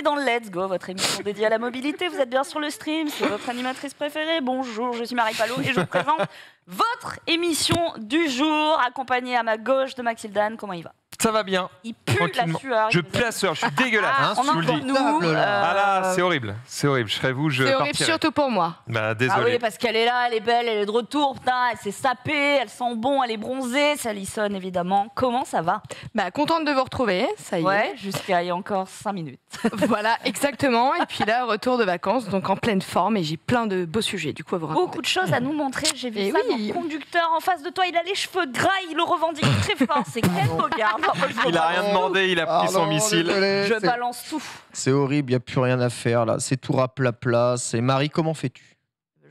bienvenue dans Let's Go, votre émission dédiée à la mobilité. Vous êtes bien sur le stream, c'est votre animatrice préférée. Bonjour, je suis Marie Palot et je vous présente votre émission du jour, accompagnée à ma gauche de Maxildan. Comment il va? Ça va bien. Il pue la sueur. Je pue la sueur, je suis dégueulasse. Ah, on je vous le dis. nous. Là. Ah là, euh, c'est horrible. C'est horrible. Je serais vous, je C'est horrible surtout pour moi. Bah, Ah désolé. oui, parce qu'elle est là, elle est belle, elle est de retour, putain, elle s'est sapée, elle sent bon, elle est bronzée, ça lissonne évidemment. Comment ça va? Bah, contente de vous retrouver, ça y Ouais, jusqu'à il y a encore 5 minutes. est. voilà, exactement. Et puis là, retour de vacances, donc en pleine forme, et j'ai plein de beaux sujets du coup à vous raconter. Beaucoup de choses à nous montrer. J'ai vu ça. oui. Conducteur en face de toi, il a les cheveux gras, il le revendique très fort. C'est Ken Bogard. Il a rien demandé, il a pris son missile. Je balance tout. C'est horrible, il n'y a plus rien à faire là. C'est tout plat C'est Marie, comment fais-tu?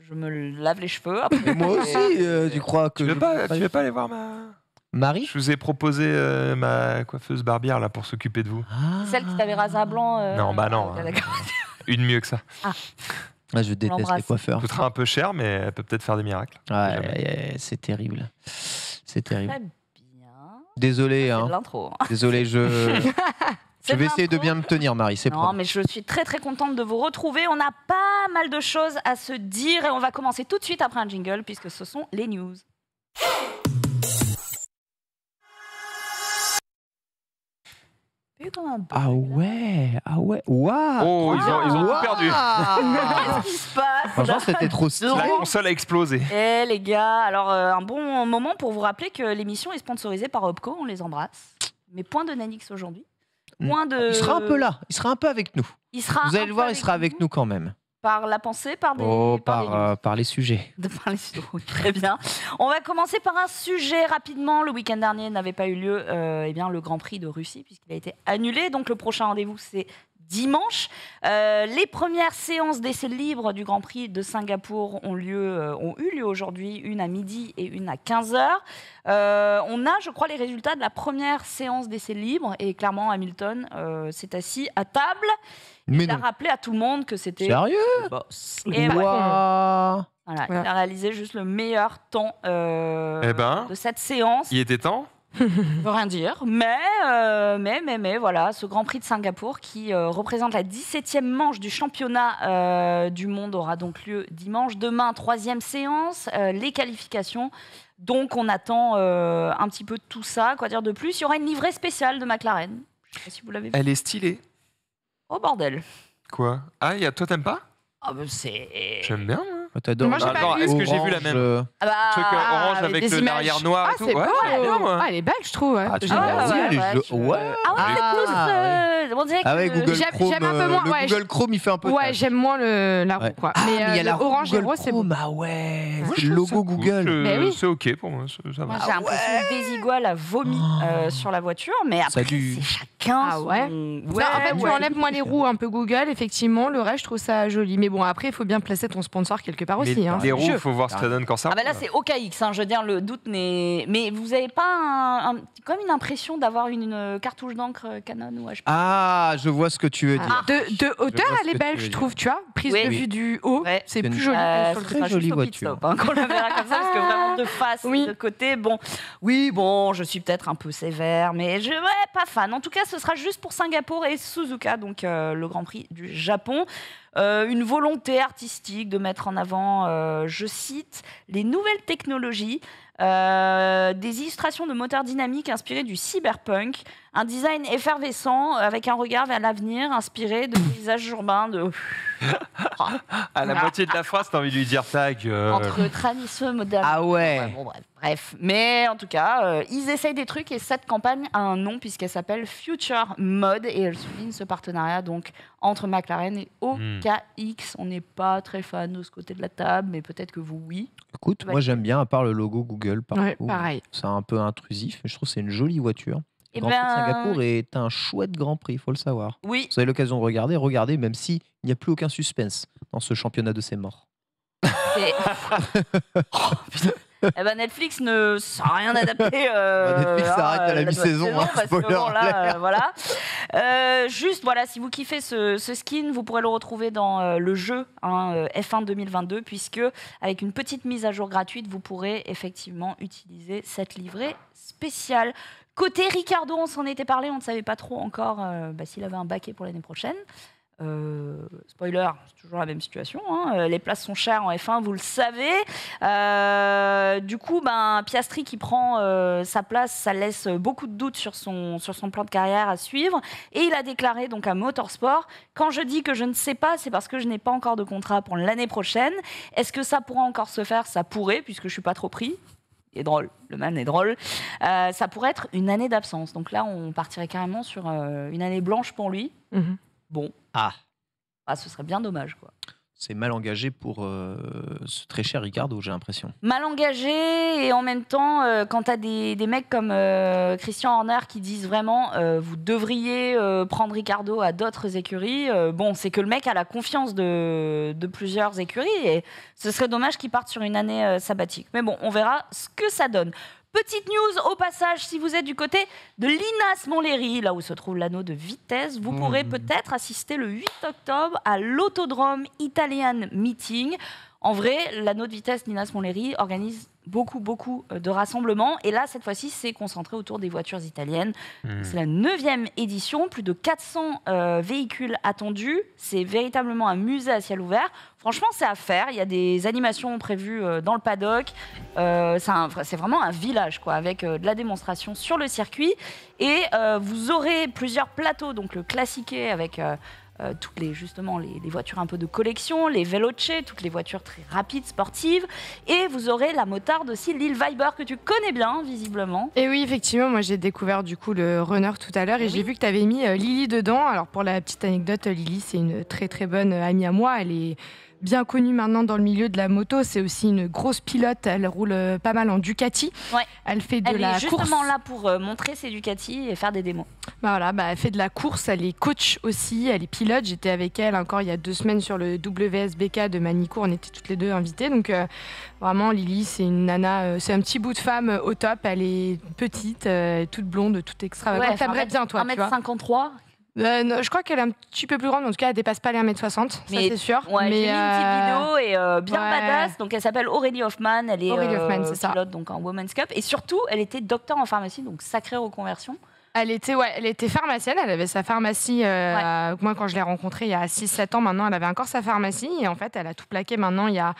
Je me lave les cheveux. Après, moi aussi, euh, tu crois que. Tu veux, je- pas, tu veux pas aller voir ma. Marie? Je vous ai proposé euh, ma coiffeuse barbière là pour s'occuper de vous. Celle qui t'avait rasé à blanc. euh, Non, bah non. ah, d'accord. Une mieux que ça. Ah, Je déteste les coiffeurs. Coûtera un peu cher, mais elle peut peut-être faire des miracles. Ouais, Jamais. ouais, ouais, c'est terrible. C'est terrible. Très bien. Désolé, hein. l'intro. Désolé, je, je vais essayer de bien me tenir, Marie. C'est Non, promis. mais je suis très très contente de vous retrouver. On a pas mal de choses à se dire et on va commencer tout de suite après un jingle puisque ce sont les news. Vu comme un Ah bug, ouais, ah ouais, waouh Oh, ils ont, ils ont tout perdu. Qu'est-ce qui se passe Franchement, c'était trop stylé. La console a explosé. Eh les gars, alors euh, un bon moment pour vous rappeler que l'émission est sponsorisée par Opco, on les embrasse. Mais point de Nanix aujourd'hui. Mm. Point de... Il sera un peu là, il sera un peu avec nous. Il sera Vous allez le voir, il sera avec nous quand même. Par la pensée, par des... Oh, par par, euh, par les sujets. de parler sur oui, Très bien. On va commencer par un sujet rapidement. Le week-end dernier n'avait pas eu lieu euh, eh bien, le Grand Prix de Russie puisqu'il a été annulé. Donc le prochain rendez-vous, c'est dimanche. Euh, les premières séances d'essais libres du Grand Prix de Singapour ont, lieu, ont eu lieu aujourd'hui, une à midi et une à 15h. Euh, on a, je crois, les résultats de la première séance d'essais libres et clairement, Hamilton euh, s'est assis à table. Mais Il a non. rappelé à tout le monde que c'était Sérieux boss. Et ouais. Voilà, Voilà. il a réalisé juste le meilleur temps euh, Eh ben. de cette séance. Il était temps Ça veut rien dire, mais, euh, mais, mais, mais, voilà, ce Grand Prix de Singapour qui euh, représente la 17e manche du championnat euh, du monde aura donc lieu dimanche. Demain, troisième séance, euh, les qualifications. Donc on attend euh, un petit peu de tout ça. Quoi dire de plus? Il y aura une livrée spéciale de McLaren. Je sais pas si vous l'avez vu. Elle est stylée. Oh bordel Quoi? Ah, y a... toi t'aimes pas? Ah ben c'est... J'aime bien. moi. Oh, T'adores. Moi, j'ai le pas vu. est-ce que j'ai vu la même euh, Ah bah, Truc euh, orange avec des le images. derrière noir Ah, tout. c'est Ouais, beau. j'aime bien, moi. Ah, elle est belle, je trouve. ouais. Ah, tu J'aime Ah, bien. ouais, l'as ouais, je-. Ah ouais, c'est Ah, plus, euh, on dirait Ah ouais, que- Google J'aime- Chrome. j'aime un peu euh, moins, le ouais, Google Chrome, il fait un peu. Ouais, j'aime moins le, la roue, Ouais. quoi. Ah, mais, mais il y euh, a la le orange et Google rose, c'est. Ah ouais. Moi, Le logo cool. Google. Je- Mais oui. C'est ok pour moi. ça- ça va. Moi, j'ai l'impression que Desigual a vomi euh, sur la voiture, mais après, Ça a dû- c'est chacun. Ah son- ouais ouais, Non, en fait, tu ouais. enlèves moi les roues un peu Google, effectivement. Le reste, je trouve ça joli. Mais bon, après, il faut bien placer ton sponsor quelque part Mais aussi. hein, les roues, jeu. faut voir ce que ça donne quand ça. Ah bah là c'est OKX, hein, je veux dire le doute n'est. Mais vous avez pas un, un- comme une impression d'avoir une, cartouche d'encre euh, Canon ou HP Ah, je vois ce que tu veux Ah. dire. De, de hauteur, elle est belle, tu je trouve, tu vois. Prise Oui. de vue du haut, Ouais. c'est plus joli Euh, très jolie voiture. stop, hein, qu'on la verra comme ça, parce que vraiment de face, Oui. de côté, bon, oui, bon, je suis peut-être un peu sévère, mais je, ouais, pas fan. En tout cas, ce sera juste pour Singapour et Suzuka, donc euh, le Grand Prix du Japon. Euh, une volonté artistique de mettre en avant, euh, je cite, les nouvelles technologies, euh, des illustrations de moteurs dynamiques inspirés du cyberpunk, un design effervescent avec un regard vers l'avenir inspiré de paysages urbains de À la Ah. moitié de la phrase, t'as envie de lui dire ta gueule. entre tradition et moderne. Ah Ouais, ouais. bon, bref, bref. Mais en tout cas, euh, ils essayent des trucs et cette campagne a un nom puisqu'elle s'appelle Future Mode et elle souligne ce partenariat donc entre McLaren et OKX. On n'est pas très fan de ce côté de la table, mais peut-être que vous, oui. Écoute, moi j'aime bien, à part le logo Google. Par Ouais, contre. pareil. C'est un peu intrusif, mais je trouve que c'est une jolie voiture. Le Grand Prix de ben, Singapour est un chouette Grand Prix, il faut le savoir. Oui, Vous avez l'occasion de regarder, regardez, même si il n'y a plus aucun suspense dans ce championnat de ces morts. Oh, putain. eh ben Netflix ne sait rien adapter. euh, Bah, Netflix s'arrête à la nouvelle mi-saison, hein, parce que spoiler bon, là, euh, voilà. Euh, juste, voilà, si vous kiffez ce, ce skin, vous pourrez le retrouver dans euh, le jeu hein, euh, F1 2022, puisque avec une petite mise à jour gratuite, vous pourrez effectivement utiliser cette livrée spéciale. Côté Ricardo, on s'en était parlé, on ne savait pas trop encore euh, bah, s'il avait un baquet pour l'année prochaine. Euh, spoiler, c'est toujours la même situation. hein. Euh, Les places sont chères en F1, vous le savez. Euh, du coup, ben, Piastri qui prend sa place, ça laisse beaucoup de doutes sur son, sur son plan de carrière à suivre. Et il a déclaré donc à Motorsport Quand je dis que je ne sais pas, c'est parce que je n'ai pas encore de contrat pour l'année prochaine. Est-ce que ça pourra encore se faire? Ça pourrait, puisque je suis pas trop pris. Est drôle, le man est drôle. Ça pourrait être une année d'absence. Donc là, on partirait carrément sur une année blanche pour lui. Mhm. Bon, Ah, ah, ce serait bien dommage, quoi. c'est mal engagé pour euh, ce très cher Ricardo, j'ai l'impression. Mal engagé et en même temps, euh, quand tu as des, des mecs comme euh, Christian Horner qui disent vraiment vous devriez prendre Ricardo à d'autres écuries, bon, c'est que le mec a la confiance de, de plusieurs écuries et ce serait dommage qu'il parte sur une année sabbatique. Mais bon, on verra ce que ça donne. Petite news au passage, si vous êtes du côté de l'Inas Montlhéry, là où se trouve l'anneau de vitesse, vous pourrez Mmh. peut-être assister le 8 octobre à l'Autodrome Italian Meeting. En vrai, l'anneau de vitesse d'Inas Montlhéry organise beaucoup, beaucoup euh, de rassemblements. Et là, cette fois-ci, c'est concentré autour des voitures italiennes. Hmm. C'est la neuvième édition, plus de 400 euh, véhicules attendus. C'est véritablement un musée à ciel ouvert. Franchement, c'est à faire. Il y a des animations prévues euh, dans le paddock. Euh, c'est vraiment un village, quoi, avec euh, de la démonstration sur le circuit. Et euh, vous aurez plusieurs plateaux, donc le classiqué avec euh, euh, toutes les justement les, les voitures un peu de collection, les Veloce, toutes les voitures très rapides, sportives. Et vous aurez la motarde aussi, l'île Viber que tu connais bien, visiblement. Et oui, effectivement, moi j'ai découvert du coup le runner tout à l'heure et j'ai oui. vu que tu avais mis euh, Lily dedans. Alors pour la petite anecdote, Lily c'est une très très bonne amie à moi. Elle est bien connue maintenant dans le milieu de la moto. C'est aussi une grosse pilote. Elle roule euh, pas mal en Ducati. Ouais. Elle fait de Elle la est justement course. là pour euh, montrer ses Ducati et faire des démos. Bah voilà, bah, elle fait de la course, elle est coach aussi, elle est pilote. J'étais avec elle encore il y a deux semaines sur le WSBK de Manicourt, on était toutes les deux invitées. Donc euh, vraiment, Lily, c'est une nana, c'est un petit bout de femme au top. Elle est petite, euh, toute blonde, toute extravagante. Ouais, T'aimerais bien, toi, tu vois. 1m53. Euh, non, je crois qu'elle est un petit peu plus grande, mais en tout cas, elle dépasse pas les 1m60, ça Mais- c'est sûr. Ouais, j'ai mis une petite euh, vidéo et euh, bien ouais. badass. Donc elle s'appelle Aurélie Hoffman. Elle est Aurélie euh, ça. pilote donc en Women's Cup. Et surtout, elle était docteur en pharmacie, donc sacrée reconversion. Elle était, ouais, elle était pharmacienne, elle avait sa pharmacie. euh, Ouais. Moi, quand je l'ai rencontrée il y a 6-7 ans, maintenant, elle avait encore sa pharmacie. Et en fait, elle a tout plaqué maintenant il y a euh,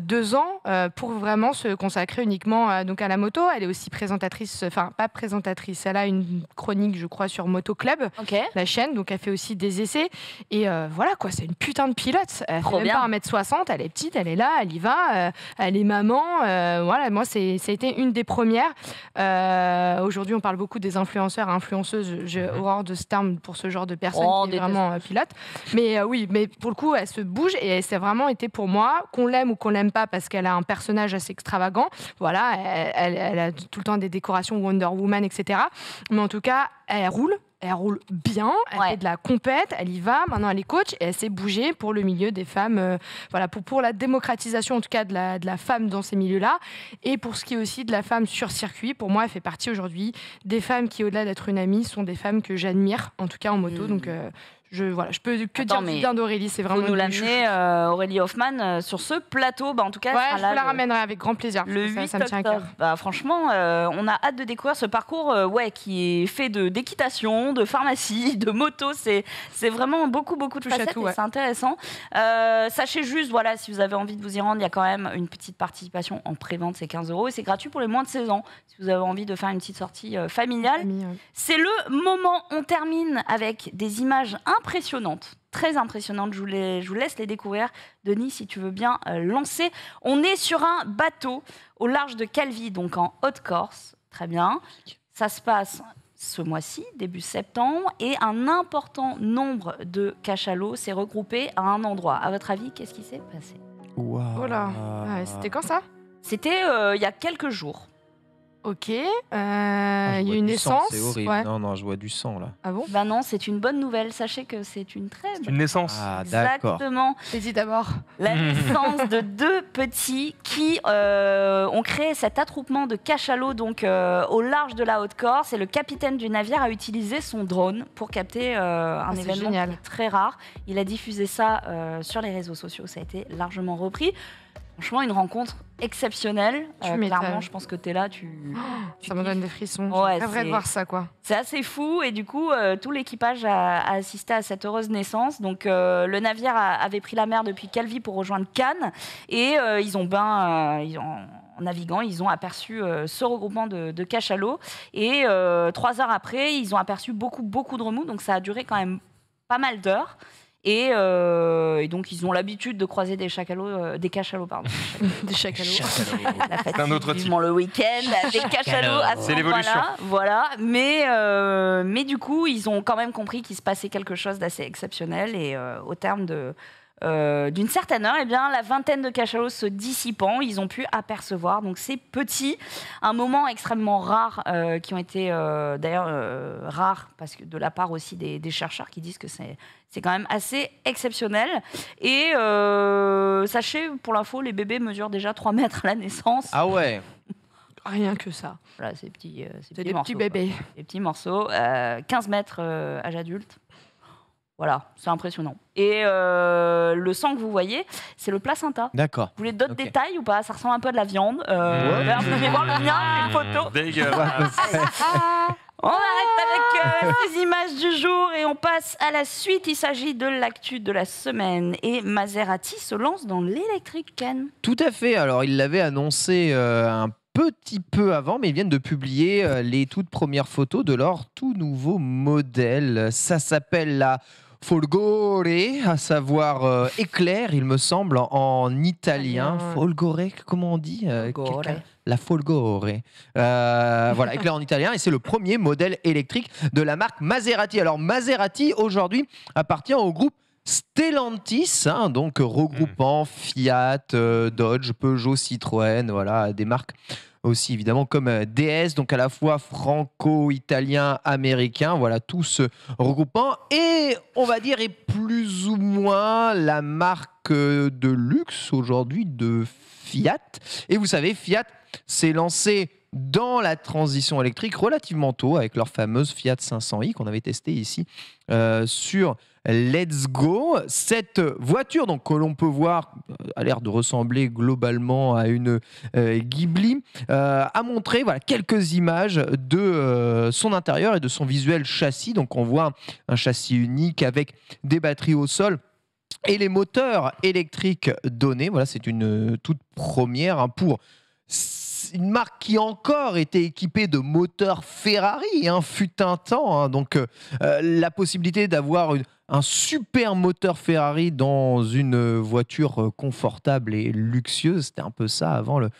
deux ans euh, pour vraiment se consacrer uniquement à, donc à la moto. Elle est aussi présentatrice, enfin, pas présentatrice, elle a une chronique, je crois, sur Moto Club, la chaîne. Donc, elle fait aussi des essais. Et euh, voilà, quoi, c'est une putain de pilote. Elle Trop fait même bien. pas 1m60, elle est petite, elle est là, elle y va, euh, elle est maman. euh, voilà, moi, c'est, ça a été une des premières. Euh, Aujourd'hui, on parle beaucoup des influenceurs influenceuses. J'ai horreur de ce terme pour ce genre de personne Oh, qui est vraiment euh, pilote. Mais euh, oui, mais pour le coup, elle se bouge et c'est vraiment été pour moi, qu'on l'aime ou qu'on l'aime pas, parce qu'elle a un personnage assez extravagant. Voilà, elle, a tout le temps des décorations Wonder Woman, etc. Mais en tout cas, elle roule. Elle roule bien, elle Ouais. fait de la compète, elle y va. Maintenant, elle est coach et elle s'est bougée pour le milieu des femmes. euh, voilà, pour, pour la démocratisation, en tout cas, de la, de la femme dans ces milieux-là. Et pour ce qui est aussi de la femme sur circuit, pour moi, elle fait partie aujourd'hui des femmes qui, au-delà d'être une amie, sont des femmes que j'admire, en tout cas en moto. Mhm. Donc, euh, je, voilà, je peux que Attends, dire du bien d'Aurélie. C'est Vous vraiment nous une l'amener, euh, Aurélie Hoffman, euh, sur ce plateau. Bah, en tout cas, Ouais, je vous la ramènerai avec grand plaisir. Le que ça- 8 ça, me tient à cœur. Bah, franchement, euh, on a hâte de découvrir ce parcours euh, ouais, qui est fait de- d'équitation, de, pharmacie, de moto. C'est c'est vraiment beaucoup, beaucoup de Touche à facettes ouais. c'est intéressant. Sachez juste, voilà, si vous avez envie de vous y rendre, il y a quand même une petite participation en pré-vente, c'est 15 euros et c'est gratuit pour les moins de 16 ans. Si vous avez envie de faire une petite sortie familiale, Ami, euh, c'est le moment. On termine avec des images impressionnantes, très impressionnantes. Je vous, les- je vous laisse les découvrir. Denis, si tu veux bien euh, lancer. On est sur un bateau au large de Calvi, donc en Haute-Corse. Très bien. Ça se passe ce mois-ci, début septembre, et un important nombre de cachalots s'est regroupé à un endroit. À votre avis, qu'est-ce qui s'est passé? Waouh. Là. Ouais, c'était quand ça? C'était euh, il y a quelques jours. Ok. euh, Ah, Il y a une essence. C'est horrible. ouais. Non, non, je vois du sang là. Ah bon? Ben non, c'est une bonne nouvelle. Sachez que c'est une très C'est bonne une naissance. Ah, d'accord. Exactement. Vas-y d'abord. La naissance de deux petits qui euh, ont créé cet attroupement de cachalots donc euh, au large de la Haute-Corse. Et le capitaine du navire a utilisé son drone pour capter euh, un Ah, événement génial. qui est très rare. Il a diffusé ça euh, sur les réseaux sociaux. Ça a été largement repris. Franchement, une rencontre exceptionnelle. Tu Euh, clairement, je pense que tu es là, tu, tu Ça me donne des frissons. Ouais, c'est- de voir ça quoi. C'est assez fou et du coup, euh, tout l'équipage a, a assisté à cette heureuse naissance. Donc, euh, le navire a- avait pris la mer depuis Calvi pour rejoindre Cannes et ils ont ben, ils ont- en naviguant, ils ont aperçu euh, ce regroupement de, de cachalots et euh, trois heures après, ils ont aperçu beaucoup, beaucoup de remous. Donc, ça a duré quand même pas mal d'heures. Et, euh, et donc, ils ont l'habitude de croiser des, chacalots, euh, des cachalots. Pardon. Des chacalots. La fatigue, un autre type. le week-end, des cachalots. à ce C'est l'évolution. moment-là, Voilà, mais, euh, mais du coup, ils ont quand même compris qu'il se passait quelque chose d'assez exceptionnel et euh, au terme de. euh, d'une certaine heure, eh bien, la vingtaine de cachalots se dissipant, ils ont pu apercevoir donc ces petits, un moment extrêmement rare euh, qui ont été euh, d'ailleurs euh, rares parce que de la part aussi des, des chercheurs qui disent que c'est c'est quand même assez exceptionnel. Et euh, sachez, pour l'info, les bébés mesurent déjà 3 mètres à la naissance. Ah ouais. Rien que ça. Voilà, ces petits, euh, ces C'est petits des morceaux. petits bébés. quoi. Des petits morceaux. euh, 15 mètres euh, âge adulte. Voilà, c'est impressionnant. Et euh, le sang que vous voyez, c'est le placenta. D'accord. Vous voulez d'autres détails ou pas? Ça ressemble un peu à de la viande. Euh, Ouais. d'ailleurs, vous pouvez voir le mien, une photo. Dégueulasse. On arrête avec euh, ces images du jour et on passe à la suite. Il s'agit de l'actu de la semaine. Et Maserati se lance dans l'électrique Ken. Tout à fait. Alors, ils l'avaient annoncé euh, un petit peu avant, mais ils viennent de publier euh, les toutes premières photos de leur tout nouveau modèle. Ça s'appelle la Folgore, à savoir euh, éclair, il me semble, en, en italien. Italien. Folgore, comment on dit euh, Folgore. La Folgore. Euh, voilà, éclair en italien. Et c'est le premier modèle électrique de la marque Maserati. Alors, Maserati, aujourd'hui, appartient au groupe Stellantis, hein, donc regroupant Fiat, euh, Dodge, Peugeot, Citroën, voilà, des marques aussi évidemment comme euh, DS, donc à la fois franco-italien, américain, voilà, tout ce regroupant. Et on va dire est plus ou moins la marque euh, de luxe aujourd'hui de Fiat. Et vous savez, Fiat s'est lancé dans la transition électrique relativement tôt avec leur fameuse Fiat 500i qu'on avait testé ici euh, sur Let's Go. Cette voiture donc, que l'on peut voir euh, a l'air de ressembler globalement à une euh, Ghibli, euh, a montré voilà, quelques images de son intérieur et de son visuel châssis. Donc on voit un châssis unique avec des batteries au sol. Et les moteurs électriques donnés, voilà, c'est une toute première hein, pour une marque qui encore était équipée de moteurs Ferrari, hein, fut un temps. hein. donc la possibilité d'avoir une- un super moteur Ferrari dans une voiture euh, confortable et luxueuse, c'était un peu ça avant le,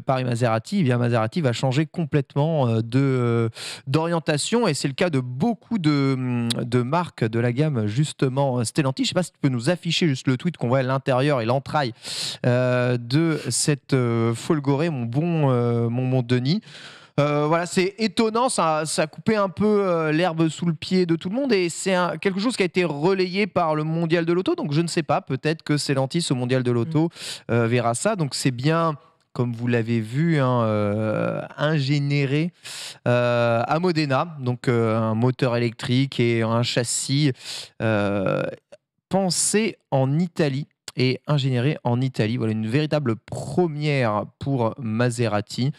Paris Maserati. Eh bien, Maserati va changer complètement euh, euh, d'orientation et c'est le cas de beaucoup de, de marques de la gamme justement Stellantis. Je ne sais pas si tu peux nous afficher juste le tweet qu'on voit à l'intérieur et l'entraille de cette euh, mon bon Denis. Euh, voilà, c'est étonnant, ça, ça a coupé un peu euh, l'herbe sous le pied de tout le monde et c'est quelque chose qui a été relayé par le mondial de l'auto. Donc je ne sais pas, peut-être que Stellantis au mondial de l'auto euh, verra ça. Donc c'est bien, comme vous l'avez vu, hein, euh, euh, à Modena. Donc euh, un moteur électrique et un châssis pensé en Italie et ingénieré en Italie. Voilà une véritable première pour Maserati.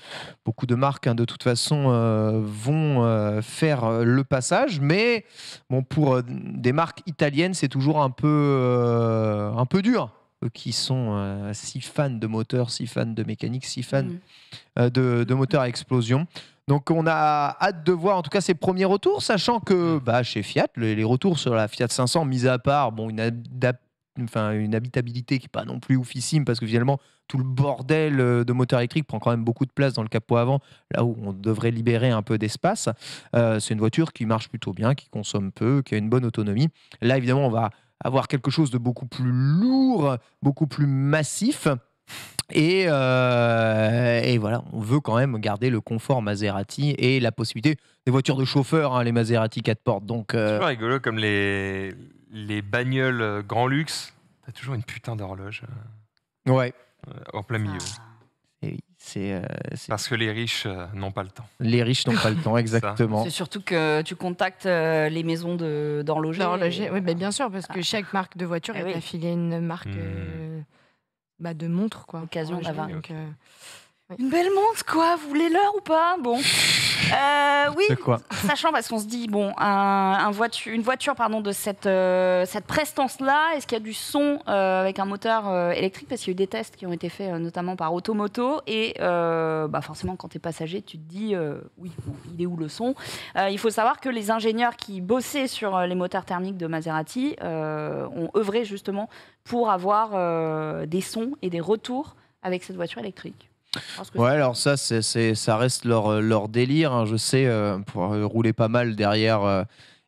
Beaucoup de marques, hein, de toute façon, euh, vont euh, faire le passage, mais bon, pour euh, des marques italiennes, c'est toujours un peu, euh, un peu dur. Qui sont euh, si fans de moteurs, si fans de mécanique, si fans euh, de, de moteurs à explosion. Donc on a hâte de voir en tout cas ces premiers retours, sachant que bah, chez Fiat, les, les retours sur la Fiat 500, mis à part bon, une, adap- enfin, une habitabilité qui n'est pas non plus oufissime, parce que finalement tout le bordel euh, de moteur électrique prend quand même beaucoup de place dans le capot avant, là où on devrait libérer un peu d'espace. Euh, C'est une voiture qui marche plutôt bien, qui consomme peu, qui a une bonne autonomie. Là évidemment on va avoir quelque chose de beaucoup plus lourd, beaucoup plus massif. Et, euh, voilà, on veut quand même garder le confort Maserati et la possibilité des voitures de chauffeur, hein, les Maserati 4 portes. Donc, C'est euh, toujours rigolo comme les, les bagnoles euh, grand luxe. T'as toujours une putain d'horloge ouais. euh, en plein milieu. Ah. Et oui, c'est euh, c'est- Parce que les riches euh, n'ont pas le temps. les riches n'ont pas le temps, exactement. C'est surtout que tu contactes euh, les maisons de- d'horlogers. Et- oui, bah, bien sûr, parce que chaque marque de voiture Eh est oui. affiliée à une marque Hmm. euh, bah, de montre. Quoi. Occasion donc, euh, Une belle montre, quoi. Vous voulez l'heure ou pas? Bon. Euh, oui, De quoi? Sachant parce qu'on se dit bon, un, un voiture, une voiture pardon de cette euh, cette prestance-là, est-ce qu'il y a du son euh, avec un moteur euh, électrique? Parce qu'il y a eu des tests qui ont été faits euh, notamment par Automoto. Et euh, bah forcément quand tu es passager, tu te dis euh, oui, bon, il est où le son? Euh, Il faut savoir que les ingénieurs qui bossaient sur les moteurs thermiques de Maserati euh, ont œuvré justement pour avoir euh, des sons et des retours avec cette voiture électrique. Ouais, alors ça, c'est, ça reste leur, euh, leur délire. hein. Je sais, euh, pour euh, rouler pas mal derrière euh,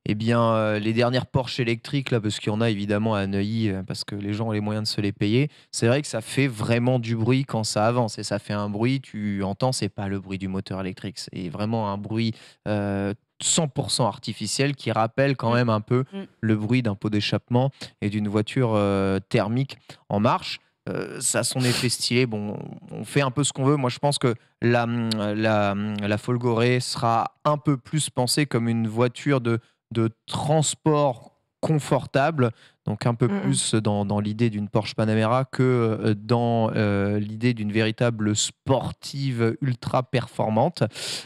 eh bien, euh, les dernières Porsche électriques, là, parce qu'il y en a évidemment à Neuilly, parce que les gens ont les moyens de se les payer. C'est vrai que ça fait vraiment du bruit quand ça avance. Et ça fait un bruit, tu entends, c'est pas le bruit du moteur électrique. C'est vraiment un bruit euh, 100% artificiel qui rappelle quand Mm. même un peu Mm. le bruit d'un pot d'échappement et d'une voiture euh, thermique en marche. Euh, ça a son effet stylé. Bon, on fait un peu ce qu'on veut. Moi, je pense que la, la, sera un peu plus pensée comme une voiture de transport confortable, donc un peu Mhm. plus dans, dans l'idée d'une Porsche Panamera que euh, dans euh, l'idée d'une véritable sportive ultra performante.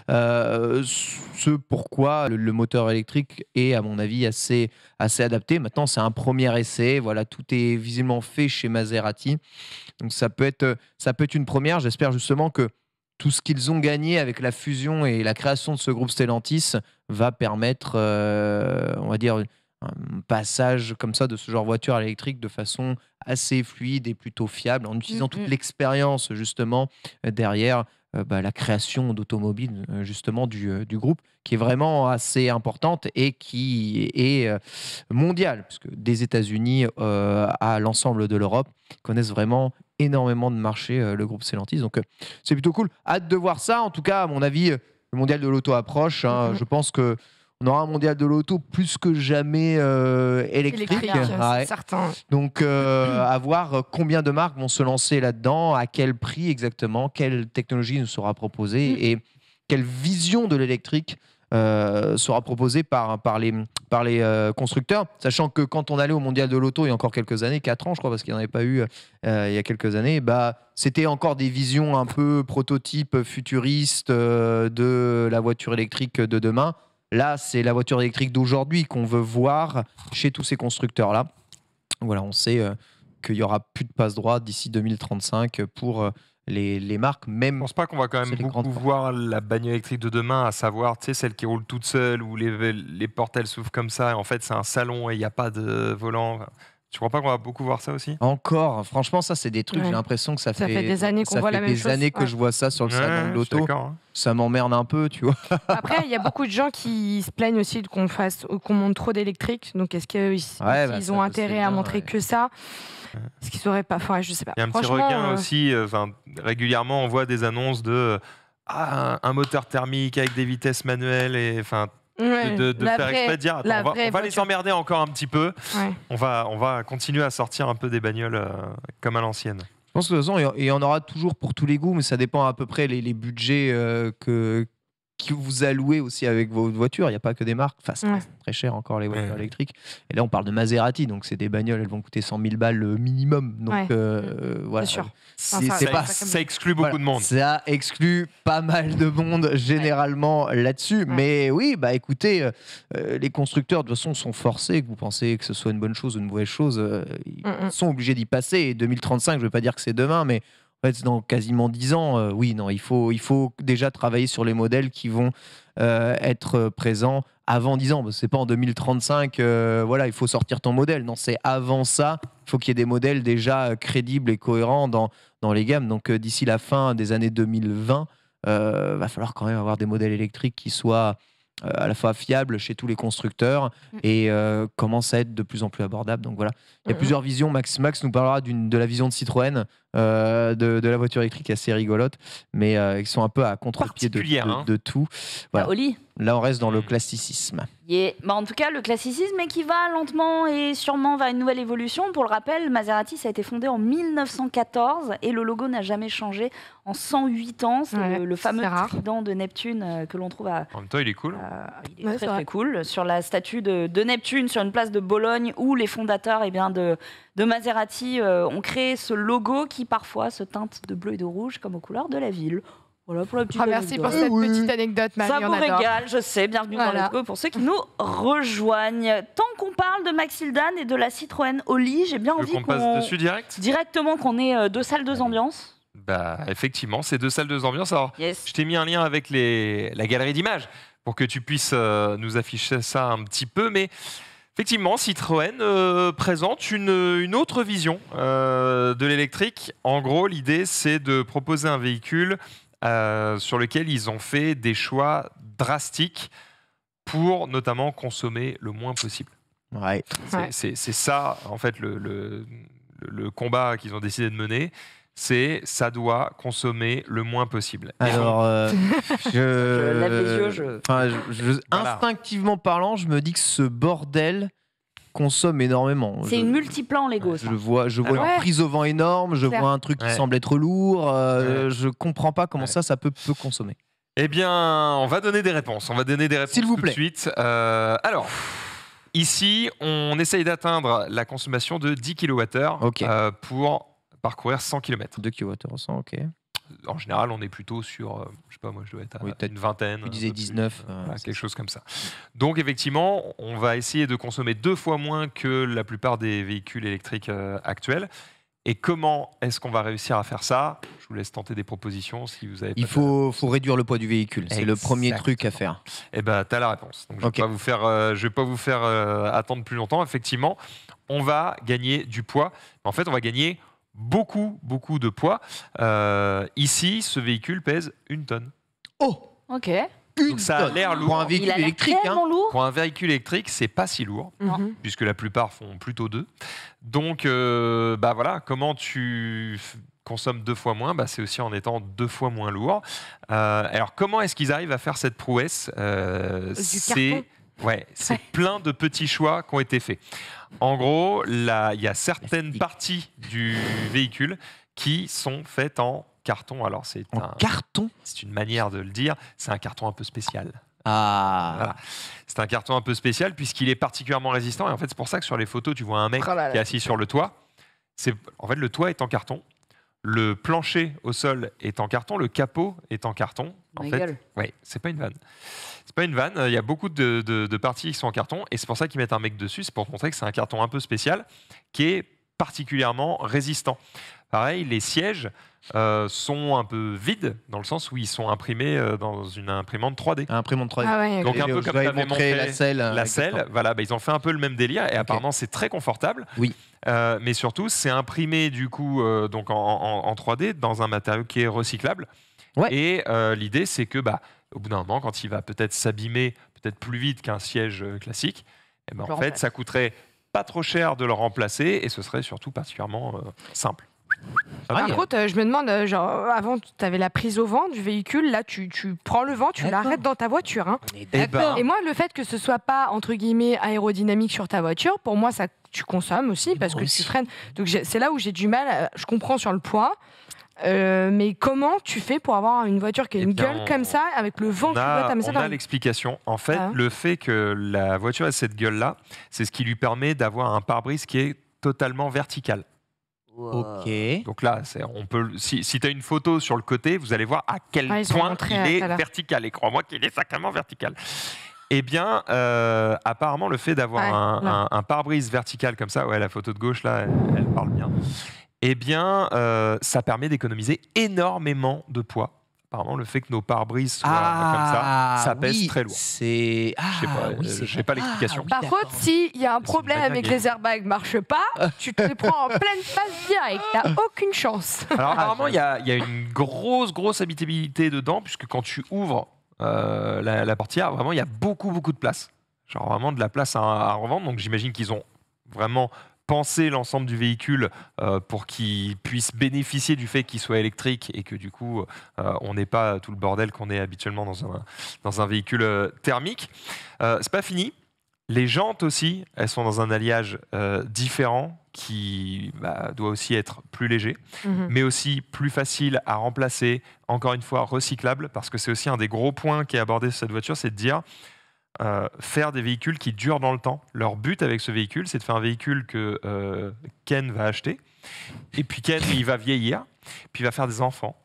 Euh, ce pourquoi le, le moteur électrique est, à mon avis, assez, assez adapté. Maintenant, c'est un premier essai. Voilà, tout est visiblement fait chez Maserati. Donc ça peut être, ça peut être une première. J'espère justement que tout ce qu'ils ont gagné avec la fusion et la création de ce groupe Stellantis va permettre, euh, on va dire, un passage comme ça de ce genre voiture à l'électrique de façon assez fluide et plutôt fiable, en utilisant Mm, toute mm. l'expérience justement euh, derrière euh, bah, la création d'automobiles euh, justement du, du groupe, qui est vraiment assez importante et qui est mondiale, puisque des États-Unis euh, à l'ensemble de l'Europe connaissent vraiment énormément de marchés, euh, le groupe Stellantis. Donc c'est plutôt cool. Hâte de voir ça. En tout cas, à mon avis, le mondial de l'auto approche. hein. Mhm. Je pense que on aura un mondial de l'auto plus que jamais euh, électrique. électrique, Ouais. c'est certain. Donc, euh, à voir euh, combien de marques vont se lancer là-dedans, à quel prix exactement, quelle technologie nous sera proposée Mm. et quelle vision de l'électrique euh, sera proposée par, par les, par les euh, constructeurs. Sachant que quand on allait au mondial de l'auto il y a encore quelques années, 4 ans je crois, parce qu'il n'y en avait pas eu euh, il y a quelques années, bah, c'était encore des visions un peu prototypes futuristes euh, de la voiture électrique de demain. Là, c'est la voiture électrique d'aujourd'hui qu'on veut voir chez tous ces constructeurs-là. Voilà, on sait euh, qu'il y aura plus de passe droit d'ici 2035 pour euh, les, les marques, Je même. pense pas qu'on va quand même beaucoup voir la bagnole électrique de demain, à savoir, tu sais, celle qui roule toute seule, où les, les portes elles s'ouvrent comme ça, en fait c'est un salon et il n'y a pas de volant. Tu crois pas qu'on va beaucoup voir ça aussi? Encore, franchement, ça, c'est des trucs, j'ai l'impression que ça, Ça fait des années qu'on voit fait la même des chose, années que ouais. je vois ça sur le salon de l'auto. hein. Ça m'emmerde un peu, tu vois. Après, il y a beaucoup de gens qui se plaignent aussi qu'on fasse, qu'on monte trop d'électrique. Donc, est-ce qu'ils Ouais, bah, ils ça, ont intérêt à montrer ouais. que ça? Est-ce qu'ils sauraient pas Enfin, je sais pas. Il y a un petit regain euh, aussi. euh, Enfin, régulièrement, on voit des annonces de euh, ah, un, un moteur thermique avec des vitesses manuelles et enfin ouais, de, faire vraie- exprès de dire attends, on va, vraie on va les emmerder encore un petit peu. ouais. On va, on va continuer à sortir un peu des bagnoles euh, comme à l'ancienne. Je pense que de toute façon, il y en- il y en aura toujours pour tous les goûts, mais ça dépend à peu près les, les budgets euh, que, que vous allouez aussi avec vos voitures. Il n'y a pas que des marques. Enfin, ça Ouais. très cher encore les voitures Ouais. électriques. Et là, on parle de Maserati, donc c'est des bagnoles, elles vont coûter 100 000 balles euh, minimum. Donc Ouais. euh, voilà. sûr. C'est Enfin, ça- c'est Ça, pas. ça- ça exclut beaucoup Voilà, de monde. Ça exclut pas mal de monde généralement là-dessus. Mais oui, bah écoutez, euh, euh, les constructeurs de toute façon sont forcés, que vous pensez que ce soit une bonne chose ou une mauvaise chose, euh, ils sont obligés d'y passer. Et 2035, je ne veux pas dire que c'est demain, mais fait, dans quasiment 10 ans, euh, oui, non, il faut, il faut déjà travailler sur les modèles qui vont euh, être présents avant 10 ans. C'est pas en 2035, euh, voilà, il faut sortir ton modèle. Non, c'est avant ça. Il faut qu'il y ait des modèles déjà euh, crédibles et cohérents dans, dans les gammes. Donc euh, d'ici la fin des années 2020, euh, va falloir quand même avoir des modèles électriques qui soient euh, à la fois fiables chez tous les constructeurs Mm. et euh, commencent à être de plus en plus abordables. Donc voilà, il y a Mhm. plusieurs visions. Max Max nous parlera de la vision de Citroën euh, de, de la voiture électrique assez rigolotes, mais euh, qui sont un peu à contre-pied de, hein. de tout. Voilà. Bah, Oli. Là, on reste dans le Mm. classicisme. Yeah. Bah, en tout cas, le classicisme, mais qui va lentement et sûrement vers une nouvelle évolution. Pour le rappel, Maserati, ça a été fondé en 1914 et le logo n'a jamais changé en 108 ans. C'est Ouais, le, le fameux trident de Neptune euh, que l'on trouve à, En même temps, il est cool. Euh, il est Ouais, très très cool. Sur la statue de, de Neptune, sur une place de Bologne, où les fondateurs eh bien, de, de Maserati euh, ont créé ce logo qui parfois se teinte de bleu et de rouge comme aux couleurs de la ville. Voilà pour la petite Ah, merci pour cette Oui. petite anecdote, Marie. Ça vous adore. régale, je sais. Bienvenue dans. Let's Go pour ceux qui nous rejoignent. Tant qu'on parle de Maxildan et de la Citroën Oli, j'ai bien envie qu'on passe dessus direct directement qu'on ait euh, deux salles, deux ambiances. Bah, effectivement, c'est deux salles, deux ambiances. Alors, Yes. je t'ai mis un lien avec les, la galerie d'images pour que tu puisses euh, nous afficher ça un petit peu. Mais effectivement, Citroën euh, présente une, une autre vision euh, de l'électrique. En gros, l'idée, c'est de proposer un véhicule euh, sur lequel ils ont fait des choix drastiques pour notamment consommer le moins possible. Ouais. C'est- Ouais. Ça, en fait, le, le- le- le combat qu'ils ont décidé de mener. C'est ça doit consommer le moins possible. Alors, euh, je, Je lève les yeux, je- Enfin, je- je- Voilà. instinctivement parlant, je me dis que ce bordel consomme énormément. C'est une multiplan Lego, ça. Je vois, je vois Alors- une prise au vent énorme, je vois un truc qui Ouais. semble être lourd. euh, Je comprends pas comment Ouais. ça, ça peut, consommer. Eh bien, on va donner des réponses. On va donner des réponses S'il vous tout plaît. de suite. Euh, alors, ici, on essaye d'atteindre la consommation de 10 kWh Ok. pour parcourir 100 km. 2 kWh, ok. En général, on est plutôt sur, euh, je sais pas, moi, je dois être à Oui, une vingtaine. Tu disais peu plus, 19, euh, euh, voilà, quelque chose comme ça. Donc, effectivement, on va essayer de consommer deux fois moins que la plupart des véhicules électriques euh, actuels. Et comment est-ce qu'on va réussir à faire ça? Je vous laisse tenter des propositions si vous avez. Il faut, faut réduire le poids du véhicule. C'est le premier truc à faire. Eh ben, tu as la réponse. Donc, je ne vais pas vous faire, euh, je vais pas vous faire euh, attendre plus longtemps. Effectivement, on va gagner du poids. En fait, on va gagner beaucoup, beaucoup de poids. Euh, ici, ce véhicule pèse une tonne. Oh Ok. Une Donc, ça a l'air Pour lourd. un Il véhicule électrique. hein. lourd. Pour un véhicule électrique, c'est pas si lourd, Mhm. puisque la plupart font plutôt deux. Donc, euh, bah voilà, comment tu consommes deux fois moins bah, C'est aussi en étant deux fois moins lourd. Euh, alors, comment est-ce qu'ils arrivent à faire cette prouesse? Euh, Du C'est. Ouais, c'est Ouais. plein de petits choix qui ont été faits. En gros, là, il y a certaines parties du véhicule qui sont faites en carton. Alors, c'est En un- carton? c'est une manière de le dire. C'est un carton un peu spécial. Ah Voilà. C'est un carton un peu spécial puisqu'il est particulièrement résistant. Et en fait, c'est pour ça que sur les photos, tu vois un mec Oh là là. qui est assis sur le toit. C'est en fait le toit est en carton, le plancher au sol est en carton, le capot est en carton. En Ma fait, ouais, c'est pas une vanne. C'est pas une vanne. Il y a beaucoup de, de- de parties qui sont en carton et c'est pour ça qu'ils mettent un mec dessus. C'est pour montrer que c'est un carton un peu spécial qui est particulièrement résistant. Pareil, les sièges euh, sont un peu vides dans le sens où ils sont imprimés euh, dans une imprimante 3D. Imprimante 3D. Ah ouais, Donc, un peu comme montrer montré la selle. La selle, voilà, bah, ils ont fait un peu le même délire et apparemment c'est très confortable. Oui. Euh, mais surtout, c'est imprimé du coup euh, donc en, en- en 3D dans un matériau qui est recyclable. Ouais. Et euh, l'idée, c'est que bah, au bout d'un moment, quand il va peut-être s'abîmer peut-être plus vite qu'un siège classique, eh ben, en fait, ça coûterait pas trop cher de le remplacer et ce serait surtout particulièrement simple. Ah, Par a- contre, euh, je me demande, euh, genre, avant, tu avais la prise au vent du véhicule. Là, tu, tu prends le vent, tu D'accord. l'arrêtes dans ta voiture. hein. On est d'accord. Et moi, le fait que ce soit pas, entre guillemets, aérodynamique sur ta voiture, pour moi, ça, tu consommes aussi parce que aussi. tu freines. Donc, j'ai- c'est là où j'ai du mal. euh, Je comprends sur le poids. euh, mais comment tu fais pour avoir une voiture qui a Eh une bien, gueule on- comme ça, avec le vent on qui doit a, t'amener on dans a la- l'explication. En fait, Ah. le fait que la voiture ait cette gueule-là, c'est ce qui lui permet d'avoir un pare-brise qui est totalement vertical. Ok. Donc là, on peut, si, tu as une photo sur le côté, vous allez voir à quel Ah, point il est vertical. Et crois-moi qu'il est sacrément vertical. Eh bien, euh, apparemment, le fait d'avoir Ouais, un, là. un- un pare-brise vertical comme ça, ouais, la photo de gauche, là, elle, elle parle bien. Eh bien, euh, ça permet d'économiser énormément de poids. Apparemment, le fait que nos pare-brises soient comme ça, ça pèse Ah, oui, très lourd. C'est. Ah, Je sais pas, oui, euh, c'est j'ai pas l'explication. Ah, oui, Par d'accord. contre, s'il y a un problème avec gay. les airbags marchent pas, tu te les prends en pleine face direct. T'as aucune chance. Alors apparemment, il y, a- il y a une grosse, grosse habitabilité dedans, puisque quand tu ouvres euh, la, la portière, vraiment, il y a beaucoup, beaucoup de place. Genre vraiment de la place à, à revendre. Donc j'imagine qu'ils ont vraiment penser l'ensemble du véhicule euh, pour qu'il puisse bénéficier du fait qu'il soit électrique et que du coup euh, on n'ait pas tout le bordel qu'on est habituellement dans un, dans un véhicule euh, thermique. Euh, c'est pas fini. Les jantes aussi, elles sont dans un alliage différent qui bah, doit aussi être plus léger, Mhm. mais aussi plus facile à remplacer, encore une fois recyclable, parce que c'est aussi un des gros points qui est abordé sur cette voiture, c'est de dire euh, faire des véhicules qui durent dans le temps. Leur but avec ce véhicule, c'est de faire un véhicule que euh, Ken va acheter, et puis Ken, il va vieillir, puis il va faire des enfants,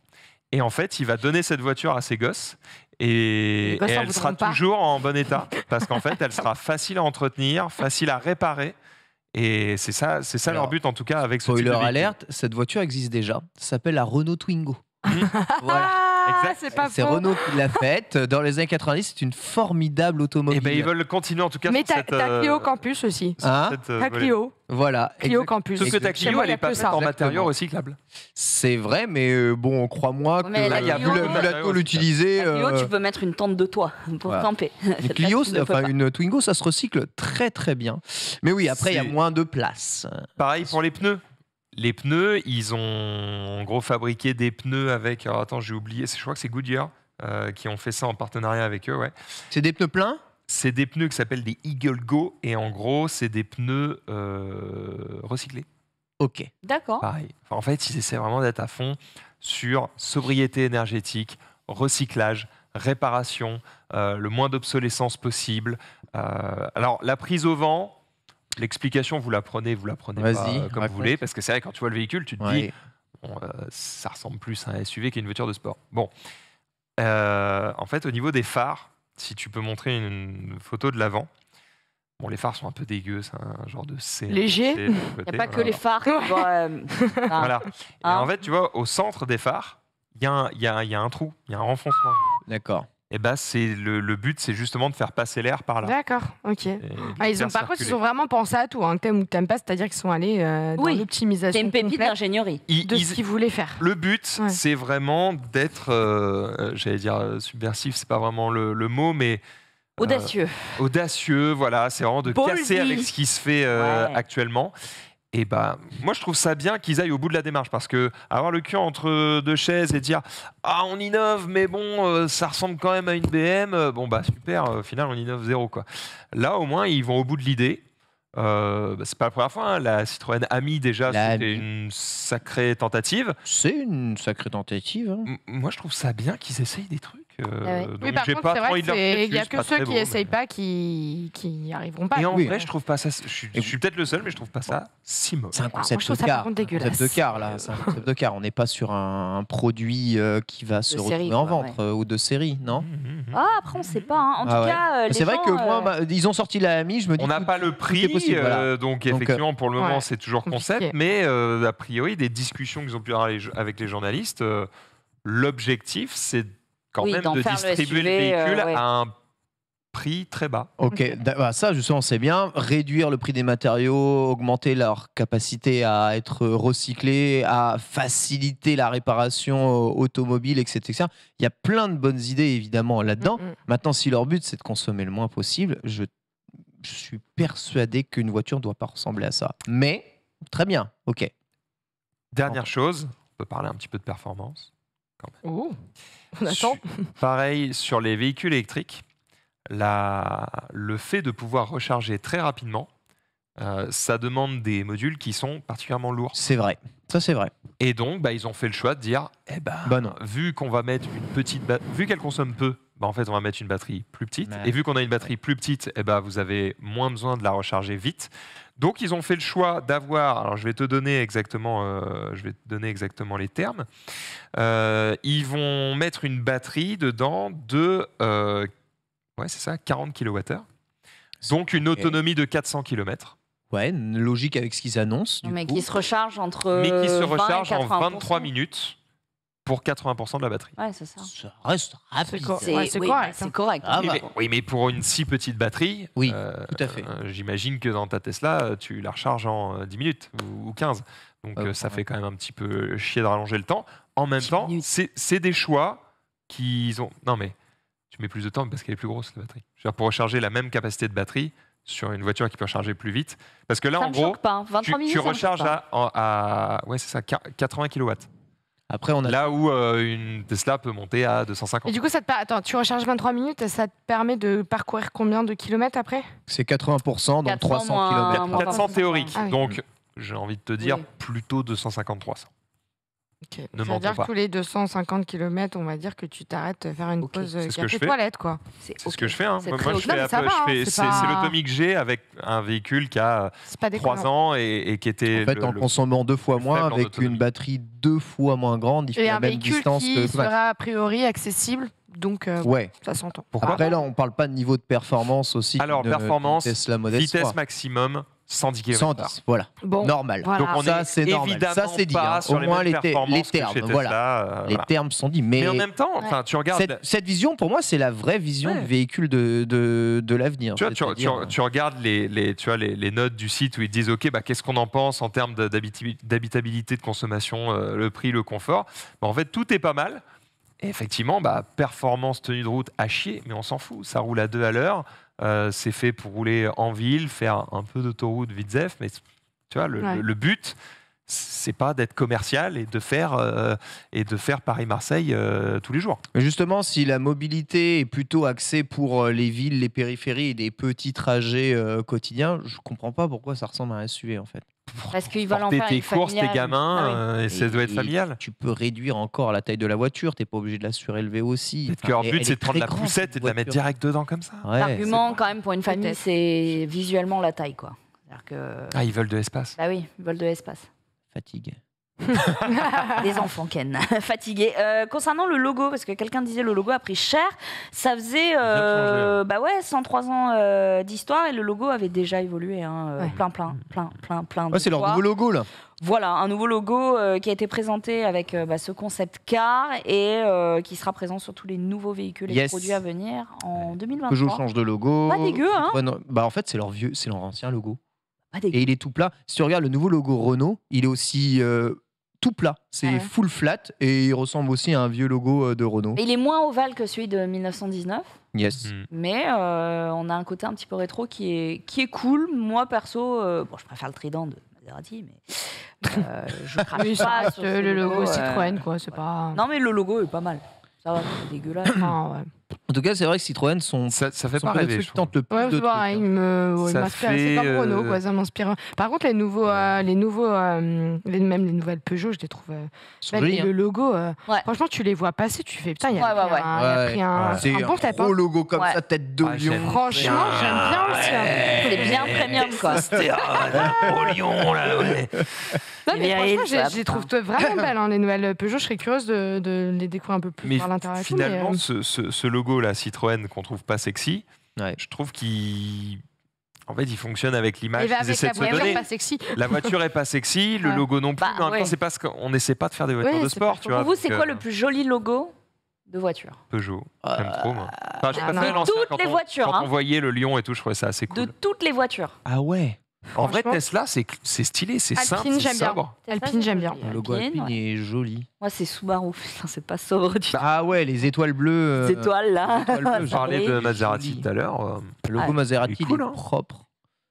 et en fait, il va donner cette voiture à ses gosses. Et, elle sera toujours en bon état parce qu'en fait, elle sera facile à entretenir, facile à réparer. Et c'est ça, c'est ça leur but en tout cas avec ce type de Spoiler véhicule. alerte, cette voiture existe déjà. Ça s'appelle la Renault Twingo. voilà. Ah, c'est pas C'est faux. Renault qui l'a faite. Dans les années 90, c'est une formidable automobile. Et ben ils veulent continuer en tout cas. Mais sur t'as cette, t'as euh, Clio Campus aussi. sur Hein cette, euh, T'as volée. Clio. Voilà. Clio exact- Campus. Sauf que ta Chez Clio, moi, elle y a est pas que faite ça. en matériaux Exactement. recyclables. C'est vrai, mais euh, bon, crois-moi que Mais la vu la, Clio, vu la La Clio, euh, tu peux mettre une tente de toit pour voilà. camper. une Cette Clio, là, tu ne peux enfin pas. une Twingo, ça se recycle très très bien. Mais oui, après il y a C'est- moins de place. Pareil pour les pneus. Les pneus, ils ont en gros fabriqué des pneus avec. Alors attends, j'ai oublié. Je crois que c'est Goodyear euh, qui ont fait ça en partenariat avec eux. Ouais. C'est des pneus pleins? C'est des pneus qui s'appellent des Eagle Go et en gros, c'est des pneus euh, recyclés. Ok. D'accord. Pareil. Enfin, en fait, ils essaient vraiment d'être à fond sur sobriété énergétique, recyclage, réparation, euh, le moins d'obsolescence possible. Euh, alors, la prise au vent, l'explication, vous la prenez, vous la prenez pas euh, comme raconte. vous voulez, parce que c'est vrai, quand tu vois le véhicule, tu te dis, bon, euh, ça ressemble plus à un SUV qu'à une voiture de sport. Bon. Euh, en fait, au niveau des phares, si tu peux montrer une photo de l'avant, bon, les phares sont un peu dégueux, c'est un genre de C. Léger. Il n'y a pas que les phares euh, Voilà. Et Hein. en fait, tu vois, au centre des phares, il y, y a un trou, il y a un renfoncement. D'accord. Et ben, c'est le, le but, c'est justement de faire passer l'air par là. D'accord, ok. Ah, ils ont, par contre, ils ont vraiment pensé à tout. Hein. que T'aimes ou que t'aimes pas, c'est-à-dire qu'ils sont allés euh, dans Oui. l'optimisation C'est une pépite d'ingénierie. De ils- ce qu'ils voulaient faire. le but, Ouais. c'est vraiment d'être, euh, euh, j'allais dire euh, subversif, c'est pas vraiment le, le mot, mais euh, Audacieux. audacieux, voilà, c'est vraiment de casser avec ce qui se fait euh, Ouais. actuellement. Et ben, moi je trouve ça bien qu'ils aillent au bout de la démarche parce que avoir le cul entre deux chaises et dire ah on innove mais bon euh, ça ressemble quand même à une BM, euh, bon bah super, euh, au final on innove zéro quoi. Là au moins ils vont au bout de l'idée. Euh, bah, c'est pas la première fois, hein, la Citroën Ami déjà La c'était Ami. une sacrée tentative. C'est une sacrée tentative. hein. M- moi je trouve ça bien qu'ils essayent des trucs. euh, Ah ouais. donc Oui, par j'ai contre, pas c'est trop vrai envie de leur qu'il crier n'y a que ceux qui beau, essayent mais- pas qui qui n'y arriveront pas. Et en Oui. vrai, je trouve pas ça. Je suis, je suis peut-être le seul, mais je trouve pas ça si mauvais. C'est un moi, concept trouve de ça, par car. contre, Un concept de car là. C'est un concept de car. On n'est pas sur un, un produit euh, qui va se retrouver en quoi, vente euh, ou de série, non? Mhm, mhm. Ah, après, on ne sait pas. hein. En Ah tout ouais. cas, euh, les C'est vrai gens, que euh, moi, ma- ils ont sorti la Ami, je me dis. On n'a tout- pas le tout prix, possible, voilà. euh, donc, Donc, effectivement, pour le moment, ouais, c'est toujours concept. compliqué. Mais euh, a priori, des discussions qu'ils ont pu avoir avec les journalistes, euh, l'objectif, c'est quand Oui, même de distribuer le SUV, euh, véhicule ouais. à un prix très bas. Ok, bah, ça justement c'est bien. Réduire le prix des matériaux, augmenter leur capacité à être recyclés, à faciliter la réparation euh, automobile, etc., etc. Il y a plein de bonnes idées évidemment là-dedans. Mm, mm. Maintenant, si leur but c'est de consommer le moins possible, je, je suis persuadé qu'une voiture ne doit pas ressembler à ça. Mais très bien, ok. Dernière chose, on peut parler un petit peu de performance. Oh, on attend. Su- Pareil sur les véhicules électriques, la- le fait de pouvoir recharger très rapidement, euh, ça demande des modules qui sont particulièrement lourds. C'est vrai, ça c'est vrai. Et donc, bah, ils ont fait le choix de dire, eh ben, Bah vu qu'on va mettre une petite, vu qu'elle consomme peu, bah, en fait, on va mettre une batterie plus petite. Ouais. Et vu qu'on a une batterie plus petite, eh ben, vous avez moins besoin de la recharger vite. Donc, ils ont fait le choix d'avoir. Alors, je vais te donner exactement, euh, je vais te donner exactement les termes. Euh, ils vont mettre une batterie dedans de, euh, ouais, c'est ça, 40 kWh. Donc, une autonomie de 400 km. Ouais, une logique avec ce qu'ils annoncent. Du mais coup. qui se recharge entre. mais qui se 20 et recharge en 80%. 23 minutes pour 80% de la batterie. Ouais, c'est ça. Ça reste rapide. C'est Ouais, c'est oui, correct, c'est hein. correct. Ah oui, bah. mais, oui, mais pour une si petite batterie, Oui, euh, tout à fait. euh, j'imagine que dans ta Tesla, euh, tu la recharges en euh, 10 minutes ou, ou 15. Donc euh, ça ouais. fait quand même un petit peu chier de rallonger le temps. En même 10 temps, c'est c'est des choix qu'ils ont. Non, mais tu mets plus de temps parce qu'elle est plus grosse, la batterie. Je veux dire, pour recharger la même capacité de batterie, sur une voiture qui peut recharger plus vite. Parce que là, ça en gros, pas. 23 tu, minutes, tu ça me choque recharges pas. à, en- à- ouais, c'est ça, 80 kW. Après, on a Là où euh, une Tesla peut monter à 250. Et du coup, ça te Attends, tu recharges 23 minutes et ça te permet de parcourir combien de kilomètres après? C'est 80%, donc 400 300 moins- km. moins 400 théoriques. Ah oui. Donc, j'ai envie de te dire Oui. plutôt 250-300. Ok. Ne Ça veut mentons dire que pas. tous les 250 km, on va dire que tu t'arrêtes faire une Ok. pause C'est ce que je café fais. toilette, quoi. C'est ce que je fais. hein. C'est Moi, moi, je fais, fais- pas- c'est l'automie que j'ai avec un véhicule qui a C'est pas 3 déconnant. ans et, et qui était. En fait, le- en le- consommant deux fois moins, avec une batterie deux fois moins grande, il fait Et la un même véhicule distance qui que. sera a priori accessible, donc euh, Ouais. ça s'entend. Pourquoi Après, là, on parle pas de niveau de performance aussi. Alors, performance, Tesla Model vitesse 3. maximum 110 km. 110, voilà. Bon, Normal. voilà. Donc on Ça, est c'est normal. Ça, c'est dit, hein. Au moins, les, termes, voilà. Euh, Les voilà. termes sont dits. Mais, Mais, en même temps, tu regardes. cette, cette vision, pour moi, c'est la vraie vision Ouais. du véhicule de, de, de l'avenir. Tu, vois, tu, tu- C'est-à-dire, tu regardes les, les- tu vois, les, les notes du site où ils disent OK, bah, qu'est-ce qu'on en pense en termes d'habitabilité, de consommation, euh, le prix, le confort. Bah, en fait, tout est pas mal. Et effectivement, bah, performance, tenue de route à chier, mais on s'en fout. Ça roule à deux à l'heure. Euh, c'est fait pour rouler en ville, faire un peu d'autoroute vite zef, mais tu vois, le, Ouais. le- le but, c'est pas d'être commercial et de faire, euh, et de faire Paris-Marseille euh, tous les jours. Mais Justement, si la mobilité est plutôt axée pour les villes, les périphéries et des petits trajets euh, quotidiens, je comprends pas pourquoi ça ressemble à un SUV en fait. Parce qu'ils veulent en faire tes une courses, tes gamins, Ah oui. euh, et ça Et- doit être familial. Tu peux réduire encore la taille de la voiture, t'es pas obligé de la surélever aussi. Peut-être Enfin, que leur but, c'est est de prendre la poussette et de la mettre direct dedans comme ça. Ouais, L'argument, quand même, pour une famille, c'est visuellement la taille, quoi. Que. Ah, ils veulent de l'espace. Bah oui, vol de l'espace. fatigue. Les enfants Ken, fatigués. Euh, concernant le logo, parce que quelqu'un disait le logo a pris cher, ça faisait euh, bah ouais 103 ans euh, d'histoire et le logo avait déjà évolué, hein, Ouais. plein plein plein plein plein. Ouais, c'est leur nouveau logo là. Voilà, un nouveau logo euh, qui a été présenté avec euh, bah, ce concept car et euh, qui sera présent sur tous les nouveaux véhicules et Yes. produits à venir en 2023. Peugeot change de logo. Pas dégueu, hein Ouais, non, Bah en fait, c'est leur vieux, c'est leur ancien logo. Pas dégueu. Et il est tout plat. Si tu regardes le nouveau logo Renault, il est aussi euh, tout plat. C'est Ah ouais. full flat et il ressemble aussi à un vieux logo euh, de Renault. Mais il est moins ovale que celui de 1919. Yes. Hmm. Mais euh, on a un côté un petit peu rétro qui est, qui est cool. Moi, perso, euh, bon, je préfère le trident de Maserati, mais euh, je crache Oui, pas sur ce le logo euh, Citroën, quoi. C'est pas. Non, mais le logo est pas mal. Ça va, c'est dégueulasse. Enfin, ouais. En tout cas, c'est vrai que Citroën sont, Ça, ça fait sont pas rêver. je tente le plus Ouais, de trucs, il hein. me, ouais, Ça m'inspire. C'est fait, comme Renault, euh, quoi, ça m'inspire. Par contre, les nouveaux, euh, les nouveaux, euh, les, même les nouvelles Peugeot, je les trouve. euh, hein. le logo, euh, Ouais. franchement, tu les vois passer, tu fais putain, il y a pris ouais. un, il a Ouais, pris un, ouais. C'est un bon gros hein. logo comme Ouais. ça, tête de lion. Franchement, j'aime bien aussi. hein. C'est bien premium, quoi. Napoléon, là, ouais. Non, Eh mais bien, franchement, je les trouve vraiment belles, hein, les nouvelles Peugeot. Je serais curieuse de, les découvrir un peu plus par l'intérieur. finalement, ce, ce- logo-là, Citroën, qu'on trouve pas sexy, Ouais. je trouve qu'il. En fait, il fonctionne avec l'image il va qu'ils essaient la de se voiture donner. pas sexy. La voiture est pas sexy, le Ouais. logo non plus. Bah, mais en même temps, ouais. c'est parce qu'on n'essaie pas de faire des voitures de sport, tu vois. Pour vous, c'est quoi euh, le plus joli logo de voiture? Peugeot J'aime trop, moi. Enfin, je Ah, Toutes quand les on- voitures, Quand hein. on voyait le lion et tout, je trouvais ça assez De cool. toutes les voitures. Ah ouais. En vrai. Tesla, c'est c'est stylé, c'est Alpine, simple, c'est j'aime bien. sobre. Alpine, j'aime bien. Le logo Alpine, Alpine ouais. est joli. Moi, c'est Subaru. Putain, c'est pas sobre du tout. Ah ouais, les étoiles bleues. euh, Les étoiles, là. étoiles bleues, Je parlais de Maserati Joli. tout à l'heure. euh, Le logo Ah, Maserati, il est cool, est hein. propre.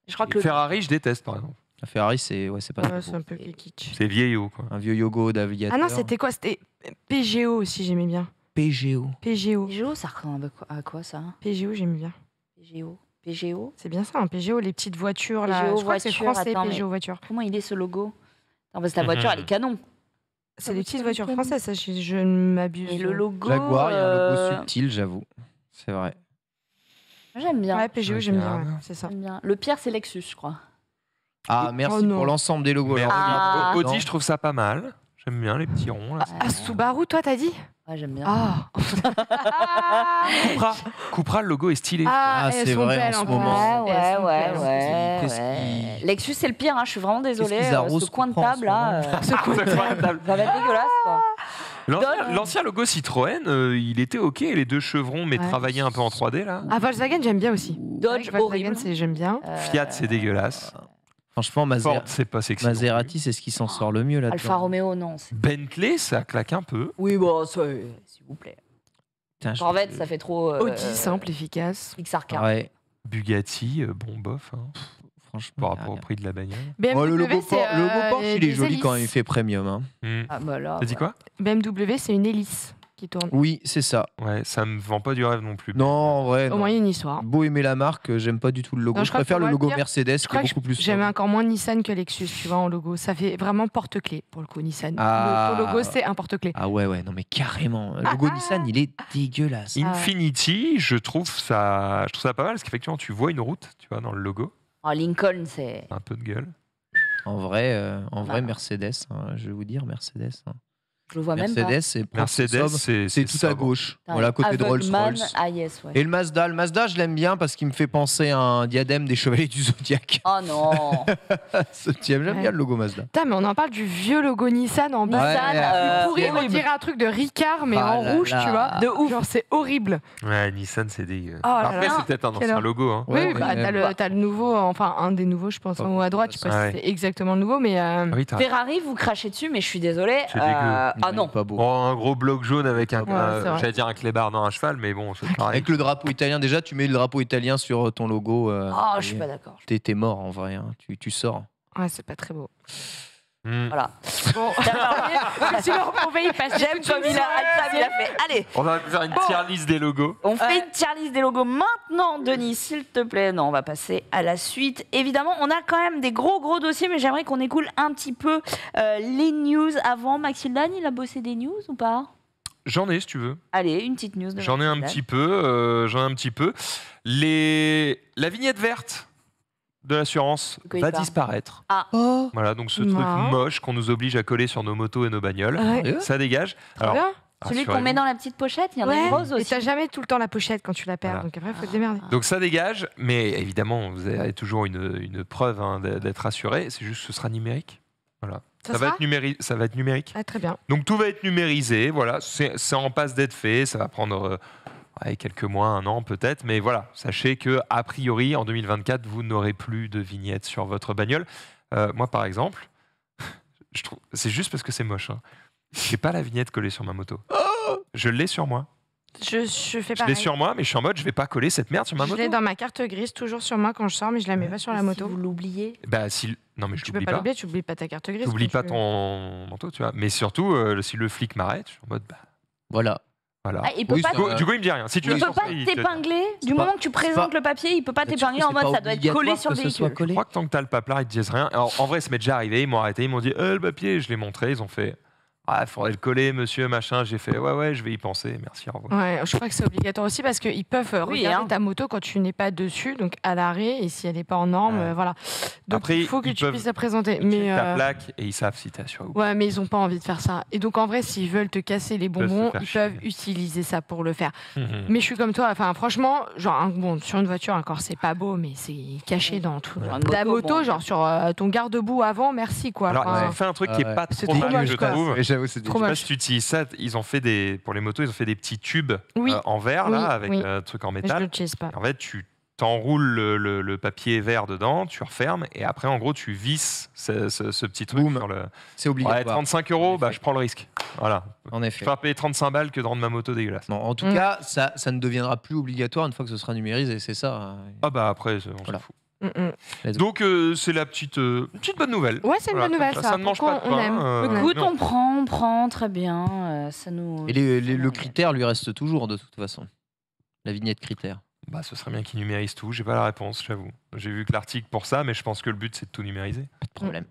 Je crois que le Ferrari, je déteste, par exemple. La Ferrari, c'est ouais, c'est pas Ouais, très c'est beau. un peu kitsch. C'est vieillot, quoi. un vieux yogo d'aviateur. Ah non, c'était quoi? C'était PGO aussi, j'aimais bien. PGO. PGO. Peugeot, ça ressemble à quoi, à quoi, ça? PGO, j'aimais bien. PGO PGO C'est bien ça, un PGO, les petites voitures là. PGO je crois que c'est français, attends, PGO voiture. Comment il est ce logo? Non, parce que la voiture, elle est canon. C'est des petites c'est voitures françaises, ça, je, je ne m'abuse. Et le logo. Jaguar, il y a un logo euh, subtil, j'avoue. C'est vrai. J'aime bien. Ouais, PGO, j'aime bien, c'est ça. Bien. Le pire, c'est Lexus, je crois. Ah, Oh merci non. pour l'ensemble des logos. Ah. Audi, je trouve ça pas mal. J'aime bien les petits ronds. Là, Ah, Subaru, toi, t'as dit? Ouais, j'aime bien. Ah Cupra, Cupra, le logo est stylé. Ah, elles c'est vrai, en ce moment. Ouais, ouais, ouais, ouais, Lexus, c'est le pire, hein, je suis vraiment désolée. euh, arrosent ce coin de table, ce là. Ce coin de table. ça va être dégueulasse, quoi. L'ancien- logo Citroën, euh, il était ok, les deux chevrons, mais Ouais. travaillés un peu en 3D là. Ah, Volkswagen, j'aime bien aussi. Dodge, Volkswagen, horrible. c'est- j'aime bien. Euh, Fiat, c'est dégueulasse. Franchement, Maser- Ford, c'est pas sexy. non plus. Maserati, c'est ce qui s'en sort le mieux là-dedans. Alfa Romeo, non. Bentley, ça claque un peu. Oui, bon, ça, s'il vous plaît. Putain, je- Corvette, ça fait trop. euh, Audi, simple, efficace. Pixar Car. Ouais. Bugatti, euh, bon bof, hein, Franchement. par rapport au prix de la bagnole. BMW, Oh, le logo, c'est, Por- le logo euh, Porsche, il est joli quand il fait premium. hein. Hmm. Ah bah là. T'as dit quoi? BMW, c'est une hélice qui tourne. Oui, c'est ça. Ouais, ça me vend pas du rêve non plus. Non, en vrai. Au non. moins, il y a une histoire. Beau aimer la marque, euh, j'aime pas du tout le logo. Non, je préfère le logo dire. Mercedes Je qui est beaucoup plus. j'aime encore moins Nissan que Lexus, tu vois, en logo. Ça fait vraiment porte-clés pour le coup, Nissan. Ah. Le, ton logo, c'est un porte-clés. Ah ouais, ouais, non mais carrément. Le logo Ah. Nissan, il est dégueulasse. Ah. Infinity, je trouve ça, je trouve ça pas mal parce qu'effectivement, tu vois une route, tu vois, dans le logo, Oh, Lincoln, c'est. un peu de gueule. En vrai, euh, en vrai. Mercedes, hein, je vais vous dire Mercedes. hein. Je le vois même pas. Mercedes, c'est Mercedes, tout à gauche. Voilà, à côté de. Ah yes, ouais. Et le Mazda, le Mazda, je l'aime bien parce qu'il me fait penser à un diadème des chevaliers du Zodiac. Oh non. J'aime Ouais. bien le logo Mazda. Putain, mais on en parle du vieux logo Nissan en bas. Nissan, Ouais, euh, Pourri, on dirait un truc de Ricard, mais Ah en là rouge, là. tu vois. De ouf. Genre, c'est horrible. Ouais, Nissan, c'est dégueu. Oh là Après, c'est peut-être un ancien logo. Hein. Ouais, oui, mais bah, t'as le, t'as le nouveau, enfin, un des nouveaux, je pense, en haut à droite. Je sais pas si ouais. c'est exactement le nouveau, mais. euh, Ah Ferrari, vous crachez dessus, mais je suis désolée. Euh, ah non. Pas beau. Bon, un gros bloc jaune avec un, Ouais, j'allais dire un clébard, non un cheval, mais bon, c'est pareil. Avec le drapeau italien, déjà, tu mets le drapeau italien sur ton logo. euh, Oh, je suis pas d'accord. T'es t'es mort en vrai, hein. tu, tu sors. Ouais, c'est pas très beau. Hmm. Voilà. Bon, va y passer. J'aime comme il a, il fait. Allez, On va faire une Bon. tier list des logos. on fait Ouais. une tier list des logos maintenant, Denis, s'il te plaît. Non, on va passer à la suite. Évidemment, on a quand même des gros, gros dossiers, mais j'aimerais qu'on écoule un petit peu euh, les news avant. Maxildan, il a bossé des news ou pas? J'en ai, si tu veux. Allez, une petite news. J'en ai un petit peu. euh, J'en ai un petit peu. Les... La vignette verte de l'assurance il va disparaître. Oh Voilà, donc ce truc moche qu'on nous oblige à coller sur nos motos et nos bagnoles, Ouais. ça dégage. Très Alors, bien. Celui qu'on rassurez-vous. met dans la petite pochette, il y en a Ouais, une rose mais aussi. t'as jamais tout le temps la pochette quand tu la perds, Voilà. donc après, faut te démerder. Donc ça dégage, mais évidemment, vous avez toujours une, une preuve hein, d'être assuré. C'est juste que ce sera numérique. Voilà. Ça Ça, va sera être numéri- ça va être numérique. Ah, très bien. Donc tout va être numérisé. Voilà, c'est c'est en passe d'être fait. Ça va prendre euh, quelques mois, un an peut-être, mais voilà. Sachez que a priori, en 2024, vous n'aurez plus de vignette sur votre bagnole. Euh, moi, par exemple, je trouve, c'est juste parce que c'est moche. Hein. J'ai pas la vignette collée sur ma moto. Je l'ai sur moi. Je, je fais Je l'ai pareil. sur moi, mais je suis en mode, je vais pas coller cette merde sur ma Je moto. l'ai dans ma carte grise, toujours sur moi quand je sors, mais je la mets pas sur la Si moto. vous l'oubliez. Bah si, non mais je Tu peux l'oublie pas pas. l'oublier, tu oublies pas ta carte grise. T'oublies quand pas tu- ton manteau, tu vois. Mais surtout, euh, si le flic m'arrête, je suis en mode, bah, Voilà. Voilà. Ah, il peut Oui, pas Du coup, du coup, il me dit rien. Si tu Il peut pas t'épingler du moment que tu présentes pas- le papier, il peut pas t'épingler en mode ça doit être collé sur le véhicule. Je crois que tant que t'as le papier, ils te disent rien. Alors, en vrai, ça m'est déjà arrivé. Ils m'ont arrêté. Ils m'ont dit euh, le papier, je l'ai montré. Ils ont fait ah, faudrait le coller, monsieur, machin. J'ai fait ouais, ouais, je vais y penser. Merci, au revoir. Ouais, je crois que c'est obligatoire aussi parce qu'ils peuvent euh, Oui, regarder hein. ta moto quand tu n'es pas dessus, donc à l'arrêt, et si elle n'est pas en norme, Ouais. euh, voilà. Donc Après, il faut que ils tu peuvent- puisses la présenter. Ils Mais, checkent ta euh, plaque et ils savent si t'es assuré ou pas. ouais, mais ils n'ont pas envie de faire ça. Et donc en vrai, s'ils veulent te casser les bonbons, ils chier. peuvent utiliser ça pour le faire. Mhm. Mais je suis comme toi, enfin franchement, genre bon, sur une voiture encore c'est pas beau, mais c'est caché dans tout. Sur Genre, la moto, moto, bon. genre sur euh, ton garde-boue avant, merci quoi. Alors, Enfin, ils ont fait un truc qui est Ouais. pas trop mal, je trouve. J'avoue, c'est Trop Je sais pas moche. si tu utilises ça. Ils ont fait des pour les motos, ils ont fait des petits tubes Oui. euh, en verre Oui, là avec oui. un truc en mais je métal. l'utilise pas. En fait, tu t'enroules le, le- le papier vert dedans, tu refermes et après, en gros, tu visses ce, ce- ce petit truc Boum. sur le. C'est Ouais, obligatoire. 35 euros, bah, je prends le risque. Voilà. En Je effet. préfère payer 35 balles que de rendre ma moto dégueulasse. Bon, en tout Mm. cas, ça, ça ne deviendra plus obligatoire une fois que ce sera numérisé, c'est ça. hein. Ah bah après, c'est- on Voilà. s'en fout. Mm, mm. Donc euh, c'est la petite, euh, petite bonne nouvelle. Ouais, c'est une Voilà, bonne nouvelle comme ça. Ça ne mange pas de on pain. aime euh, Écoute, non. on prend, on prend, très bien. euh, ça nous. Et les- les- ça le critère lui reste toujours de toute façon. La vignette critère. Bah, ce serait bien qu'ils numérisent tout. J'ai pas la réponse, j'avoue. J'ai vu que l'article pour ça, mais je pense que le but c'est de tout numériser. Pas de problème.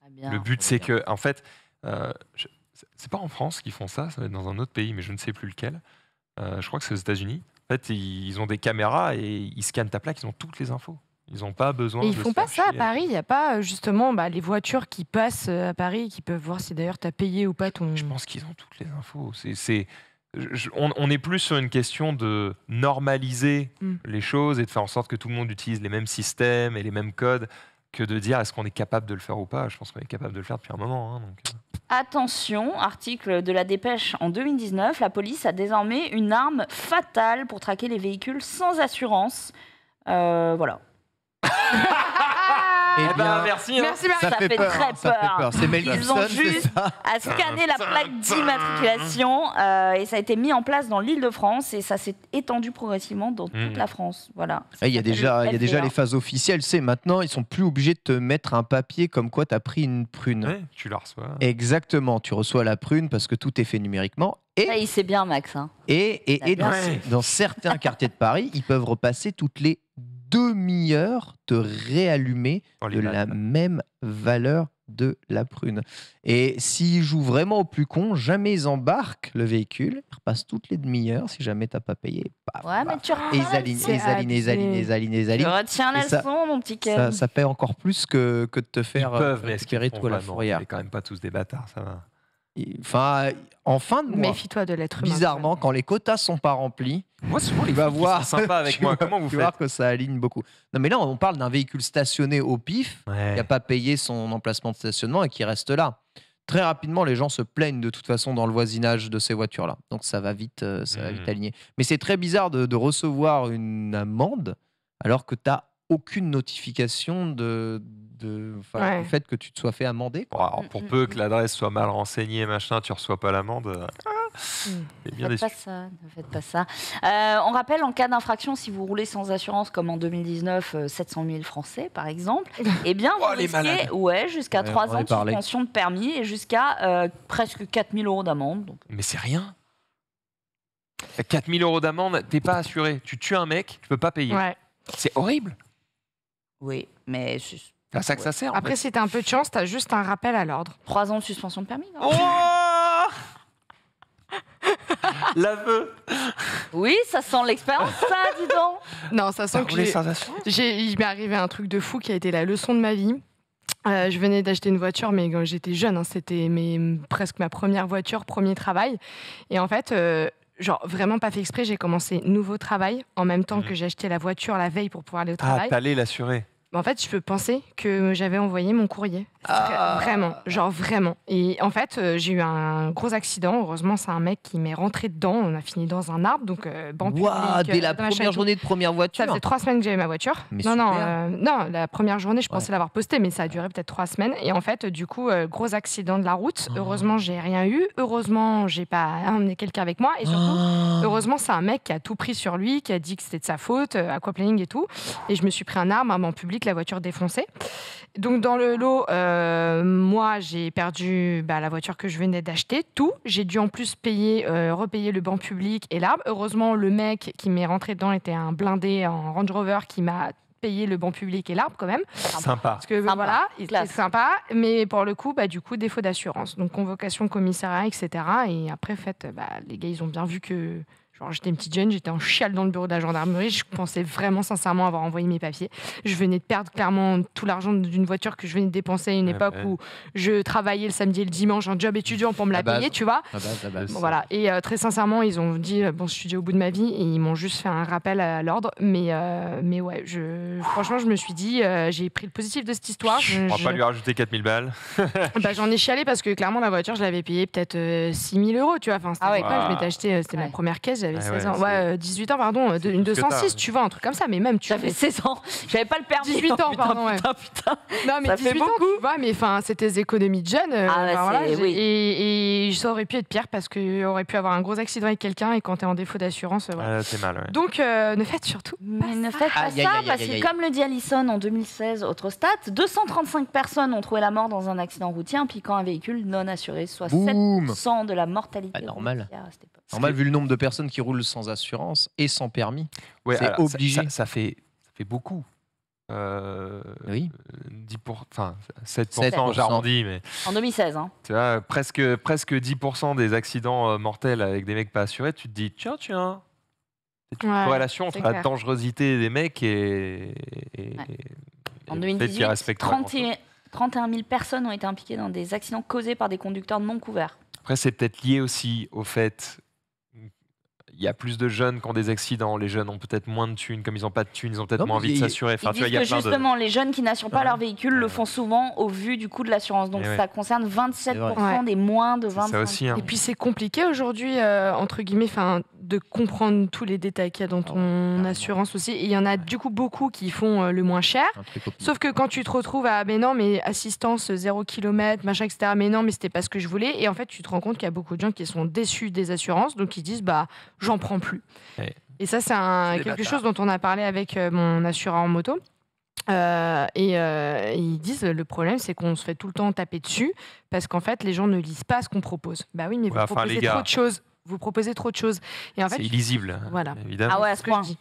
Très bien. le but c'est que, en fait, euh, je- c'est- c'est pas en France qu'ils font ça, ça va être dans un autre pays, mais je ne sais plus lequel. Euh, je crois que c'est aux États-Unis. En fait, ils ont des caméras et ils scannent ta plaque, ils ont toutes les infos. Ils n'ont pas besoin Et de ils se font pas ça à. Paris. Il n'y a pas euh, justement bah, les voitures qui passent euh, à Paris qui peuvent voir si d'ailleurs tu as payé ou pas ton. Je pense qu'ils ont toutes les infos. C'est, c'est- je- on, on est plus sur une question de normaliser Mm. les choses et de faire en sorte que tout le monde utilise les mêmes systèmes et les mêmes codes que de dire est-ce qu'on est capable de le faire ou pas. Je pense qu'on est capable de le faire depuis un moment. hein, donc, euh. Attention, article de la dépêche en 2019, la police a désormais une arme fatale pour traquer les véhicules sans assurance. Euh, voilà. Eh Eh ben, merci. hein. Merci, Marie. Ça fait peur, très ça fait peur. peur. C'est Mel Ils Gibson, ont c'est juste ça à scanner la plaque d'immatriculation euh, et ça a été mis en place dans l'île de France et ça s'est étendu progressivement dans toute Mhm. la France. Voilà. Ah, Il y a déjà, il y a déjà les phases officielles. C'est maintenant, ils sont plus obligés de te mettre un papier comme quoi tu as pris une prune. Ouais, tu la reçois. Exactement, tu reçois la prune parce que tout est fait numériquement. Et, Ça, il sait bien, Max. hein. et, et, et dans, Ouais. dans certains quartiers de Paris, ils peuvent repasser toutes les demi-heures te réallumer de la même valeur de la prune. Et s'ils jouent vraiment au plus con, jamais ils embarquent le véhicule, ils repassent toutes les demi-heures si jamais t'as pas payé. Paf, Ouais, mais paf. tu Et retiens ils la alignent, ils alignent, ils alignent, ils alignent, ils alignent. retiens la Et ça- leçon, mon petit Ken. Ça, ça paie encore plus que, que de te Ils faire peuvent, euh, mais est-ce qu'ils tout à la fourrière. Quand même pas tous des bâtards, ça va. Enfin, en fin de mois, Méfie-toi de l'être humain. bizarrement, quand les quotas sont pas remplis, Moi, souvent, les tu vas voir. sont sympas avec moi. Comment vous tu faites voir que ça aligne beaucoup. Non, mais là, on parle d'un véhicule stationné au pif, qui n'a pas payé son emplacement de stationnement et qui reste là. Très rapidement, les gens se plaignent de toute façon dans le voisinage de ces voitures-là. Donc ça va vite, euh, ça va vite aligner. Mais c'est très bizarre de, de recevoir une amende alors que tu n'as aucune notification de, de, enfin, Ouais. du fait que tu te sois fait amender. quoi. Alors, pour Mm, peu mm, que l'adresse soit mal renseignée, machin, tu reçois pas l'amende. euh, bien Ne déçu. faites pas ça, ne faites pas ça. Euh, on rappelle, en cas d'infraction, si vous roulez sans assurance, comme en 2019, euh, 700 000 Français, par exemple, eh bien, vous Oh, risquez ouais, jusqu'à Ouais, 3 on en ans de parlé. suspension de permis et jusqu'à euh, presque 4 000 euros d'amende. Donc, Mais c'est rien. 4000 euros d'amende, t'es pas assuré. Tu tues un mec, tu peux pas payer. Ouais. C'est horrible. oui, mais à ça que ça sert. en Après, fait. si t'as un peu de chance, t'as juste un rappel à l'ordre. 3 ans de suspension de permis. non Oh L'aveu. Oui, ça sent l'expérience, ça, dis donc. Non, ça sent que roulé j'ai- j'ai- il m'est arrivé un truc de fou qui a été la leçon de ma vie. Euh, je venais d'acheter une voiture, mais quand j'étais jeune, hein, c'était mes- presque ma première voiture, premier travail. Et en fait, euh, genre vraiment pas fait exprès, j'ai commencé nouveau travail en même temps Mhm. que j'ai acheté la voiture la veille pour pouvoir aller au Ah, travail. t'allais l'assurer. En fait, je peux penser que j'avais envoyé mon courrier. Ah. Vraiment, genre vraiment. Et en fait, euh, j'ai eu un gros accident. Heureusement, c'est un mec qui m'est rentré dedans. On a fini dans un arbre, donc euh, banc Waouh, public, dès euh, la machin et première tout. journée de première Ça voiture. faisait trois semaines que j'avais ma voiture. Mais non, non, super. euh, non, la première journée, je pensais l'avoir postée, mais ça a duré peut-être trois semaines. Et en fait, du coup, euh, gros accident de la route. Oh. Heureusement, j'ai rien eu. Heureusement, j'ai pas emmené quelqu'un avec moi. Et surtout, Ah. Heureusement, c'est un mec qui a tout pris sur lui, qui a dit que c'était de sa faute, euh, aquaplaning et tout. Et je me suis pris un arme en public, la voiture défoncée. Donc dans le lot, euh, moi j'ai perdu bah, la voiture que je venais d'acheter, tout. J'ai dû en plus payer, euh, repayer le banc public et l'arbre. Heureusement, le mec qui m'est rentré dedans était un blindé en Range Rover qui m'a payé le banc public et l'arbre quand même. Sympa. Parce que Sympa. voilà, Classe. sympa, mais pour le coup, bah, du coup, défaut d'assurance. Donc convocation au commissariat, etc. Et après, fait, bah, les gars, ils ont bien vu que j'étais une petite jeune, j'étais en chiale dans le bureau de la gendarmerie. Je pensais vraiment sincèrement avoir envoyé mes papiers. Je venais de perdre clairement tout l'argent d'une voiture que je venais de dépenser à une Ouais, époque où je travaillais le samedi et le dimanche en job étudiant pour me la payer, tu vois. Bon, voilà. Et euh, très sincèrement, ils ont dit euh, bon, je suis déjà au bout de ma vie et ils m'ont juste fait un rappel à l'ordre. Mais, euh, mais ouais, je, franchement, je me suis dit, euh, j'ai pris le positif de cette histoire. Je- On va je- pas lui rajouter 4000 balles. bah, J'en ai chialé parce que clairement, la voiture, je l'avais payée peut-être 6000 euros, tu vois. Enfin, c'était Ah ouais. quoi, je Ah. m'étais acheté, c'était ma première caisse, j'avais Ah 16 ouais, ans. c'est- Ouais, euh, 18 ans, pardon, de- une plus que t'as, 206, ouais. tu vois, un truc comme ça. Mais même, tu J'avais 16 ans, j'avais pas le permis. 18 ans, Putain, pardon, ouais. Putain, putain. Non, mais Ça fait 18 ans, beaucoup. tu vois, mais enfin, c'était des économies de jeunes. euh, Ah, bah, voilà, oui. et, et ça aurait pu être pire parce que aurait pu avoir un gros accident avec quelqu'un et quand tu es en défaut d'assurance, euh, voilà. Ah, c'est mal, ouais. Donc, euh, ne faites surtout. Mais ne faites pas ça, parce que comme le dit Allison en 2016, autre stat, 235 personnes ont trouvé la mort dans un accident routier impliquant un véhicule non assuré, soit Boum. 7% de la mortalité. Bah, normal. à cette époque. Normal, vu le nombre de personnes qui roulent sans assurance et sans permis. Ouais, c'est obligé. Ça, ça fait, ça fait beaucoup. Euh, Oui. 10 pour, enfin, 7%, 7%. j'arrondis, mais En 2016, hein. tu vois, presque, presque 10% des accidents euh, mortels avec des mecs pas assurés, tu te dis, tiens, tiens, c'est une Ouais, corrélation entre la dangerosité des mecs et, et- Ouais. et En le fait qu'ils 2018, respectent pas grand-chose. 31 31 000 personnes ont été impliquées dans des accidents causés par des conducteurs non couverts. Après, c'est peut-être lié aussi au fait il y a plus de jeunes qui ont des accidents. Les jeunes ont peut-être moins de thunes. Comme ils n'ont pas de thunes, ils ont peut-être moins envie de s'assurer. Enfin, tu vois, disent il y a que plein de- justement, les jeunes qui n'assurent pas Ouais. leur véhicule le font souvent au vu du coût de l'assurance. Donc Et ouais. ça concerne 27% Ouais. des moins de C'est 25 ça aussi. hein. Et puis c'est compliqué aujourd'hui, euh, entre guillemets, enfin, de comprendre tous les détails qu'il y a dans ton carrément. assurance aussi. Et il y en a du coup beaucoup qui font euh, le moins cher. Sauf que quand tu te retrouves à mais non, mais assistance 0 km, machin, etc. Mais non, mais c'était pas ce que je voulais. Et en fait, tu te rends compte qu'il y a beaucoup de gens qui sont déçus des assurances, donc ils disent bah j'en prends plus. Ouais. Et ça, c'est quelque chose dont on a parlé avec euh, mon assureur en moto. Euh, et euh, ils disent le problème, c'est qu'on se fait tout le temps taper dessus parce qu'en fait, les gens ne lisent pas ce qu'on propose. Bah oui, mais vous Ouais, proposez gars. trop de choses. Vous proposez trop de choses. Et en fait, c'est illisible, voilà. évidemment. Ah ouais, ce que je dis.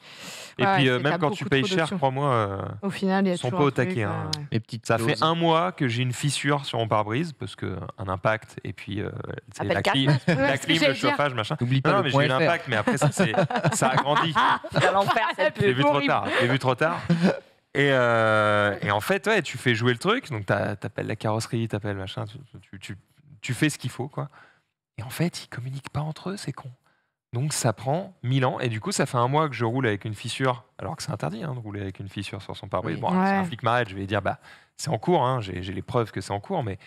Et Ouais, puis euh, même quand tu payes cher, crois-moi, euh, Au final, Ils sont pas au taquet, hein. ouais. Petites ça fait un mois que j'ai une fissure sur mon pare-brise parce que un impact et puis euh, la clim, Ouais, la clim, le chauffage, machin. N'oublie pas non, le mais j'ai eu l'impact, mais après ça, ça a grandi. L'ai pub. vu trop tard. Je l'ai vu trop tard. Et, euh, et en fait, ouais, tu fais jouer le truc. Donc, t'a- t'appelles la carrosserie, t'appelles machin. Tu, tu, tu- tu fais ce qu'il faut, quoi. Et en fait, ils communiquent pas entre eux, c'est con. Donc, ça prend 1000 ans. Et du coup, ça fait un mois que je roule avec une fissure, alors que c'est interdit hein, de rouler avec une fissure sur son pare-brise. Oui. Bon, si un Ouais. flic m'arrête, je vais dire, bah, c'est en cours. hein, j'ai les preuves que c'est en cours, mais.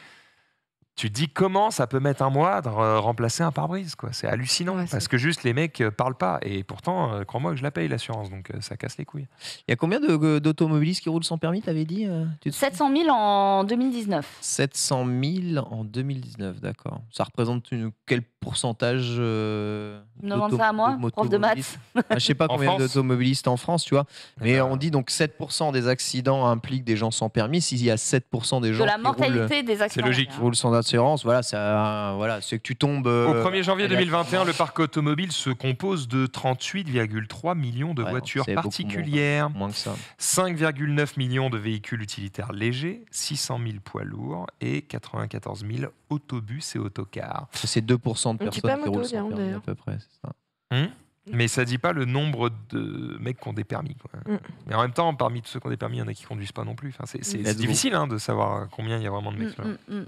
Tu dis comment ça peut mettre un mois de re- remplacer un pare-brise quoi C'est hallucinant Ouais, parce que juste les mecs euh, parlent pas et pourtant euh, crois-moi que je la paye l'assurance donc euh, ça casse les couilles. Il y a combien de- d'automobilistes qui roulent sans permis, t'avais dit euh, tu te- 700 000 en 2019. 700 000 en 2019, d'accord. Ça représente une- quel pourcentage euh, Me demande ça à moi, prof de maths. Ah, Je sais pas En combien France d'automobilistes en France, tu vois. Mais on dit donc 7% des accidents impliquent des gens sans permis. S'il y a 7% des De gens la qui roulent, mortalité des accidents. logique. qui roulent sans assurance, voilà, ça, voilà, c'est que tu tombes. euh, Au 1er janvier et là, 2021, le parc automobile se compose de 38,3 millions de Ouais, voitures c'est particulières, moins que ça. 5,9 millions de véhicules utilitaires légers, 600 000 poids lourds et 94 000 autobus et autocars. C'est 2% de Un petit personnes peu qui roulent sans permis à peu près. c'est ça. Mais ça dit pas le nombre de mecs qui ont des permis. quoi. Mm. Mais en même temps, parmi tous ceux qui ont des permis, il y en a qui conduisent pas non plus. Enfin, c'est go. difficile hein, de savoir combien il y a vraiment de mecs. Mm, mm, mm.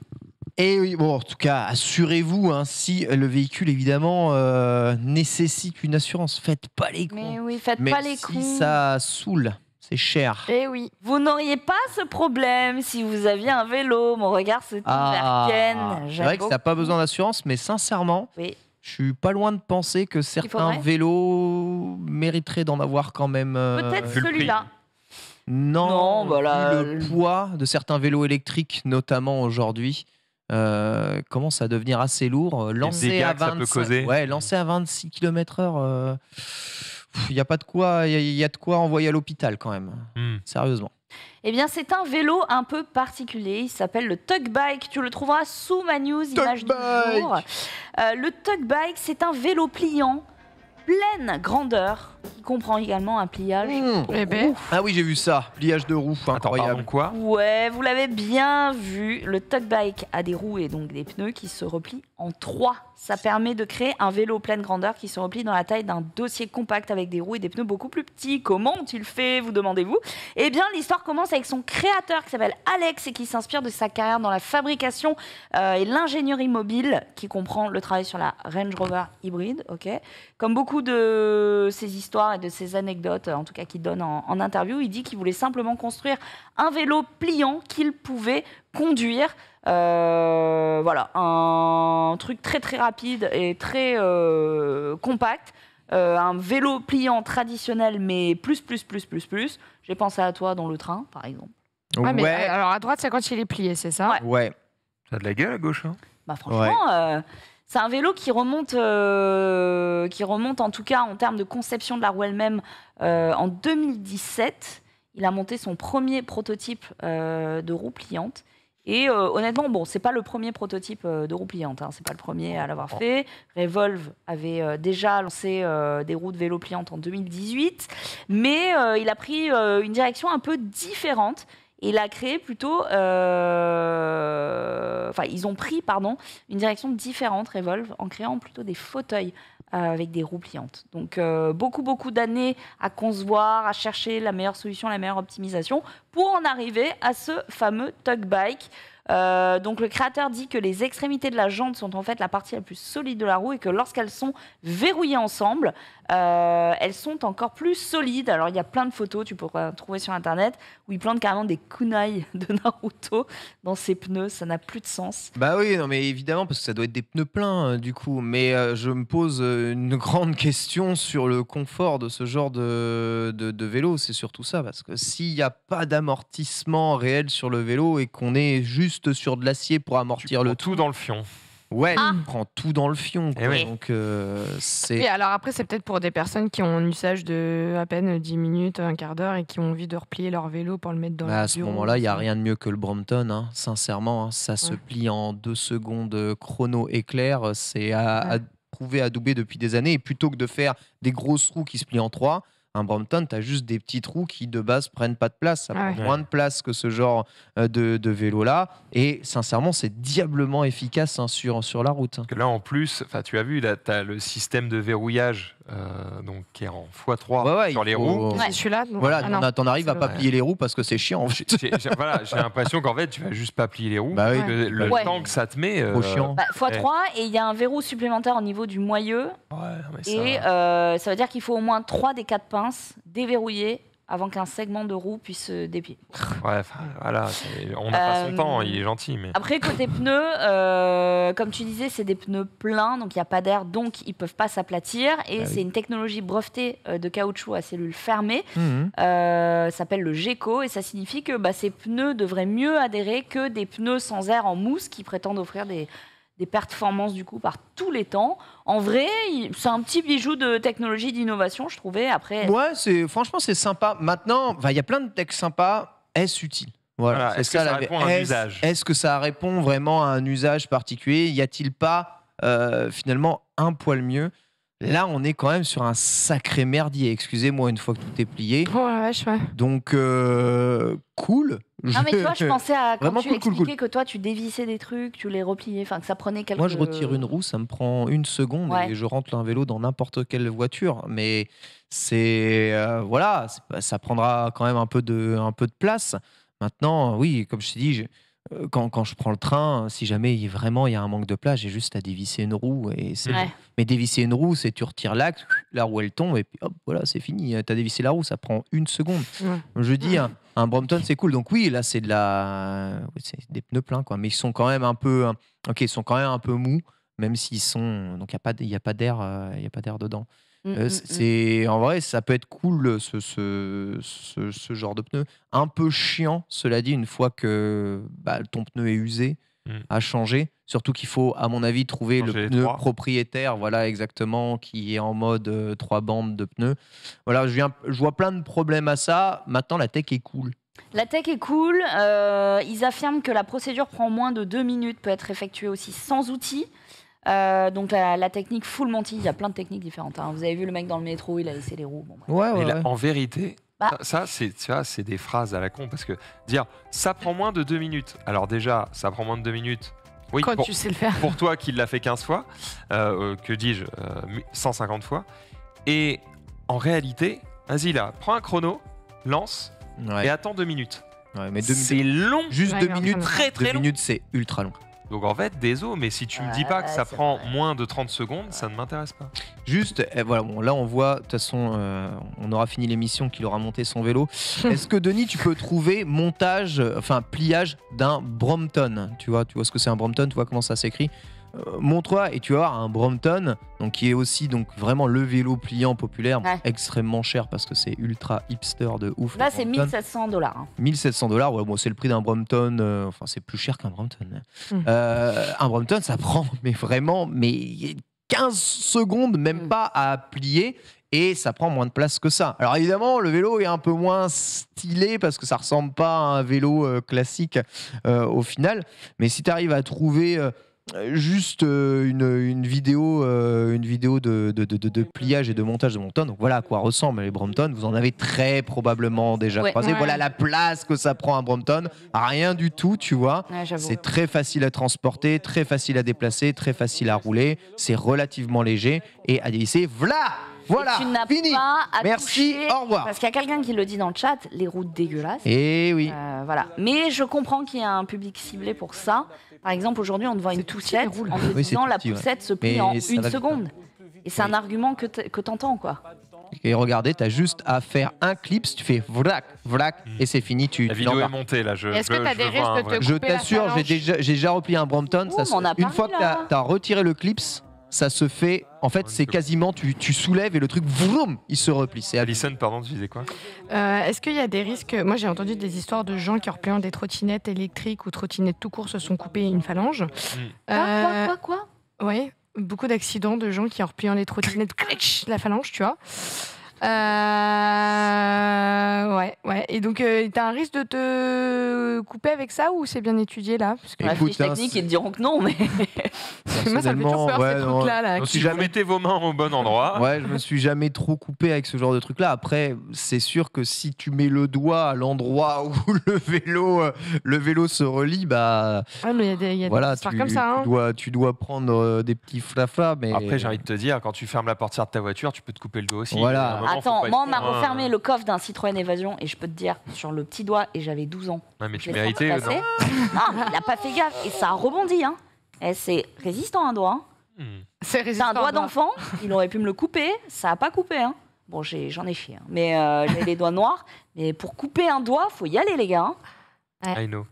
Et oui, bon, en tout cas, assurez-vous, hein, si le véhicule, évidemment, euh, nécessite une assurance, faites pas les cons. Mais oui, faites Mais pas les si cons. ça saoule, c'est cher. Eh oui. Vous n'auriez pas ce problème si vous aviez un vélo. Mon regard se tourne vers Ken. Ah, c'est vrai que ça n'a pas besoin d'assurance, mais sincèrement, Oui. je suis pas loin de penser que certains vélos mériteraient d'en avoir quand même. euh, Peut-être celui-là. Non, Non, le poids de certains vélos électriques, notamment aujourd'hui, euh, commence à devenir assez lourd. Lancé dégâts à que ça peut 25 causer. ouais, lancé à 26 km/h, il n'y a pas de quoi, il y, a- y a de quoi envoyer à l'hôpital quand même. Hmm. Sérieusement. Eh bien, c'est un vélo un peu particulier. Il s'appelle le Tug Bike. Tu le trouveras sous ma news image du jour. Euh, le Tug Bike, c'est un vélo pliant pleine grandeur qui comprend également un pliage. Mmh. Eh ben. Ah oui, j'ai vu ça. Pliage de roue, Attends, pardon, incroyable. quoi Ouais, vous l'avez bien vu, le Tug Bike a des roues et donc des pneus qui se replient en trois. Ça permet de créer un vélo pleine grandeur qui se replie dans la taille d'un dossier compact avec des roues et des pneus beaucoup plus petits. Comment ont-ils fait, vous demandez-vous Eh bien, l'histoire commence avec son créateur qui s'appelle Alex et qui s'inspire de sa carrière dans la fabrication euh, et l'ingénierie mobile qui comprend le travail sur la Range Rover hybride. ok Comme beaucoup de ses histoires et de ses anecdotes, en tout cas qu'il donne en, en interview, il dit qu'il voulait simplement construire un vélo pliant qu'il pouvait conduire. Euh, voilà, un truc très très rapide et très euh, compact. Euh, un vélo pliant traditionnel, mais plus, plus, plus, plus, plus. J'ai pensé à toi dans le train, par exemple. Ouais, mais ouais. alors à droite, c'est quand il est plié, c'est ça? Ouais. ouais. Ça a de la gueule à gauche. hein Bah franchement, euh, c'est un vélo qui remonte, euh, qui remonte en tout cas en termes de conception de la roue elle-même euh, en 2017. Il a monté son premier prototype euh, de roue pliante. Et honnêtement, bon, c'est pas le premier prototype de roue pliante, hein, c'est pas le premier à l'avoir fait. Revolve avait déjà lancé des roues de vélo pliantes en 2018, mais il a pris une direction un peu différente. Et il a créé plutôt, euh, enfin, ils ont pris, pardon, une direction différente, Revolve, en créant plutôt des fauteuils euh, avec des roues pliantes. Donc, euh, beaucoup, beaucoup d'années à concevoir, à chercher la meilleure solution, la meilleure optimisation pour en arriver à ce fameux Tug Bike. Donc le créateur dit que les extrémités de la jante sont en fait la partie la plus solide de la roue et que lorsqu'elles sont verrouillées ensemble, euh, elles sont encore plus solides. Alors il y a plein de photos, tu pourras trouver sur internet, où il plante carrément des kunai de Naruto dans ses pneus. Ça n'a plus de sens. Bah oui, non mais évidemment parce que ça doit être des pneus pleins euh, du coup. Mais euh, je me pose euh, une grande question sur le confort de ce genre de, de, de vélo. C'est surtout ça parce que s'il n'y a pas d'amortissement réel sur le vélo et qu'on est juste sur de l'acier pour amortir le tout dans le fion. Ouais, Ah. prend tout dans le fion. Eh quoi. oui. Donc euh, c'est Et alors après, c'est peut-être pour des personnes qui ont un usage de à peine 10 minutes, un quart d'heure et qui ont envie de replier leur vélo pour le mettre dans Bah, le à ce bureau. moment-là, il n'y a rien de mieux que le Brompton, hein, sincèrement. hein. ça se Ouais. plie en deux secondes euh, chrono éclair. C'est à, à Ouais. prouver, à doubler depuis des années. Et plutôt que de faire des grosses roues qui se plient en trois, un Brompton, tu as juste des petits trous qui de base prennent pas de place. Ça Ah prend moins de place que ce genre euh, de, de vélo-là. Et sincèrement, c'est diablement efficace hein, sur, sur la route. Là, en plus, enfin, tu as vu, tu as le système de verrouillage euh, donc, qui est en x3 Ouais, ouais, sur les faut- roues. C'est celui-là donc- Voilà, ah non. t'en- arrives à pas plier les roues parce que c'est chiant. en J'ai fait. j'ai- j'ai- voilà, j'ai l'impression qu'en fait, tu vas juste pas plier les roues. Bah oui. le Ouais. temps que ça te met. Trop euh, chiant. Bah, x3 et il y a un verrou supplémentaire au niveau du moyeu. ouais, non, mais ça- Et euh, ça veut dire qu'il faut au moins 3 des 4 pinces déverrouillées avant qu'un segment de roue puisse se dépier. ouais, voilà, on n'a pas son Euh, temps, il est gentil. Mais... Après, côté pneus, euh, comme tu disais, c'est des pneus pleins, donc il n'y a pas d'air, donc ils peuvent pas s'aplatir. Et Bah oui. c'est une technologie brevetée euh, de caoutchouc à cellules fermées, euh, ça s'appelle le GECO, et ça signifie que bah, ces pneus devraient mieux adhérer que des pneus sans air en mousse qui prétendent offrir des, des performances du coup par tous les temps. En vrai, c'est un petit bijou de technologie d'innovation, je trouvais. Après, Ouais, c'est franchement c'est sympa. Maintenant, il y a plein de textes sympas. Est-ce utile? Voilà, est-ce que ça répond à un usage? Est-ce que ça répond vraiment à un usage particulier? Y a-t-il pas euh, finalement un poil mieux? Là, on est quand même sur un sacré merdier. Excusez-moi une fois que tout est plié. Oh la vache, ouais. Donc euh, cool. Non mais tu vois, je pensais à quand Vraiment tu cool, cool, expliquais que toi tu dévissais des trucs, tu les repliais, enfin que ça prenait quelques. Moi, je retire une roue, ça me prend une seconde Ouais. et je rentre un vélo dans n'importe quelle voiture. Mais c'est euh, voilà, ça prendra quand même un peu de, un peu de place. Maintenant, oui, comme je t'ai dit, quand, quand je prends le train, si jamais il vraiment il y a un manque de place, j'ai juste à dévisser une roue et c'est. Ouais. Mais dévisser une roue, c'est tu retires l'axe, la roue elle tombe et puis hop, voilà, c'est fini. T'as dévissé la roue, ça prend une seconde. Ouais. Je dis, un, un Brompton, c'est cool. Donc oui, là, c'est de la, des pneus pleins, quoi. Mais ils sont quand même un peu, ok, ils sont quand même un peu mous, même s'ils sont, donc il y a pas, d- il y a pas d'air, euh, a pas d'air dedans. Mm, Euh, mm, c'est- mm. c'est, en vrai, ça peut être cool ce, ce, ce, ce genre de pneu. Un peu chiant, cela dit, une fois que bah, ton pneu est usé, à changer. Surtout qu'il faut, à mon avis, trouver Changer le pneu trois. propriétaire, voilà exactement, qui est en mode euh, trois bandes de pneus. Voilà, je, viens, je vois plein de problèmes à ça. Maintenant, la tech est cool. La tech est cool. euh, ils affirment que la procédure prend moins de deux minutes, peut être effectuée aussi sans outils. Euh, donc la, la technique full Monty, il y a plein de techniques différentes. hein. Vous avez vu le mec dans le métro, il a laissé les roues. Bon. Ouais, Mais ouais. là, en vérité, Bah. ça, ça, c'est des phrases à la con parce que dire ça prend moins de deux minutes. Alors déjà, ça prend moins de deux minutes. Oui, Quand pour, tu sais le faire. pour toi qui l'a fait 15 fois, euh, euh, que dis-je, euh, 150 fois. Et en réalité, vas-y là, prends un chrono, lance Ouais, et attends deux minutes. ouais, mais deux, C'est long. juste Ouais, deux minutes. Très, très deux long. minutes, c'est ultra long. Donc en fait, désolé, mais si tu me dis pas que ça prend vrai. moins de 30 secondes, ça ne m'intéresse pas. Juste, eh, voilà, bon, là on voit, de toute façon, euh, on aura fini l'émission qu'il aura monté son vélo. Est-ce que Denis, tu peux trouver montage, enfin pliage d'un Brompton? Tu vois, tu vois ce que c'est un Brompton? Tu vois comment ça s'écrit? Montre-toi et tu vas voir un Brompton, donc qui est aussi donc vraiment le vélo pliant populaire, Ouais. extrêmement cher parce que c'est ultra hipster de ouf. Là, c'est Brompton. 1700 dollars. hein. 1700 dollars, ouais, bon, c'est le prix d'un Brompton, euh, enfin c'est plus cher qu'un Brompton. Mm. Euh, un Brompton, ça prend, mais vraiment, mais 15 secondes, même Mm. pas à plier, et ça prend moins de place que ça. Alors évidemment, le vélo est un peu moins stylé parce que ça ressemble pas à un vélo euh, classique euh, au final, mais si tu arrives à trouver euh, juste euh, une, une vidéo, euh, une vidéo de, de, de- de- de pliage et de montage de Brompton. Donc voilà à quoi ressemblent les Brompton. Vous en avez très probablement déjà Ouais. croisé. Ouais. Voilà la place que ça prend un Brompton. Rien du tout, tu vois. Ouais, j'avoue. C'est très facile à transporter, très facile à déplacer, très facile à rouler. C'est relativement léger et à dévisser. Voilà Voilà, tu fini. pas à Merci, toucher- au revoir. Parce qu'il y a quelqu'un qui le dit dans le chat, les routes dégueulasses. Et oui. Euh, voilà. Mais je comprends qu'il y a un public ciblé pour ça. Par exemple, aujourd'hui, on te vend une poussette roule. en te Oui, c'est disant tout la petit, ouais. poussette se plie Mais en une seconde. Et c'est un argument que t'entends, quoi. Et regardez, t'as juste à faire un clip, tu fais vrac, vrac, et c'est fini. Tu, La vidéo est montée là. Je, Est-ce que t'as des risques de te Je t'assure, j'ai déjà, j'ai déjà replié un Brompton. Oh, ça on une fois que t'as as retiré le clips, ça se fait. En fait, c'est quasiment tu, tu soulèves et le truc, vroom, il se replie. C'est. Alison, pardon, tu disais quoi? Euh, Est-ce qu'il y a des risques? Moi, j'ai entendu des histoires de gens qui, en repliant des trottinettes électriques ou trottinettes tout court, se sont coupés une phalange. Euh, Quoi, quoi, quoi, quoi? Oui, beaucoup d'accidents de gens qui, en repliant les trottinettes, la phalange, tu vois. Euh, ouais, ouais. Et donc, euh, t'as un risque de te couper avec ça ou c'est bien étudié là? Parce que La Écoute, fiche hein, technique, c'est- ils te diront que non, mais moi, ça me fait toujours peur, ouais, ces non, trucs-là. Là, qui- si jamais- mettez vos mains au bon endroit, Ouais, je me suis jamais trop coupé avec ce genre de truc-là. Après, c'est sûr que si tu mets le doigt à l'endroit où le vélo, euh, le vélo se relie, bah Ouais, mais il y a des, il y a des voilà, histoires tu, comme ça. hein. tu dois, tu dois prendre euh, des petits flaflas. Mais après j'ai envie de te dire, quand tu fermes la portière de ta voiture, tu peux te couper le dos aussi. Voilà. À un moment, faut attends, pas moi, on m'a refermé le coffre d'un Citroën Évasion et je peux te dire, sur le petit doigt, et j'avais 12 ans. Ouais, mais je tu méritais, non. Non, mais il a pas fait gaffe et ça a rebondi. Hein. Et c'est résistant un doigt. hein. Hmm. C'est résistant. un doigt d'enfant, il aurait pu me le couper, ça a pas coupé. Hein. Bon, j'en ai, chié, hein. mais euh, j'ai les doigts noirs. Mais pour couper un doigt, faut y aller, les gars. hein. I know.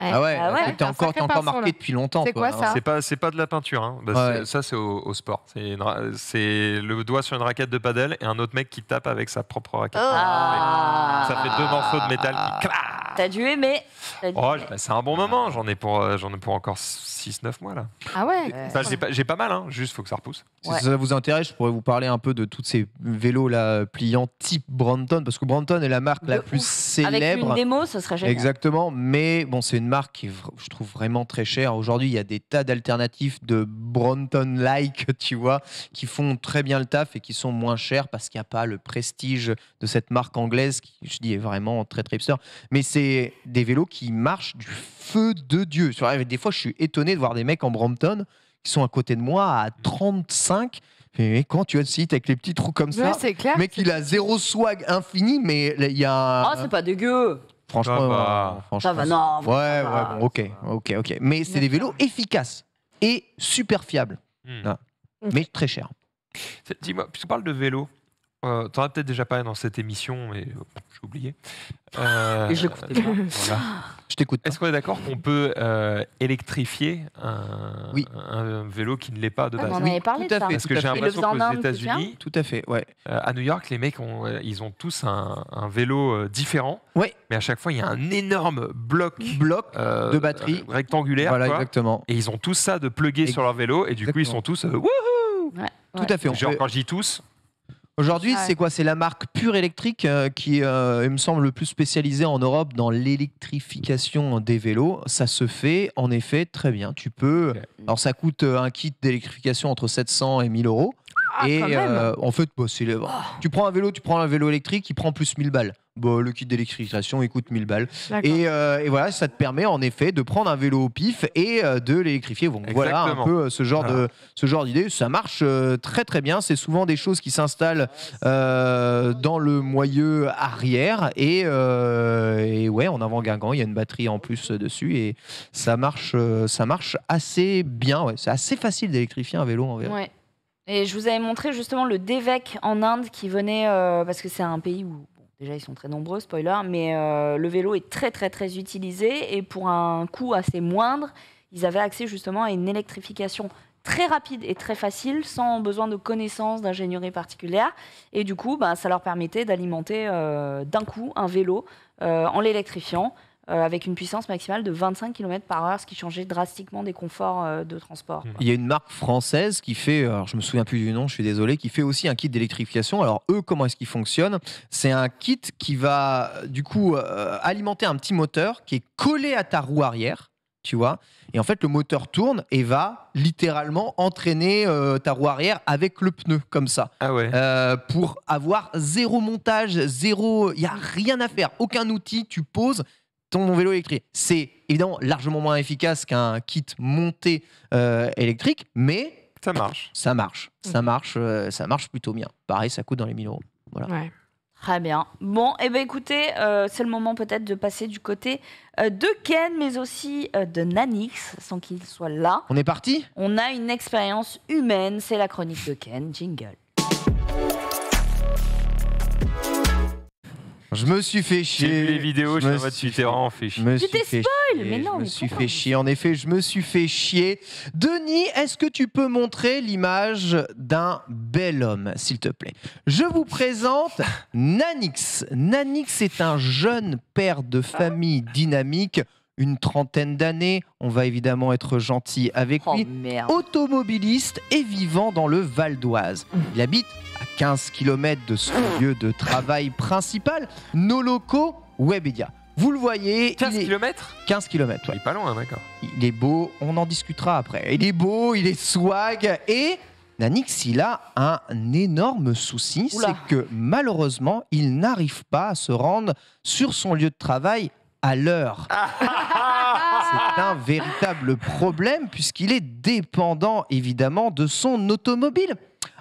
Ah ouais, Ah ouais, t'es encore, t'es marqué là. depuis longtemps. C'est quoi, hein. ça C'est pas, c'est pas de la peinture. Hein. Bah, Ouais. Ça, c'est au, au sport. C'est le doigt sur une raquette de padel et un autre mec qui tape avec sa propre raquette. Ah. Ça fait deux morceaux de métal qui claquent. T'as dû aimer. Dû Oh, aimer. bah, c'est un bon moment. J'en ai pour, euh, j'en ai pour encore 6-9 mois là. Ah ouais Enfin, j'ai pas, mal, hein. juste faut que ça repousse. Si Ouais. ça vous intéresse, je pourrais vous parler un peu de tous ces vélos là pliants type Brompton, parce que Brompton est la marque la plus ouf. Avec célèbre. une démo, ce serait génial. Exactement, mais bon, c'est une marque qui est, je trouve vraiment très chère. Aujourd'hui, il y a des tas d'alternatives de Brompton-like, tu vois, qui font très bien le taf et qui sont moins chères parce qu'il n'y a pas le prestige de cette marque anglaise qui, je dis, est vraiment très très hipster. Mais c'est des vélos qui marchent du feu de Dieu. Sur- Des fois, je suis étonné de voir des mecs en Brompton qui sont à côté de moi à 35. Mais quand tu as le site avec les petits trous comme ça, Ouais, c'est clair. le mec, il a zéro swag infini, mais il y a. Oh, un- c'est pas dégueu. Franchement, Ça va. euh, franchement, Ça va, non. Ouais, ça ouais, va. bon, ok, ok, ok. Mais c'est des vélos efficaces et super fiables, Hmm. Ah. mais très chers. Dis-moi, puisqu'on parle de vélo, euh, t'en as peut-être déjà parlé dans cette émission, mais euh, j'ai oublié. Euh, Et je l'écoutais pas. voilà. Je t'écoute. Est-ce qu'on est d'accord qu'on peut euh, électrifier un, Oui. un vélo qui ne l'est pas de Ah, base? mais on Oui, avait parlé tout à de ça. fait. Parce que j'ai l'impression en qu'aux États-Unis, Tout à fait, ouais. euh, à New York, les mecs, ont, euh, ils ont tous un, un vélo différent. Ouais. Mais à chaque fois, il y a un énorme bloc Bloc euh, de batterie. euh, rectangulaire. Voilà, quoi. exactement. Et ils ont tous ça de plugger sur leur vélo. Et du coup, ils sont tous. euh, wouhou Ouais. Tout à fait. Genre, peut- quand je dis tous, Aujourd'hui, Ouais. c'est quoi? C'est la marque Pure Électrique euh, qui, euh, il me semble, le plus spécialisée en Europe dans l'électrification des vélos. Ça se fait, en effet, très bien. Tu peux. Alors, ça coûte euh, un kit d'électrification entre 700 et 1000 euros. Ah, et euh, en fait, bah, c'est le- tu prends un vélo, tu prends un vélo électrique, il prend plus 1000 balles. Bon, le kit d'électrification, il coûte 1000 balles. Et, euh, et voilà, ça te permet en effet de prendre un vélo au pif et euh, de l'électrifier. Donc voilà un peu euh, ce genre Voilà. de ce genre d'idée. Ça marche euh, très très bien. C'est souvent des choses qui s'installent euh, dans le moyeu arrière et, euh, et ouais, en avant Guingamp, il y a une batterie en plus dessus et ça marche euh, ça marche assez bien. Ouais. C'est assez facile d'électrifier un vélo en. Ouais. Et je vous avais montré justement le Devec en Inde qui venait, euh, parce que c'est un pays où, déjà ils sont très nombreux, spoiler, mais euh, le vélo est très très très utilisé et pour un coût assez moindre, ils avaient accès justement à une électrification très rapide et très facile, sans besoin de connaissances d'ingénierie particulière. Et du coup, bah, ça leur permettait d'alimenter euh, d'un coup un vélo en l'électrifiant. Euh, avec une puissance maximale de 25 km par heure, ce qui changeait drastiquement des conforts euh, de transport. Il y a une marque française qui fait, alors je me souviens plus du nom, je suis désolé, qui fait aussi un kit d'électrification. Alors eux, comment est-ce qu'ils fonctionnent? C'est un kit qui va du coup euh, alimenter un petit moteur qui est collé à ta roue arrière, tu vois. Et en fait, le moteur tourne et va littéralement entraîner euh, ta roue arrière avec le pneu comme ça. ah ouais. Euh, pour avoir zéro montage, zéro, il y a rien à faire, aucun outil, tu poses ton vélo électrique. C'est évidemment largement moins efficace qu'un kit monté euh, électrique, mais Ça marche. Ça marche, ça Mhm. marche, euh, ça marche plutôt bien. Pareil, ça coûte dans les 1000 euros. Ouais. Très bien. Bon, et ben écoutez, euh, c'est le moment peut-être de passer du côté euh, de Ken, mais aussi euh, de Nanix, sans qu'il soit là. On est parti? On a une expérience humaine, c'est la chronique de Ken. Jingle. Je me suis fait chier. J'ai vu les vidéos, Je me suis en mode suis tu t'es vraiment fait chier. me Tu t'es spoil, chier, mais non, je me suis fait chier. En effet, je me suis fait chier. Denis, est-ce que tu peux montrer l'image d'un bel homme, s'il te plaît? Je vous présente Nanix. Nanix est un jeune père de famille dynamique, une trentaine d'années. On va évidemment être gentil avec Oh lui. merde. automobiliste et vivant dans le Val d'Oise. Il habite à 15 km de son lieu de travail principal, nos locaux Webedia. Vous le voyez, 15 il est km 15 km. Il est pas loin, d'accord. Il est beau, on en discutera après. Il est beau, il est swag et Nanix, il a un énorme souci, c'est que malheureusement, il n'arrive pas à se rendre sur son lieu de travail à l'heure. C'est un véritable problème puisqu'il est dépendant évidemment de son automobile.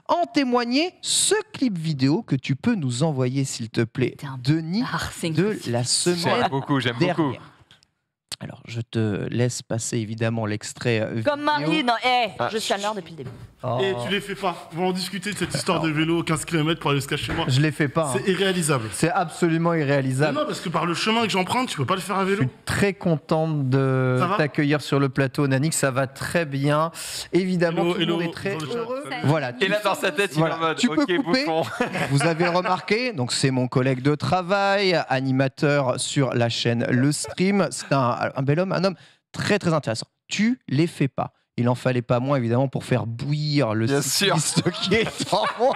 En témoignait ce clip vidéo que tu peux nous envoyer s'il te plaît, Denis, Ah, de la J'aime semaine beaucoup, j'aime beaucoup. Alors, je te laisse passer évidemment l'extrait. euh, Comme vidéo. Marie, non, eh, Ah. je suis à l'heure depuis le début. Oh. Et tu les fais pas. On va en discuter de cette histoire de vélo 15 km pour aller se cacher moi. Je les fais pas. hein. C'est irréalisable. C'est absolument Non, irréalisable. non, parce que par le chemin que j'emprunte, tu peux pas le faire à Je vélo. suis très contente de Ça va t'accueillir sur le plateau, Nanik. Ça va très bien. Évidemment, Hello, tout le monde hello, est très bonjour le chat. heureux. Salut. Voilà, Et là, dans sa tête, il est Voilà. en mode Tu peux Ok, couper bouffon. vous avez remarqué, donc c'est mon collègue de travail, animateur sur la chaîne Le Stream. C'est un, un bel homme, un homme très très intéressant. Tu les fais pas. Il en fallait pas moins évidemment pour faire bouillir le Bien cycliste qui est en moi.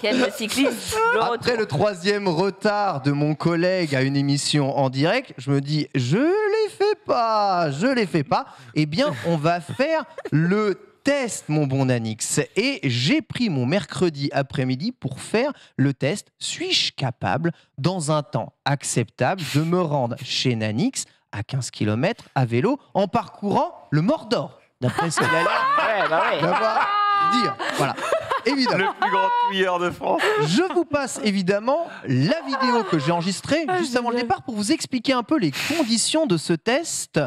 Ken le cycliste. Le Après retour. le troisième retard de mon collègue à une émission en direct, je me dis, je les fais pas, je les fais pas. Eh bien, on va faire le test, mon bon Nanix. Et j'ai pris mon mercredi après-midi pour faire le test. Suis-je capable, dans un temps acceptable, de me rendre chez Nanix à 15 km à vélo en parcourant le Mordor? D'après ce qu'il a Ouais, bah ouais. d'avoir dire. Voilà. Évidemment. Le plus grand tueur de France. Je vous passe évidemment la vidéo que j'ai enregistrée Ah, juste avant le départ pour vous expliquer un peu les conditions de ce test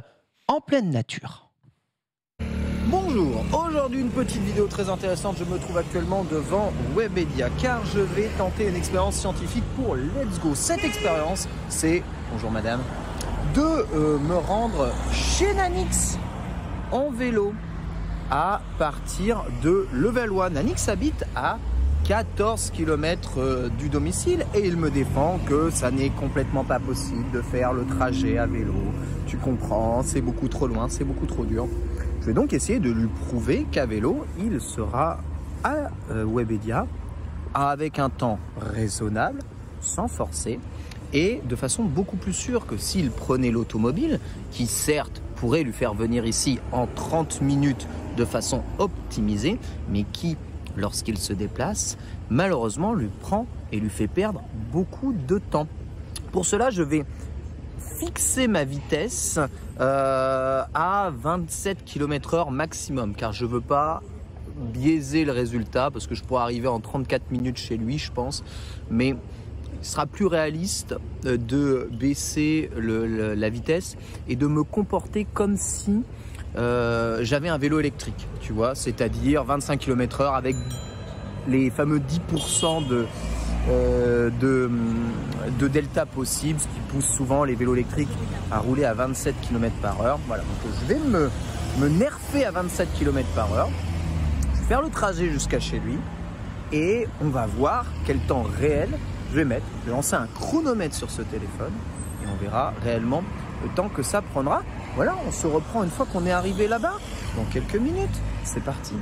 en pleine nature. Bonjour, aujourd'hui une petite vidéo très intéressante. Je me trouve actuellement devant Webedia car je vais tenter une expérience scientifique pour Let's Go. Cette expérience, c'est, bonjour madame, de euh, me rendre chez Nanix en vélo à partir de Levallois. Nanix habite à 14 km du domicile et il me défend que ça n'est complètement pas possible de faire le trajet à vélo. Tu comprends, c'est beaucoup trop loin, c'est beaucoup trop dur. Je vais donc essayer de lui prouver qu'à vélo, il sera à euh, Webedia avec un temps raisonnable, sans forcer, et de façon beaucoup plus sûre que s'il prenait l'automobile, qui certes pourrait lui faire venir ici en 30 minutes de façon optimisée, mais qui, lorsqu'il se déplace, malheureusement lui prend et lui fait perdre beaucoup de temps. Pour cela, je vais fixer ma vitesse euh, à 27 km/h maximum, car je veux pas biaiser le résultat, parce que je pourrais arriver en 34 minutes chez lui, je pense, mais il sera plus réaliste euh, de baisser la vitesse et de me comporter comme si euh, j'avais un vélo électrique, tu vois, c'est-à-dire 25 km/h avec les fameux 10% de, de, de delta possible, ce qui pousse souvent les vélos électriques à rouler à 27 km par heure. Voilà, donc je vais me, nerfer à 27 km par heure. Faire le trajet jusqu'à chez lui et on va voir quel temps réel je vais mettre. Je vais lancer un chronomètre sur ce téléphone et on verra réellement le temps que ça prendra. Voilà, on se reprend une fois qu'on est arrivé là-bas, dans quelques minutes. C'est parti.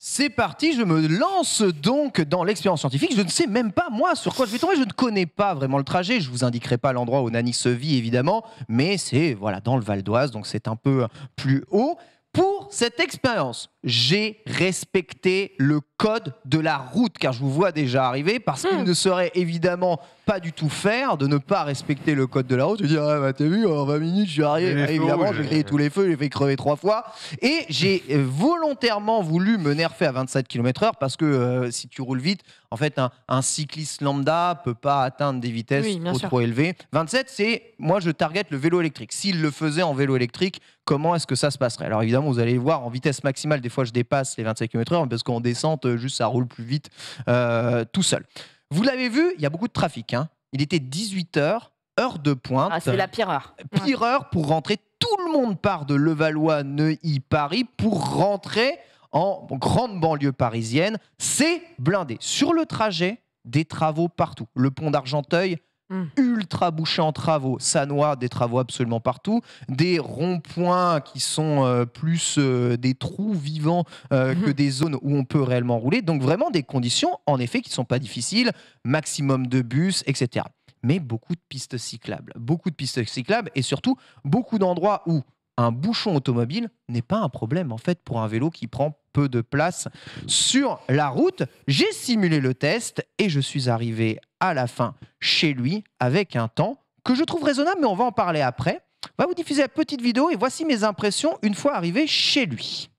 C'est parti, je me lance donc dans l'expérience scientifique. Je ne sais même pas moi sur quoi je vais tomber. Je ne connais pas vraiment le trajet. Je vous indiquerai pas l'endroit où Nani se vit évidemment, mais c'est voilà dans le Val d'Oise, donc c'est un peu plus haut. Pour cette expérience, j'ai respecté le code de la route, car je vous vois déjà arriver, parce qu'il Hmm. ne serait évidemment pas du tout faire de ne pas respecter le code de la route. Je dire, ah, bah, t'as vu, en 20 minutes, je suis arrivé. Ah, feux évidemment, j'ai grillé tous les feux, j'ai fait crever trois fois. Et j'ai volontairement voulu me nerfer à 27 km/h, parce que euh, si tu roules vite, en fait, un, un cycliste lambda peut pas atteindre des vitesses Oui, bien trop, sûr. trop élevées. 27, c'est, moi, je target le vélo électrique. S'il le faisait en vélo électrique, comment est-ce que ça se passerait? Alors évidemment, vous allez voir, en vitesse maximale, des fois, je dépasse les 25 km/h, parce qu'en descente, euh, juste, ça roule plus vite euh, tout seul. Vous l'avez vu, il y a beaucoup de trafic. hein. Il était 18h, heure de pointe. Ah, c'est la pire heure. Pire heure pour rentrer. Tout le monde part de Levallois, Neuilly, Paris pour rentrer en grande banlieue parisienne. C'est blindé. Sur le trajet, des travaux partout. Le pont d'Argenteuil, Mm. ultra bouché en travaux. Sanois, des travaux absolument partout. Des ronds-points qui sont euh, plus euh, des trous vivants euh, que des zones où on peut réellement rouler. Donc vraiment des conditions, en effet, qui ne sont pas difficiles. Maximum de bus, etc mais beaucoup de pistes cyclables. Beaucoup de pistes cyclables et surtout beaucoup d'endroits où un bouchon automobile n'est pas un problème en fait pour un vélo qui prend peu de place sur la route. J'ai simulé le test et je suis arrivé à la fin chez lui avec un temps que je trouve raisonnable, mais on va en parler après. On va vous diffuser la petite vidéo et voici mes impressions une fois arrivé chez lui.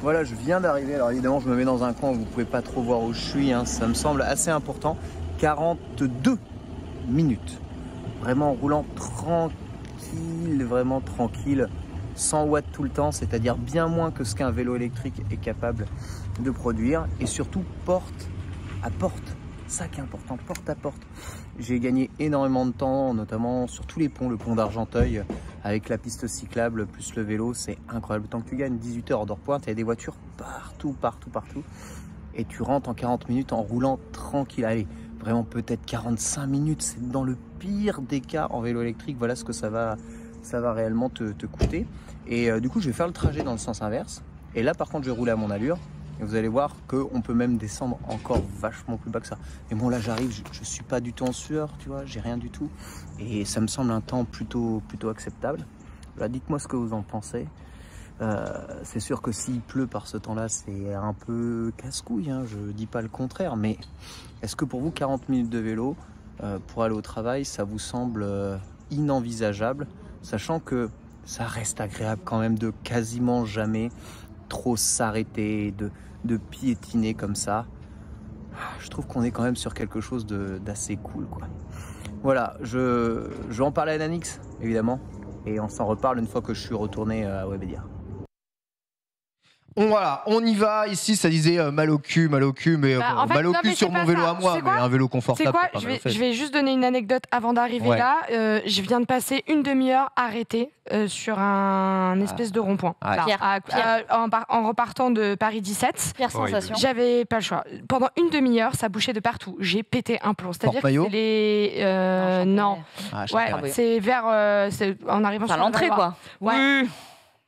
Voilà, je viens d'arriver. Alors évidemment, je me mets dans un coin où vous pouvez pas trop voir où je suis. hein. Ça me semble assez important. 42 minutes. Vraiment en roulant tranquille, vraiment tranquille. 100 watts tout le temps, c'est-à-dire bien moins que ce qu'un vélo électrique est capable de produire. Et surtout, porte à porte. Ça qui est important, porte à porte. J'ai gagné énormément de temps, notamment sur tous les ponts, le pont d'Argenteuil, avec la piste cyclable plus le vélo, c'est incroyable. Tant que tu gagnes 18 heures d'heure pointe, il y a des voitures partout, partout, partout. Et tu rentres en 40 minutes en roulant tranquille. Allez, vraiment peut-être 45 minutes, c'est dans le pire des cas en vélo électrique. Voilà ce que ça va, ça va réellement te, te coûter. Et euh, du coup, je vais faire le trajet dans le sens inverse. Et là, par contre, je vais rouler à mon allure. Et vous allez voir qu'on peut même descendre encore vachement plus bas que ça. Mais bon, là, j'arrive, je, je suis pas du tout en sueur, tu vois, j'ai rien du tout. Et ça me semble un temps plutôt, plutôt acceptable. Dites-moi ce que vous en pensez. Euh, c'est sûr que s'il pleut par ce temps-là, c'est un peu casse-couille, hein, je dis pas le contraire, mais est-ce que pour vous, 40 minutes de vélo euh, pour aller au travail, ça vous semble inenvisageable, sachant que ça reste agréable quand même de quasiment jamais trop s'arrêter, de, de piétiner comme ça. Je trouve qu'on est quand même sur quelque chose d'assez cool, quoi. Voilà, je, je vais en parler à Nanix, évidemment, et on s'en reparle une fois que je suis retourné à Webedia. On, voilà, on y va. Ici, ça disait euh, mal au cul, mal au cul, mais euh, Bah, bon, en fait, mal au non, cul mais sur mon vélo ça. à moi, C'est mais quoi un vélo confortable. quoi pas je vais, je vais juste donner une anecdote avant d'arriver Ouais. là. Euh, je viens de passer une demi-heure arrêtée euh, sur un espèce de rond-point. Ah. En, par- en repartant de Paris 17. Pire Oui, sensation. J'avais pas le choix. Pendant une demi-heure, ça bouchait de partout. J'ai pété un plomb. C'est-à-dire que les. euh, non. Ah, Ouais, préfère. c'est vers. euh, c'est en arrivant Enfin, sur l'entrée, quoi. Ouais. Oui.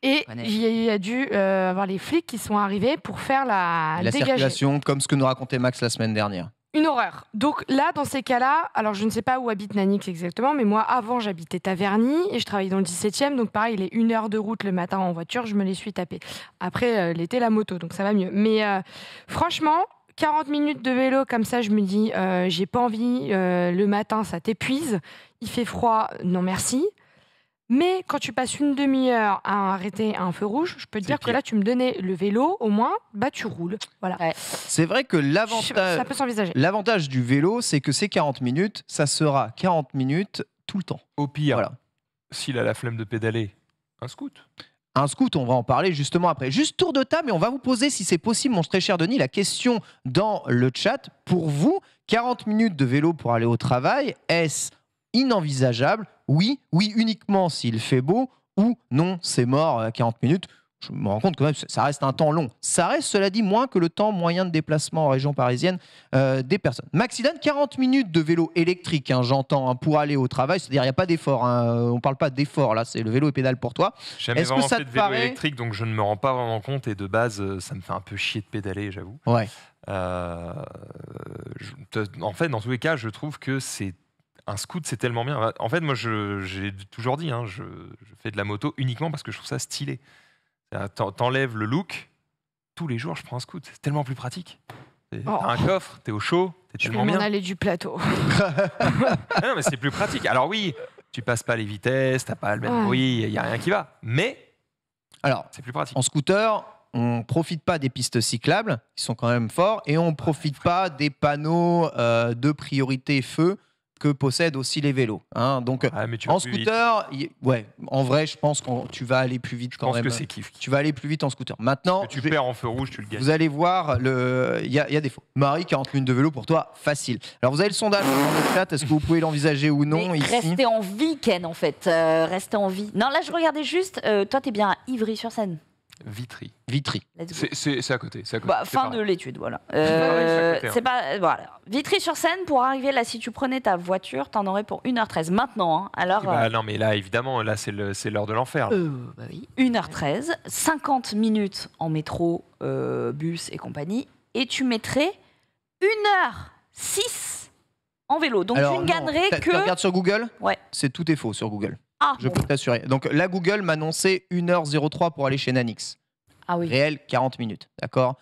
Et il y a dû euh, avoir les flics qui sont arrivés pour faire la, La dégager. circulation, comme ce que nous racontait Max la semaine dernière. Une horreur. Donc là, dans ces cas-là, alors je ne sais pas où habite Nanix exactement, mais moi, avant, j'habitais Taverny et je travaillais dans le 17e. Donc pareil, il est une heure de route le matin en voiture, je me les suis tapés. Après, euh, l'été, la moto, donc ça va mieux. Mais euh, franchement, 40 minutes de vélo comme ça, je me dis, euh, j'ai pas envie. le matin, ça t'épuise. Il fait froid, non merci. Mais quand tu passes une demi-heure à arrêter un feu rouge, je peux te dire que là, tu me donnais le vélo, au moins, bah tu roules. Voilà. C'est vrai que l'avantage, du vélo, c'est que ces 40 minutes, ça sera 40 minutes tout le temps. Au pire, Voilà. s'il a la flemme de pédaler, un scoot. Un scoot, on va en parler justement après. Juste tour de table, et on va vous poser, si c'est possible, mon très cher Denis, la question dans le chat. Pour vous, 40 minutes de vélo pour aller au travail, est-ce inenvisageable Oui, oui, uniquement s'il fait beau, ou non, c'est mort à 40 minutes. Je me rends compte quand même, ça reste un temps long. Ça reste, cela dit, moins que le temps moyen de déplacement en région parisienne euh, des personnes. Maxidane, 40 minutes de vélo électrique, hein, j'entends, hein, pour aller au travail. C'est-à-dire, il n'y a pas d'effort. hein. On ne parle pas d'effort, là, c'est le vélo et pédale pour toi. Jamais Est-ce que ça fait te de vélo paraît- électrique, donc je ne me rends pas vraiment compte. Et de base, euh, ça me fait un peu chier de pédaler, j'avoue. Ouais. Euh, je- en fait, dans tous les cas, je trouve que c'est un scoot, c'est tellement bien. En fait, moi, je- j'ai toujours dit, hein, je, je fais de la moto uniquement parce que je trouve ça stylé. T'enlèves le look. Tous les jours, je prends un scoot. C'est tellement plus pratique. Oh. T'as un coffre, t'es au chaud, t'es Je vais tellement m'en bien. aller du plateau. Non, mais c'est plus pratique. Alors oui, tu passes pas les vitesses, t'as pas le même Ouais. bruit, il y a rien qui va. Mais Alors, c'est plus pratique. en scooter, on profite pas des pistes cyclables, qui sont quand même forts, et on profite pas des panneaux euh, de priorité feu que possèdent aussi les vélos. hein. Donc, Ah, mais tu vas en scooter, y- ouais, en vrai, je pense que tu vas aller plus vite je quand pense même. que c'est kiff. Tu vas aller plus vite en scooter. Maintenant, Que tu vais- perds en feu rouge, tu le gagnes. Vous allez voir, le- il y, a il y a des faux. Marie, 40 minutes de vélo pour toi, facile. Alors vous avez le sondage dans le chat, est-ce que vous pouvez l'envisager ou non ici restez en vie, Ken, en fait. Euh, restez en vie. Non, là, je regardais juste. euh, toi, t'es bien à Ivry-sur-Seine. Vitry. Vitry. C'est- à côté. à côté, Bah, fin pareil. de l'étude, voilà. Euh, c'est hein. pas euh, voilà. Vitry-sur-Seine pour arriver là, si tu prenais ta voiture, t'en aurais pour 1h13 maintenant. hein. Alors Bah, non, mais là, évidemment, là, c'est le- c'est l'heure de l'enfer. euh, bah oui, 1h13, 50 minutes en métro, euh, bus et compagnie, et tu mettrais 1h06 en vélo. Donc Alors, tu ne gagnerais que Tu regardes sur Google? Ouais. C'est tout est faux sur Google. Ah, Je peux t'assurer. Donc la Google m'annonçait 1h03 pour aller chez Nanix. ah oui. Réel, 40 minutes. D'accord?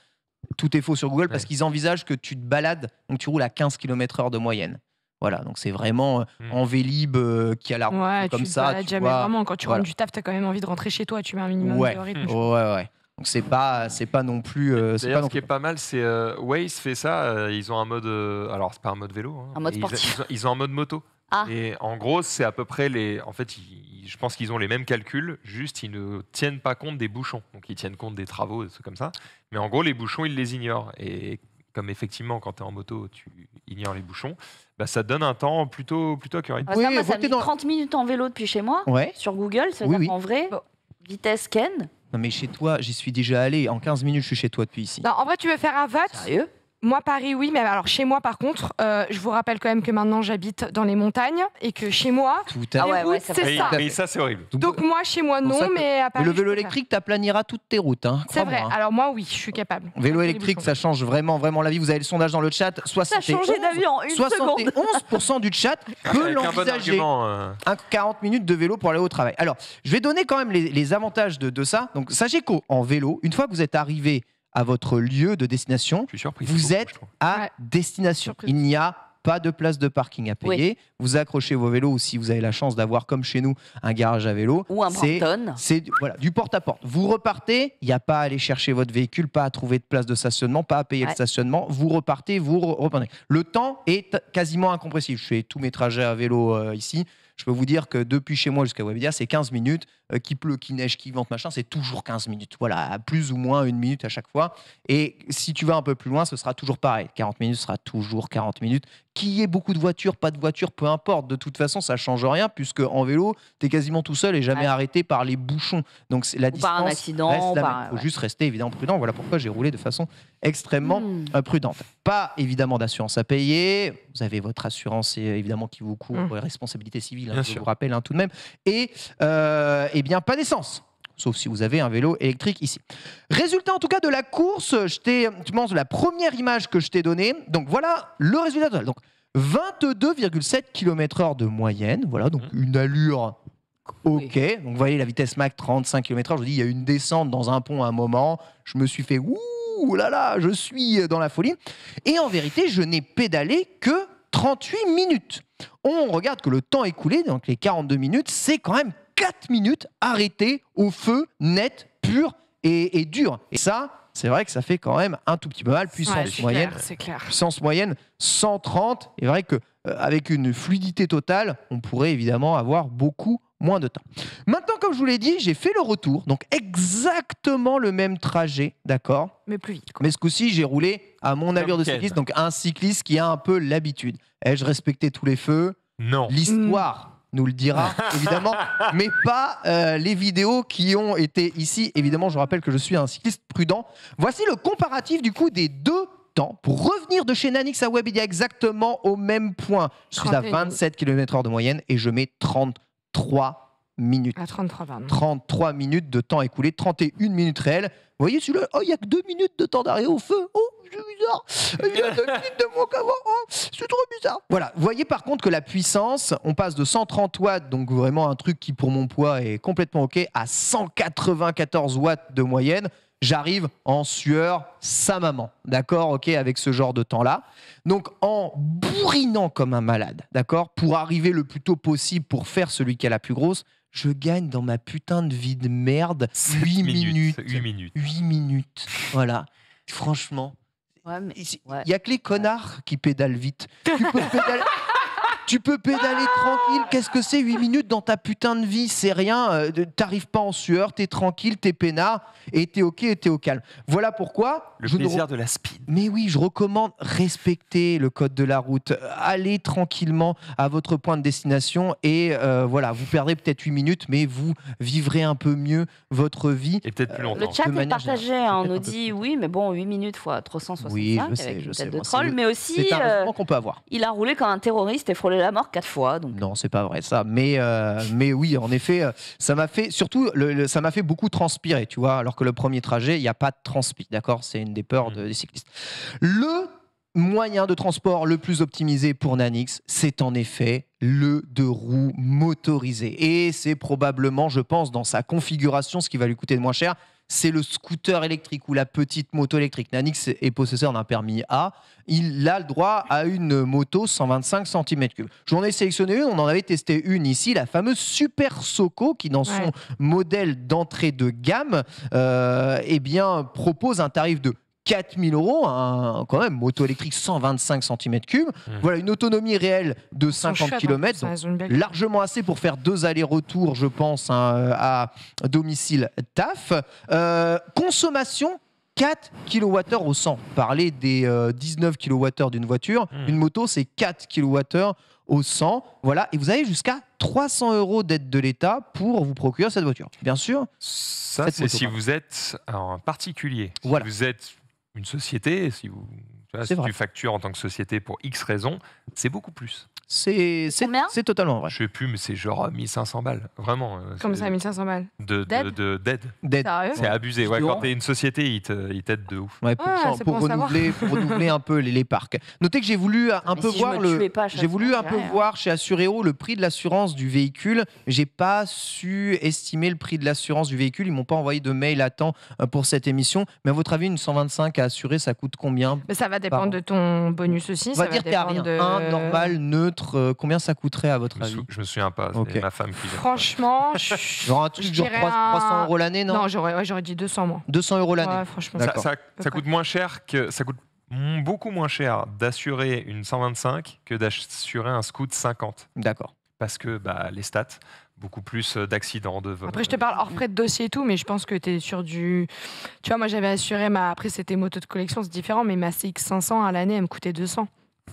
Tout est faux sur Google parce qu'ils envisagent que tu te balades, donc tu roules à 15 km/h de moyenne. Voilà, donc c'est vraiment euh, Hmm. en vélib euh, qui a la route Ouais, comme tu te ça. balades tu jamais vois. vraiment. Quand tu Voilà. rentres du taf, t'as quand même envie de rentrer chez toi. Tu mets un minimum Ouais. de rythme. Ouais, ouais. Donc c'est pas, c'est pas non plus. euh, c'est pas D'ailleurs, ce qui est pas mal, c'est euh, Waze fait ça. euh, ils ont un mode. euh, alors, c'est pas un mode vélo. hein, Un mode ils- sportif. Ils, ont, ils ont un mode moto. Ah. Et en gros, c'est à peu près les. En fait, ils- je pense qu'ils ont les mêmes calculs, juste ils ne tiennent pas compte des bouchons. Donc, ils tiennent compte des travaux, des trucs comme ça. Mais en gros, les bouchons, ils les ignorent. Et comme effectivement, quand tu es en moto, tu ignores les bouchons, bah, ça te donne un temps plutôt, plutôt accurate. Ah, Oui, ça, moi, ça me votez dit dans- 30 minutes en vélo depuis chez moi. Ouais. Sur Google, ça veut Oui, dire oui. qu'en vrai, Bon. vitesse Ken. Non mais chez toi, j'y suis déjà allé. En 15 minutes, je suis chez toi depuis ici. Non, en vrai, tu veux faire un vote? Sérieux? Moi, Paris, oui, mais alors chez moi, par contre, euh, je vous rappelle quand même que maintenant j'habite dans les montagnes et que chez moi, Tout Ah à les ouais, routes, ouais, ça c'est Mais, ça. mais ça, c'est horrible. Donc moi, chez moi, non, ça mais à Mais le vélo électrique t'aplanira toutes tes routes. Hein, C'est vrai. hein. Alors moi, oui, je suis capable. Vélo électrique, ça change vraiment, vraiment la vie. Vous avez le sondage dans le chat. Ça a 71, changé d'avis en une seconde. 71% du chat peut bon l'envisager. argument. euh, Un 40 minutes de vélo pour aller au travail. Alors, je vais donner quand même les, les avantages de, de ça. Donc, sachez qu'en vélo, une fois que vous êtes arrivé à votre lieu de destination, je suis surpris. Vous beaucoup, êtes à Ouais. destination. Surprise. Il n'y a pas de place de parking à payer. Vous accrochez vos vélos ou si vous avez la chance d'avoir, comme chez nous, un garage à vélo. Ou un C'est- Brampton. C'est du- voilà, du porte-à-porte. Vous repartez, il n'y a pas à aller chercher votre véhicule, pas à trouver de place de stationnement, pas à payer le stationnement. Vous repartez, vous re- reprenez. Le temps est quasiment incompressible. Je fais tous mes trajets à vélo euh, ici. Je peux vous dire que depuis chez moi jusqu'à Webedia, c'est 15 minutes. Euh, qui pleut, qui neige, qui vente, machin, c'est toujours 15 minutes. Voilà, à plus ou moins une minute à chaque fois. Et si tu vas un peu plus loin, ce sera toujours pareil. 40 minutes sera toujours 40 minutes. Qu'il y ait beaucoup de voitures, pas de voitures, peu importe. De toute façon, ça change rien puisque en vélo, tu es quasiment tout seul et jamais Ouais. arrêté par les bouchons. Donc la Ou distance par un accident, reste la par- même. Il faut ouais. juste rester évidemment prudent. Voilà pourquoi j'ai roulé de façon extrêmement Hmm. prudente. Pas évidemment d'assurance à payer. Vous avez votre assurance euh, évidemment qui vous couvre Mm. euh, responsabilité civile, hein, je sûr. vous rappelle hein, tout de même. Et euh, eh bien pas d'essence. Sauf si vous avez un vélo électrique ici. Résultat en tout cas de la course, je t'ai, tu penses la première image que je t'ai donnée. Donc voilà le résultat total. Donc 22,7 km/h de moyenne. Voilà donc une allure Ok, donc vous voyez la vitesse max 35 km/h. Je vous dis, il y a une descente dans un pont à un moment. Je me suis fait ouh là là, je suis dans la folie. Et en vérité, je n'ai pédalé que 38 minutes. On regarde que le temps écoulé, donc les 42 minutes, c'est quand même 4 minutes arrêtées au feu net, pur et, et dur. Et ça, c'est vrai que ça fait quand même un tout petit peu mal. Puissance Ouais, c'est moyenne, clair, C'est clair. puissance moyenne 130. Et vrai que euh, avec une fluidité totale, on pourrait évidemment avoir beaucoup moins de temps. Maintenant, comme je vous l'ai dit, j'ai fait le retour, donc exactement le même trajet, d'accord? Mais plus vite. quoi. Mais ce coup-ci, j'ai roulé à mon allure de cycliste, donc un cycliste qui a un peu l'habitude. Ai-je respecté tous les feux Non. L'histoire nous le dira, évidemment, mais pas euh, les vidéos qui ont été ici. Évidemment, je rappelle que je suis un cycliste prudent. Voici le comparatif du coup des deux temps pour revenir de chez Nanix à Webedia exactement au même point. Je suis à 31. 27 km/h de moyenne et je mets 33 minutes. À 33, pardon. 33 minutes de temps écoulé, 31 minutes réelles. Vous voyez celui-là Oh, il n'y a que 2 minutes de temps d'arrêt au feu. Oh, c'est bizarre. Il y a 2 minutes de moins qu'avant. Oh, c'est trop bizarre. Voilà. Vous voyez par contre que la puissance, on passe de 130 watts, donc vraiment un truc qui pour mon poids est complètement OK, à 194 watts de moyenne. J'arrive en sueur, sa maman, d'accord, ok, avec ce genre de temps-là. Donc en bourrinant comme un malade, d'accord, pour arriver le plus tôt possible pour faire celui qui a la plus grosse, je gagne dans ma putain de vie de merde 8 minutes. 8 minutes. 8 minutes. Voilà. Franchement, Ouais, mais- il Ouais. n'y a que les connards qui pédalent vite. Tu peux pédaler, tu peux pédaler tranquille. Qu'est-ce que c'est 8 minutes dans ta putain de vie? C'est rien. Euh, T'arrives pas en sueur, t'es tranquille, t'es peinard et t'es ok et t'es au calme. Voilà pourquoi. Le je ne plaisir de la speed. mais oui, je recommande respecter le code de la route. Euh, Allez tranquillement à votre point de destination et euh, voilà, vous perdrez peut-être 8 minutes, mais vous vivrez un peu mieux votre vie. Et peut-être plus Le longtemps. chat de est partagé. générale, hein, on nous dit oui, mais bon, 8 minutes fois 365 Oui, je sais, avec je une sais, tête de troll. le- Mais aussi, C'est un euh, qu'on peut avoir. il a roulé comme un terroriste et frôlé la mort quatre fois. Donc. Non, c'est pas vrai ça. Mais, euh, mais oui, en effet, euh, ça m'a fait surtout, le- le- ça m'a fait beaucoup transpirer, tu vois. Alors que le premier trajet, il n'y a pas de transpi, d'accord? C'est une des peurs de- des cyclistes. Le moyen de transport le plus optimisé pour Nanix, c'est en effet le deux roues motorisé. Et c'est probablement, je pense, dans sa configuration, ce qui va lui coûter le moins cher. C'est le scooter électrique ou la petite moto électrique. Nanix est possesseur d'un permis A. Il a le droit à une moto 125 cm3. J'en ai sélectionné une, on en avait testé une ici, la fameuse Super Soco, qui dans son Ouais. modèle d'entrée de gamme, euh, eh bien, propose un tarif de 4000 euros, un, quand même, moto électrique 125 cm3. Voilà, une autonomie réelle de Ils sont 50 chouettes, en km. plus, hein, ont une belle- largement assez pour faire deux allers-retours, je pense, hein, à domicile TAF. Euh, consommation 4 kWh au 100. Parler des euh, 19 kWh d'une voiture, Hmm. une moto, c'est 4 kWh au 100. Voilà, et vous avez jusqu'à 300 euros d'aide de l'État pour vous procurer cette voiture. Bien sûr, Ça, c'est si vous êtes un particulier. Voilà. Si vous êtes une société, si, vous, tu, vois, C'est si vrai. tu factures en tant que société pour X raisons, c'est beaucoup plus. C'est c'est- Combien c'est totalement vrai. Je sais plus, mais c'est genre 1500 balles. Vraiment. euh, Comme ça, 1500 balles. de- de- D'aide de- D'aide. C'est abusé. Ouais, quand t'es une société, ils t'aident de ouf. Ouais, pour, Ah, pour renouveler, pour renouveler un peu les, les parcs. Notez que j'ai voulu un Mais peu si voir le. J'ai voulu un peu rien. voir chez Assuréo le prix de l'assurance du véhicule. J'ai pas su estimer le prix de l'assurance du véhicule. Ils m'ont pas envoyé de mail à temps euh, pour cette émission. Mais à votre avis, une 125 à assurer, ça coûte combien Mais ça va dépendre de ton bonus aussi. On ça va dire qu'il y a dépendre rien. de- Un normal, neutre. Euh, combien ça coûterait à votre Je me, avis je me souviens pas. C'est ma femme qui. Franchement, je- Genre un truc genre dirais 300 un- 300 euros l'année, non, non, j'aurais ouais, dit 200 moi. 200 euros l'année. Ouais, franchement. Ça, coûte moins cher que ça coûte beaucoup moins cher d'assurer une 125 que d'assurer un scoot 50 D'accord. parce que bah, les stats beaucoup plus euh, d'accidents de vol. Après, je te parle hors frais de dossier et tout, mais je pense que tu es sur du. Tu vois, moi, j'avais assuré ma. Après, c'était moto de collection, c'est différent, mais ma CX500 à l'année, elle me coûtait 200.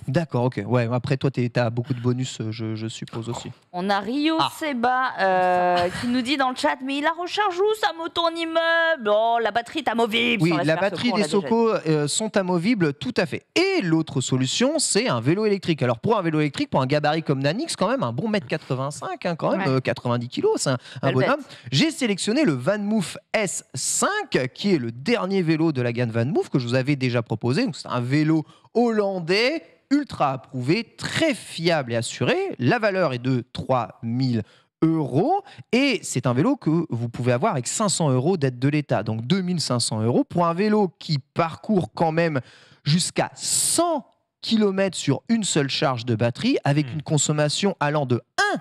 D'accord, ok. Ouais, après, toi, tu as beaucoup de bonus, euh, je, je suppose aussi. On a Rio Ah. Seba euh, qui nous dit dans le chat Mais il la recharge où sa moto en immeuble? Oh, la batterie est amovible. Oui, la batterie Soco, des. Soco euh, sont amovibles, tout à fait. Et l'autre solution, c'est un vélo électrique. Alors pour un vélo électrique, pour un gabarit comme Nanix, quand même un bon mètre 85, hein, quand même Ouais. euh, 90 kilos, c'est un, un bonhomme. J'ai sélectionné le VanMoof S5, qui est le dernier vélo de la gamme VanMoof que je vous avais déjà proposé. Donc, C'est un vélo hollandais ultra approuvé, très fiable et assuré. La valeur est de 3000 euros et c'est un vélo que vous pouvez avoir avec 500 euros d'aide de l'État, donc 2500 euros pour un vélo qui parcourt quand même jusqu'à 100 km sur une seule charge de batterie avec Hmm. une consommation allant de 1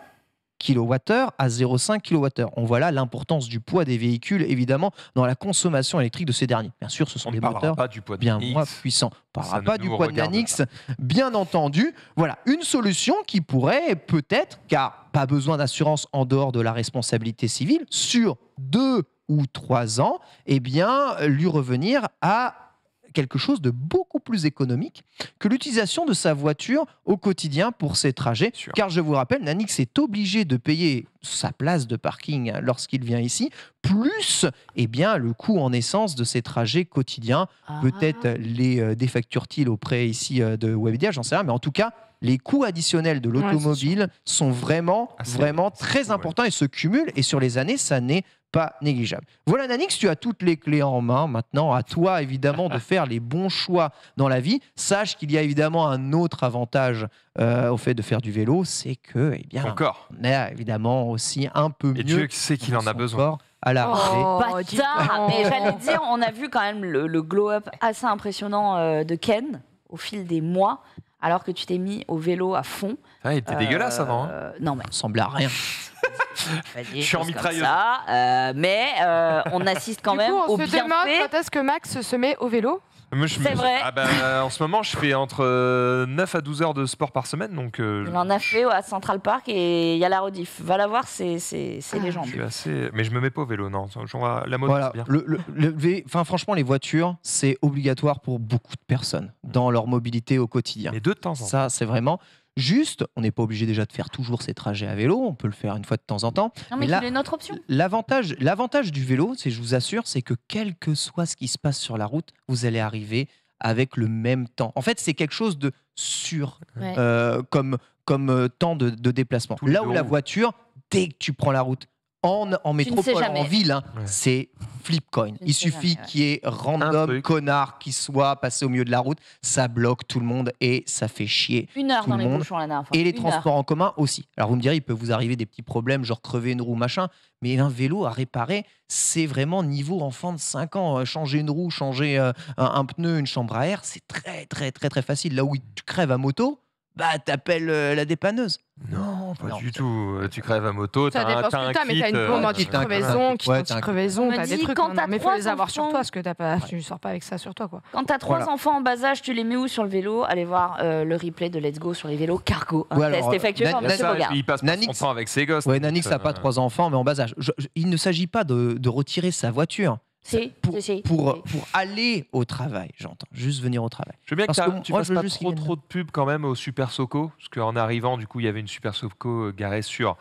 kWh à 0,5 kWh. On voit là l'importance du poids des véhicules, évidemment, dans la consommation électrique de ces derniers. Bien sûr, ce sont On des moteurs pas du poids de bien X. moins puissant. On parlera pas du poids de Nanix, bien entendu. Voilà, une solution qui pourrait peut-être, car pas besoin d'assurance en dehors de la responsabilité civile, sur deux ou trois ans, eh bien, lui revenir à quelque chose de beaucoup plus économique que l'utilisation de sa voiture au quotidien pour ses trajets. Car je vous rappelle, Nanix est obligé de payer sa place de parking lorsqu'il vient ici, plus eh bien, le coût en essence de ses trajets quotidiens Ah. peut-être les euh, défacture-t-il auprès ici euh, de Webedia, j'en sais rien, mais en tout cas, les coûts additionnels de Ouais, l'automobile sont vraiment, vraiment très importants et se cumulent. Et sur les années, ça n'est pas négligeable. Voilà, Nanix, tu as toutes les clés en main. Maintenant, à toi, évidemment, de faire les bons choix dans la vie. Sache qu'il y a évidemment un autre avantage euh, au fait de faire du vélo, c'est que, eh bien, Encore. on est évidemment aussi un peu Et mieux Dieu sait qu'il en a besoin. corps à la Oh. Bâtard. Mais j'allais dire, on a vu quand même le, le glow-up assez impressionnant euh, de Ken au fil des mois, alors que tu t'es mis au vélo à fond. Ah, il était dégueulasse avant. hein. Euh, Non, mais Ça ressemble à rien. Je suis en mitrailleuse. ça, euh, mais euh, on assiste quand du même coup, on au se demande bienfait. quand est-ce que Max se met au vélo? C'est vrai. Ah bah, euh, en ce moment, je fais entre euh, 9 à 12 heures de sport par semaine, donc euh, Il en a fait à Central Park et il y a la rediff. Va la voir, c'est c'est- c'est Ah. je légendaire. suis assez. Mais je me mets pas au vélo, non. La mode, Voilà, c'est bien. le, le- le vé- enfin, franchement, les voitures, c'est obligatoire pour beaucoup de personnes dans leur mobilité au quotidien. Mais de temps en temps. Ça, c'est vraiment juste. On n'est pas obligé déjà de faire toujours ces trajets à vélo. On peut le faire une fois de temps en temps. Non, Mais mais là- c'est une autre option. L'avantage, l'avantage du vélo, c'est, je vous assure, c'est que quel que soit ce qui se passe sur la route, vous allez arriver avec le même temps. En fait, c'est quelque chose de sûr Ouais. euh, comme, comme euh, temps de, de déplacement. Là où la voiture, dès que tu prends la route, en, métropole, en ville, hein, Ouais. c'est flip coin. Tu ne Il suffit ouais. qu'il y ait random connard qui soit passé au milieu de la route, ça bloque tout le monde et ça fait chier. Une heure tout dans le les monde. bouchons la dernière fois. Et les Une transports en commun aussi. Alors vous me direz, il peut vous arriver des petits problèmes, genre crever une roue, machin, mais un vélo à réparer, c'est vraiment niveau enfant de 5 ans. Euh, Changer une roue, changer euh, un, un pneu, une chambre à air, c'est très très très très facile. Là où tu crèves à moto, bah t'appelles euh, la dépanneuse. Non, pas Non, du tout. Euh, Tu crèves à moto, Ça t'as dépend un, ce t'as que un t'as, mais kit. t'as une euh, bombe tu t'as un- anti-crevaison, kit ouais, t'as un- anti-crevaison, On me t'as des dit, trucs. quand non, t'as mais faut trois les avoir sur enfants- toi, parce que t'as pas, tu sors pas avec ça sur toi, quoi. Quand t'as trois Voilà. enfants en bas âge, tu les mets où sur le vélo? Allez voir euh, le replay de Let's Go sur les vélos cargo. Un Ouais, test alors, effectué par Il y a Monsieur ça, et Bogart. puis il passe pas Nanix- son temps avec ses gosses. Ouais, Nanix n'a pas trois enfants, mais en bas âge. Je- je- il ne s'agit pas de, de retirer sa voiture Si, pour, si, si. pour, Si. pour aller au travail, j'entends. Juste venir au travail. Je veux bien que, Parce t'as- que tu moi, fasses je veux pas juste trop de pub quand même au Super Soco, parce qu'en arrivant, du coup, il y avait une Super Soco euh, garée sur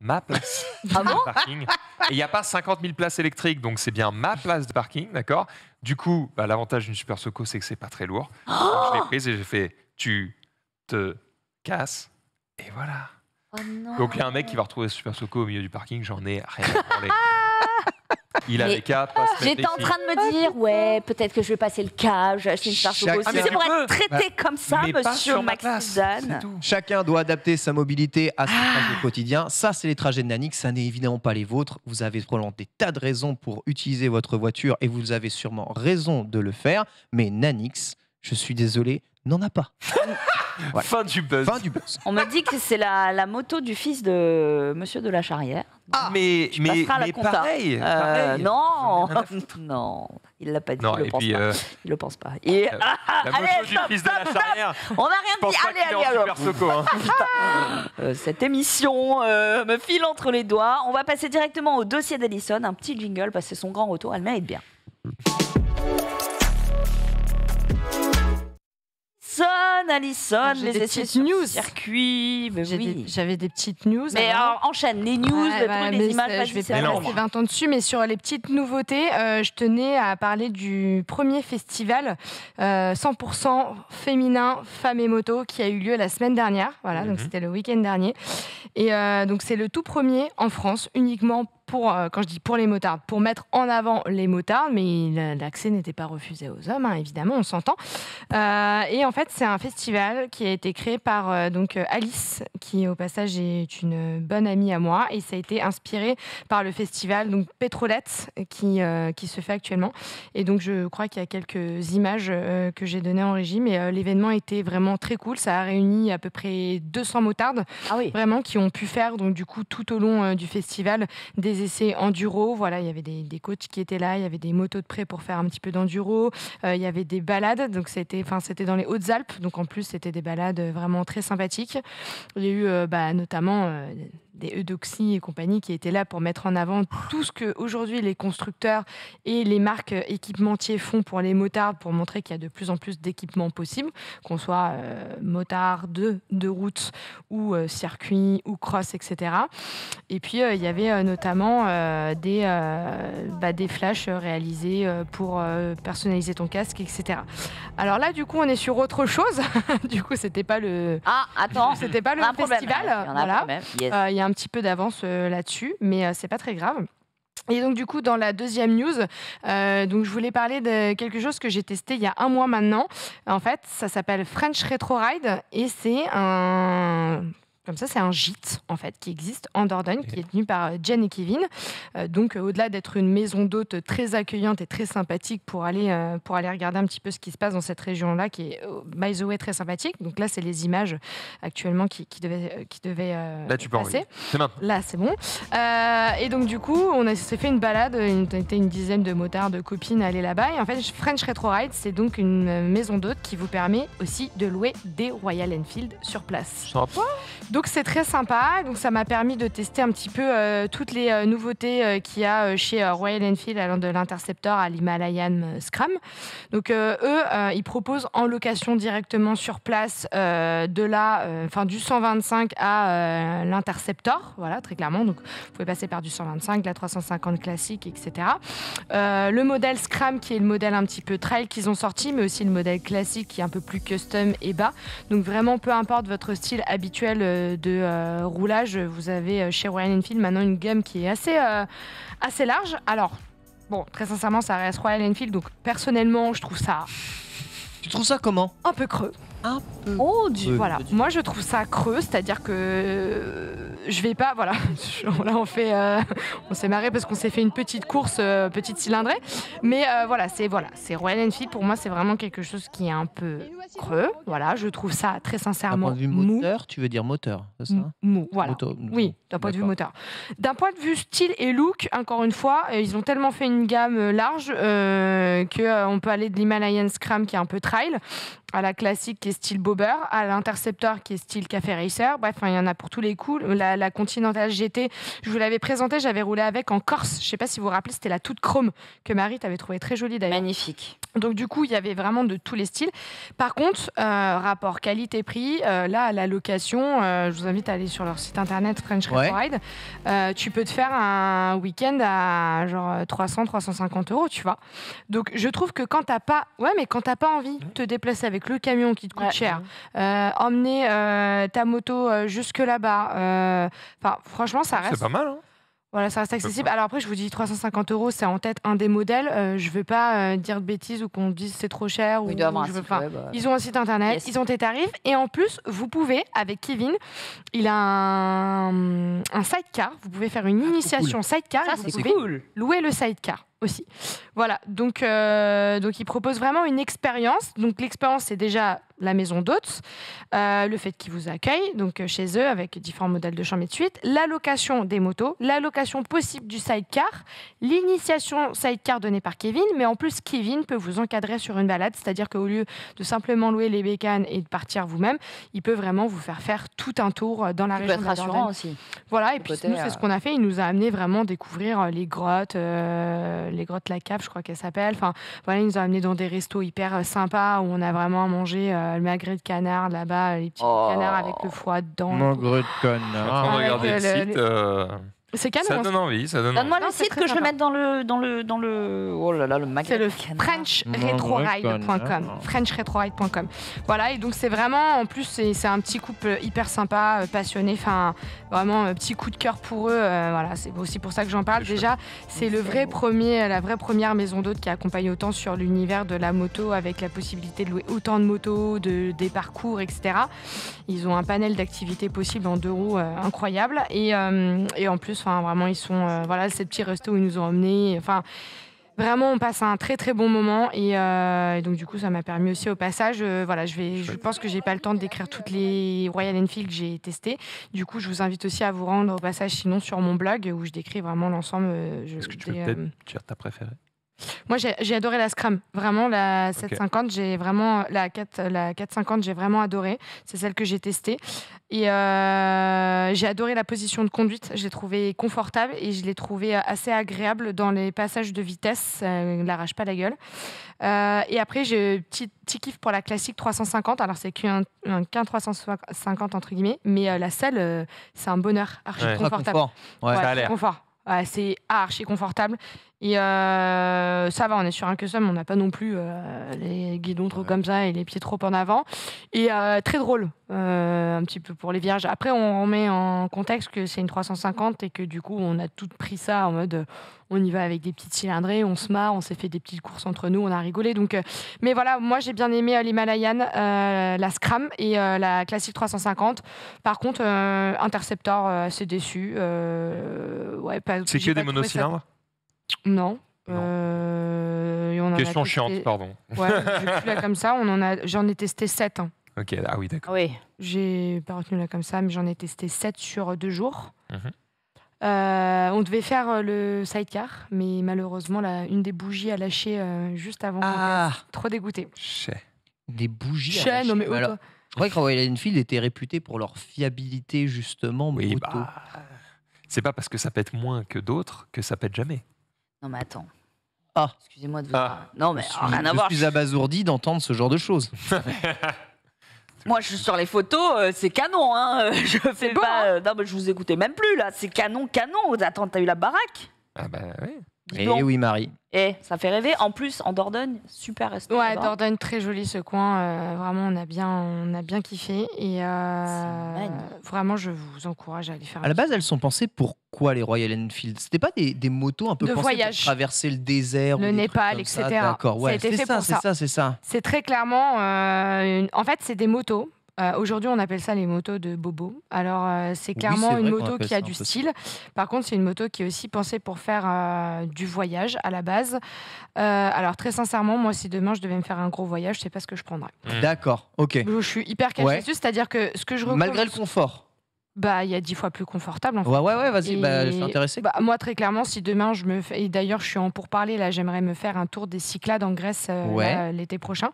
ma place Ah bon de parking. Et il n'y a pas 50 000 places électriques, donc c'est bien ma place de parking, d'accord? Du coup, bah, l'avantage d'une Super Soco, c'est que c'est pas très lourd. Donc, je l'ai prise et j'ai fait tu te casses, et voilà. Oh non. Donc il y a un mec qui va retrouver Super Soco au milieu du parking, j'en ai rien à branler. Il avait qu'à pas se mettre J'étais en train de me dire, ouais, peut-être que je vais passer le cap, je vais acheter une. Chaque- Ah, mais c'est tu pour peux. être traité comme ça, Mais pas monsieur sur ma Max place, Suzanne. c'est tout. Chacun doit adapter sa mobilité à son Ah. trajet quotidien. Ça, c'est les trajets de Nanix. Ça n'est évidemment pas les vôtres. Vous avez probablement des tas de raisons pour utiliser votre voiture et vous avez sûrement raison de le faire. Mais Nanix, je suis désolé, n'en a pas. Voilà. Fin du buzz. Fin du buzz. On me dit que c'est la, la moto du fils de monsieur de la Charrière. mais Tu mais, la mais compta. pareil, Euh, pareil. non, non, il l'a pas dit. Non, il le pense puis pas. euh, Il le pense pas. Et, Euh, Ah, ah, la allez, moto du stop, fils de stop, la stop. charrière. On n'a rien dit. Allez, allez, soco. hein. Euh, cette émission euh, me file entre les doigts. On va passer directement au dossier d'Alison. Un petit jingle parce que c'est son grand retour. Elle mérite bien. Alison, Ah, les essais petites sur news. circuit. oui. des- J'avais des petites news. Mais alors, enchaîne les news, Ouais, le ouais, truc, mais les images, je vais pas passer 20 ans dessus, mais sur les petites nouveautés, euh, je tenais à parler du premier festival euh, 100% féminin, femmes et moto, qui a eu lieu la semaine dernière. Voilà, donc Mhm. c'était le week-end dernier. Et euh, donc c'est le tout premier en France, uniquement pour, euh, quand je dis pour les motards, pour mettre en avant les motards, mais la- l'accès n'était pas refusé aux hommes, hein, évidemment, on s'entend. Euh, et en fait, c'est un festival qui a été créé par euh, donc Alice, qui au passage est une bonne amie à moi, et ça a été inspiré par le festival donc Pétrolette qui qui se fait actuellement. Et donc je crois qu'il y a quelques images que j'ai données en régie, mais l'événement était vraiment très cool. Ça a réuni à peu près 200 motardes Ah oui. vraiment qui ont pu faire donc du coup tout au long du festival des essais enduro. Voilà, il y avait des, des coachs qui étaient là, il y avait des motos de près pour faire un petit peu d'enduro, Euh, il y avait des balades, donc c'était c'était dans les Hautes-Alpes, donc en plus c'était des balades vraiment très sympathiques. Il y a eu euh, bah, notamment euh, des Eudoxie et compagnie qui étaient là pour mettre en avant tout ce que aujourd'hui les constructeurs et les marques équipementiers font pour les motards pour montrer qu'il y a de plus en plus d'équipements possibles, qu'on soit euh, motard de, de route ou euh, circuit ou cross, etc. Et puis euh, il y avait euh, notamment des, bah, des flashs réalisés pour personnaliser ton casque, etc. Alors là, du coup, on est sur autre chose. du coup, c'était pas le, Ah, attends. c'était pas le festival. Il y en a voilà. Un petit peu d'avance euh, là-dessus, mais euh, c'est pas très grave. Et donc du coup dans la deuxième news, euh, donc je voulais parler de quelque chose que j'ai testé il y a un mois maintenant. En fait, ça s'appelle French Retro Ride et c'est un comme ça, c'est un gîte en fait qui existe en Dordogne, qui est tenu par euh, Jen et Kevin. Euh, donc, euh, au-delà d'être une maison d'hôtes très accueillante et très sympathique pour aller euh, pour aller regarder un petit peu ce qui se passe dans cette région-là, qui est euh, by the way très sympathique. Donc là, c'est les images actuellement qui, qui devaient qui devaient Là, tu peux passer. envoyer. C'est maintenant. Là, c'est bon. Et donc, du coup, on a- s'est fait une balade. On était une dizaine de motards, de copines à aller là-bas. Et en fait, French Retro Ride, c'est donc une maison d'hôtes qui vous permet aussi de louer des Royal Enfield sur place. Sympa. Donc, c'est très sympa. Donc, ça m'a permis de tester un petit peu euh, toutes les euh, nouveautés euh, qu'il y a chez Royal Enfield, allant de l'Interceptor à l'Himalayan Scram. Donc, eux, ils proposent en location directement sur place de euh, enfin, du 125 à l'Interceptor. Voilà, très clairement. Donc, vous pouvez passer par du 125, la 350 classique, etc. Le modèle Scram, qui est le modèle un petit peu trail qu'ils ont sorti, mais aussi le modèle classique qui est un peu plus custom et bas. Donc vraiment, peu importe votre style habituel de euh, roulage, vous avez euh, chez Royal Enfield maintenant une gamme qui est assez, euh, assez large. Alors, bon, très sincèrement, ça reste Royal Enfield, donc personnellement, je trouve ça Tu trouves ça comment? Un peu creux. Un peu. Oh Dieu. Voilà, moi je trouve ça creux, c'est-à-dire que je vais pas, voilà, là on fait, euh, on s'est marré parce qu'on s'est fait une petite course, euh, petite cylindrée, mais euh, voilà, c'est voilà, c'est Royal Enfield pour moi c'est vraiment quelque chose qui est un peu creux, voilà, je trouve ça très D'un point sincèrement de vue mou, moteur, tu veux dire moteur, c'est ça? Mou, voilà. Moto- Oui, d'un point de vue moteur. D'un point de vue style et look, encore une fois, ils ont tellement fait une gamme large euh, que euh, on peut aller de l'Himalayan Scram qui est un peu trail à la classique qui est style bobber, à l'Interceptor qui est style café racer. Bref, enfin, il y en a pour tous les coups. La, la Continental GT, je vous l'avais présentée, j'avais roulé avec en Corse. Je sais pas si vous vous rappelez, c'était la toute chrome que Marie t'avait trouvé très jolie d'ailleurs. Magnifique. Donc du coup, il y avait vraiment de tous les styles. Par contre, euh, rapport qualité-prix, euh, là, à la location, euh, je vous invite à aller sur leur site internet French Ouais. Ride. Euh, tu peux te faire un week-end à genre 300, 350 euros, tu vois. Donc je trouve que quand t'as pas, ouais, mais quand t'as pas envie de te déplacer avec le camion qui te coûte Ouais. cher, euh, emmener euh, ta moto euh, jusque là-bas, euh, enfin franchement, ça C'est reste pas mal. Hein voilà, ça reste accessible. Alors après, je vous dis 350 euros, c'est en tête un des modèles. Euh, je veux pas euh, dire de bêtises ou qu'on dise c'est trop cher. Oui, ou, il doit avoir un je veux site pas. web, euh. Ils ont un site internet, Yes. ils ont des tarifs. Et en plus, vous pouvez, avec Kevin, il a un, un sidecar. Vous pouvez faire une initiation sidecar. Ça, vous pouvez cool. louer le sidecar aussi. Voilà, donc, euh, donc il propose vraiment une expérience. Donc l'expérience, c'est déjà la maison d'hôtes, euh, le fait qu'ils vous accueillent donc euh, chez eux avec différents modèles de chambre et de suite, la location des motos, la location possible du sidecar, l'initiation sidecar donnée par Kevin, mais en plus Kevin peut vous encadrer sur une balade, c'est-à-dire qu'au lieu de simplement louer les bécanes et de partir vous-même, il peut vraiment vous faire faire tout un tour dans la Ça peut région être rassurant aussi. Voilà, et puis nous, c'est euh, ce qu'on a fait. Il nous a amené vraiment découvrir euh, les grottes, euh, les grottes La Cave, je crois qu'elle s'appelle. Enfin, voilà, il nous a amené dans des restos hyper euh, sympas où on a vraiment mangé euh, le magret de canard là-bas, les petits Oh. canards avec le foie dedans. Magret de Je suis en train de Avec regarder le le- le- site. Euh, C'est canon. Ça hein, donne envie, ça donne envie. Donne-moi Non, le c'est site très que je sympa. mette dans le dans le dans le oh là là le magasin. C'est le. FrenchRetroRide.com. FrenchRetroRide.com. Voilà, et donc c'est vraiment, en plus, c'est c'est un petit couple hyper sympa, euh, passionné, enfin, vraiment, un petit coup de cœur pour eux. euh, voilà, c'est aussi pour ça que j'en parle. C'est Déjà, c'est le vrai premier, la vraie première maison d'hôte qui accompagne autant sur l'univers de la moto, avec la possibilité de louer autant de motos, de, des parcours, etc. Ils ont un panel d'activités possibles en deux roues euh, incroyable. Et, euh, et en plus, enfin, vraiment, ils sont, euh, voilà, ces petits restos où ils nous ont emmenés. Enfin, Vraiment, on passe un très très bon moment et, euh, et donc du coup, ça m'a permis aussi au passage. euh, voilà, je vais, je pense que j'ai pas le temps de décrire toutes les Royal Enfield que j'ai testées. Du coup, je vous invite aussi à vous rendre au passage, sinon sur mon blog où je décris vraiment l'ensemble. euh, je- Est-ce que tu peux des, peut-être euh, dire ta préférée? Moi, j'ai adoré la Scrum. Vraiment, la 750, j'ai vraiment la 4, la 450, j'ai vraiment adoré. C'est celle que j'ai testée. Et euh, j'ai adoré la position de conduite. Je l'ai trouvée confortable et je l'ai trouvée assez agréable dans les passages de vitesse. Ça ne l'arrache pas la gueule. Euh, et après, j'ai petit, petit kiff pour la classique 350. Alors, c'est qu'un un- qu'un 350 entre guillemets, mais euh, la selle, euh, c'est un bonheur, archi Ouais. Confortable. confort. Ouais. Ça a très l'air. confort. Ouais, c'est archi confortable. Et euh, ça va, on est sur un custom, on n'a pas non plus euh, les guidons trop Ouais. comme ça et les pieds trop en avant. Et euh, très drôle, un petit peu pour les vierges. Après, on remet en contexte que c'est une 350 et que du coup, on a tout pris ça en mode on y va avec des petites cylindrées, on se marre, on s'est fait des petites courses entre nous, on a rigolé. Donc, mais voilà, moi j'ai bien aimé l'Himalayan, la Scram et la classique 350. Par contre, Interceptor, assez déçu. Ouais, C'est que des trouvé ça- monocylindres? Non. Non. Euh, et on en a Question testé- chiante, pardon. Ouais, j'ai plus là comme ça. On en a, j'en ai testé 7. Ok, ah oui, d'accord. Oui. J'ai pas retenu là comme ça, mais j'en ai testé 7 sur deux jours. Mhm. Euh, on devait faire euh, le sidecar, mais malheureusement, la, une des bougies a lâché euh, juste avant. qu'on Ah, teste. Trop dégoûté. Chais. des bougies. à Chais, lâcher. non mais oh, Alors. Je croyais que Royal Enfield était réputé pour leur fiabilité, justement, Oui, moto. bah. C'est pas parce que ça pète moins que d'autres que ça pète jamais. Non, mais attends. Ah. Excusez-moi de vous. Ah. Non, mais je suis, rien à je voir. suis abasourdi d'entendre ce genre de choses. Moi, je suis sur les photos, euh, c'est canon. Hein. Je fais pas. euh, non, mais je vous écoutais même plus là. C'est canon, canon. Attends, t'as eu la baraque? Ah bah ouais. Dis Eh donc. oui, Marie. Eh, ça fait rêver. En plus, en Dordogne, super restaurant. Ouais, Dordogne, très joli ce coin. euh, vraiment, on a bien, on a bien kiffé. Et euh, vraiment, je vous encourage à aller faire. À la base, elles sont pensées pour quoi les Royal Enfield? C'était pas des, des motos un peu De pensées voyage. pour traverser le désert Le ou Népal, etc. D'accord, ouais, c'est fait ça, c'est ça. ça, c'est ça. C'est très clairement, euh, une- en fait, c'est des motos. Euh, Aujourd'hui, on appelle ça les motos de Bobo. Alors, euh, c'est clairement une moto qui a du style. Par contre, c'est une moto qui est aussi pensée pour faire euh, du voyage à la base. Euh, alors, très sincèrement, moi, si demain je devais me faire un gros voyage, je sais pas ce que je prendrais. Mm. D'accord, ok. Je suis hyper cachée Ouais. dessus, c'est-à-dire que ce que je Malgré le recommande- confort. Bah, il y a dix fois plus confortable. En fait. Ouais, ouais, ouais, vas-y, bah, je suis Et, intéressé. bah, moi, très clairement, si demain je me fais. Et d'ailleurs, je suis en pourparler, là, j'aimerais me faire un tour des Cyclades en Grèce euh, Ouais. l'été prochain.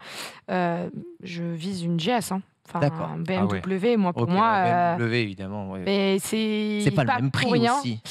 Euh, je vise une GS, hein. enfin, D'accord. un BMW. Moi, pour Ok, moi. euh, BMW, évidemment. ouais. mais c'est. C'est pas, le même prix rien. aussi.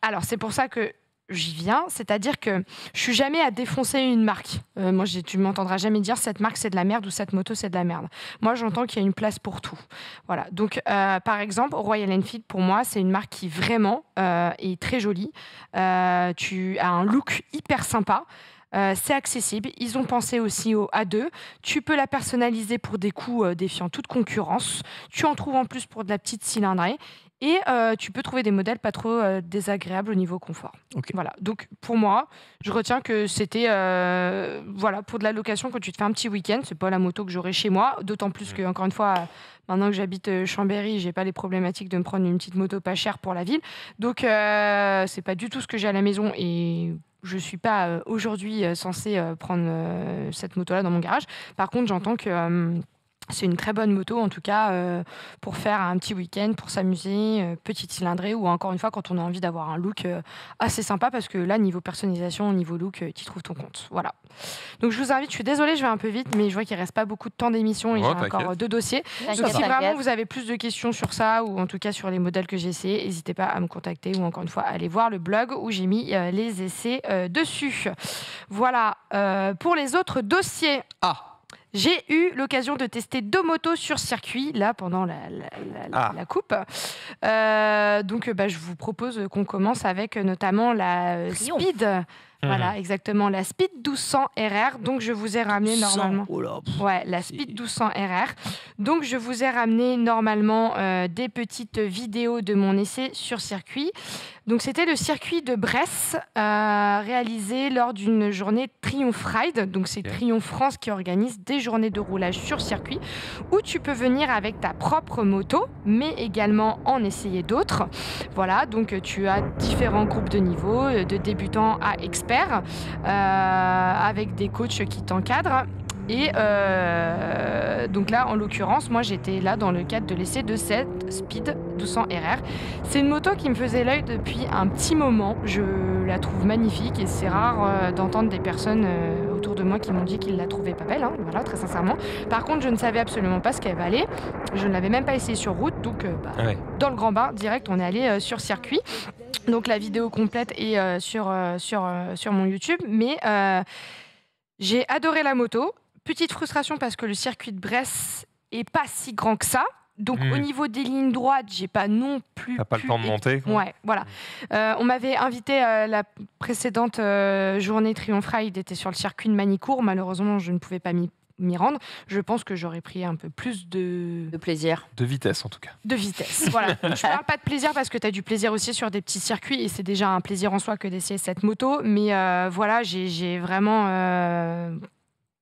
Alors, c'est pour ça que j'y viens. C'est-à-dire que je suis jamais à défoncer une marque. Euh, moi, tu m'entendras jamais dire cette marque c'est de la merde ou cette moto c'est de la merde. Moi, j'entends qu'il y a une place pour tout. Voilà. Donc, euh, par exemple, Royal Enfield, pour moi, c'est une marque qui vraiment euh, est très jolie. Euh, tu as un look hyper sympa. C'est accessible. Ils ont pensé aussi au A2. Tu peux la personnaliser pour des coûts défiant toute concurrence. Tu en trouves en plus pour de la petite cylindrée. Et euh, tu peux trouver des modèles pas trop euh, désagréables au niveau confort. Voilà. Donc pour moi, je retiens que c'était euh, voilà pour de la location quand tu te fais un petit week-end. C'est pas la moto que j'aurais chez moi. D'autant plus que encore une fois, maintenant que j'habite Chambéry, j'ai pas les problématiques de me prendre une petite moto pas chère pour la ville. Donc c'est pas du tout ce que j'ai à la maison et je suis pas aujourd'hui censée prendre cette moto-là dans mon garage. Par contre, j'entends que c'est une très bonne moto, en tout cas, euh, pour faire un petit week-end, pour s'amuser, euh, petite cylindrée, ou encore une fois, quand on a envie d'avoir un look euh, assez sympa, parce que là, niveau personnalisation, niveau look, euh, tu trouves ton compte. Voilà. Donc, je vous invite, je suis désolée, je vais un peu vite, mais je vois qu'il reste pas beaucoup de temps d'émission et Oh, j'ai encore deux dossiers. Donc, si vraiment vous avez plus de questions sur ça, ou en tout cas sur les modèles que j'ai essayés, n'hésitez pas à me contacter, ou encore une fois, à aller voir le blog où j'ai mis euh, les essais euh, dessus. Voilà. Euh, pour les autres dossiers. Ah. J'ai eu l'occasion de tester deux motos sur circuit, là, pendant la, la- la- la- Ah. la coupe. Euh, donc, bah, je vous propose qu'on commence avec notamment la euh, Triomphe. Speed. Mhm. Voilà, exactement, la Speed 1200 RR. Donc, je vous ai ramené normalement. Oh là, pff, Ouais, la Speed 1200 RR. Donc, je vous ai ramené normalement euh, des petites vidéos de mon essai sur circuit. Donc, c'était le circuit de Bresse, euh, réalisé lors d'une journée Triumph Ride. Donc, c'est. Triumph France qui organise des journées de roulage sur circuit où tu peux venir avec ta propre moto, mais également en essayer d'autres. Voilà, donc tu as différents groupes de niveau, euh, de débutants à experts, euh, avec des coachs qui t'encadrent. Et euh, donc là, en l'occurrence, moi j'étais là dans le cadre de l'essai de cette Speed 1200 RR. C'est une moto qui me faisait l'œil depuis un petit moment. Je la trouve magnifique et c'est rare euh, d'entendre des personnes euh, autour de moi qui m'ont dit qu'ils la trouvaient pas belle, hein, voilà, très sincèrement. Par contre, je ne savais absolument pas ce qu'elle valait. Je ne l'avais même pas essayé sur route, donc bah, Ah ouais. dans le grand bain, direct, on est allé sur circuit. Donc la vidéo complète est euh, sur, euh, sur, euh, sur mon YouTube. Mais euh, j'ai adoré la moto. Petite frustration parce que le circuit de Brest est pas si grand que ça. Donc Hmm. au niveau des lignes droites, j'ai pas non plus. T'as pas le temps de monter, quoi. Ouais, voilà. Euh, on m'avait invité à la précédente euh, journée Triumph Ride, était sur le circuit de Manicourt. Malheureusement, je ne pouvais pas m'y m'y rendre. Je pense que j'aurais pris un peu plus de, De plaisir. De vitesse, en tout cas. de vitesse. Voilà. Je parle pas de plaisir parce que tu as du plaisir aussi sur des petits circuits et c'est déjà un plaisir en soi que d'essayer cette moto. Mais euh, voilà, j'ai j'ai vraiment euh,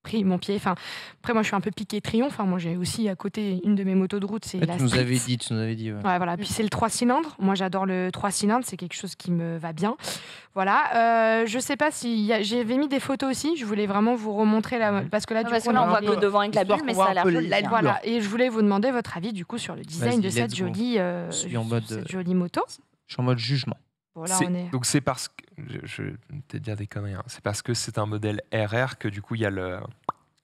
pris mon pied. Enfin, après, moi, je suis un peu piqué triomphe. Enfin, moi, j'ai aussi à côté une de mes motos de route, c'est Ah, la tu nous Street. avais dit, tu nous avais dit. ouais. Ouais, voilà. Puis c'est le 3 cylindres. Moi, j'adore le 3 cylindres. C'est quelque chose qui me va bien. Voilà. Euh, je sais pas si. a- J'avais mis des photos aussi. Je voulais vraiment vous remontrer la. Parce que là, du Parce coup, que là, on a voit un que devant avec la bulle, mais ça a l'air la. Voilà, et je voulais vous demander votre avis du coup sur le design de cette jolie, euh, euh, jolie moto. Je suis en mode jugement. Voilà, C'est- on est. Donc c'est parce que je, je vais peut-être dire des conneries. hein. C'est parce que c'est un modèle RR que du coup il y a le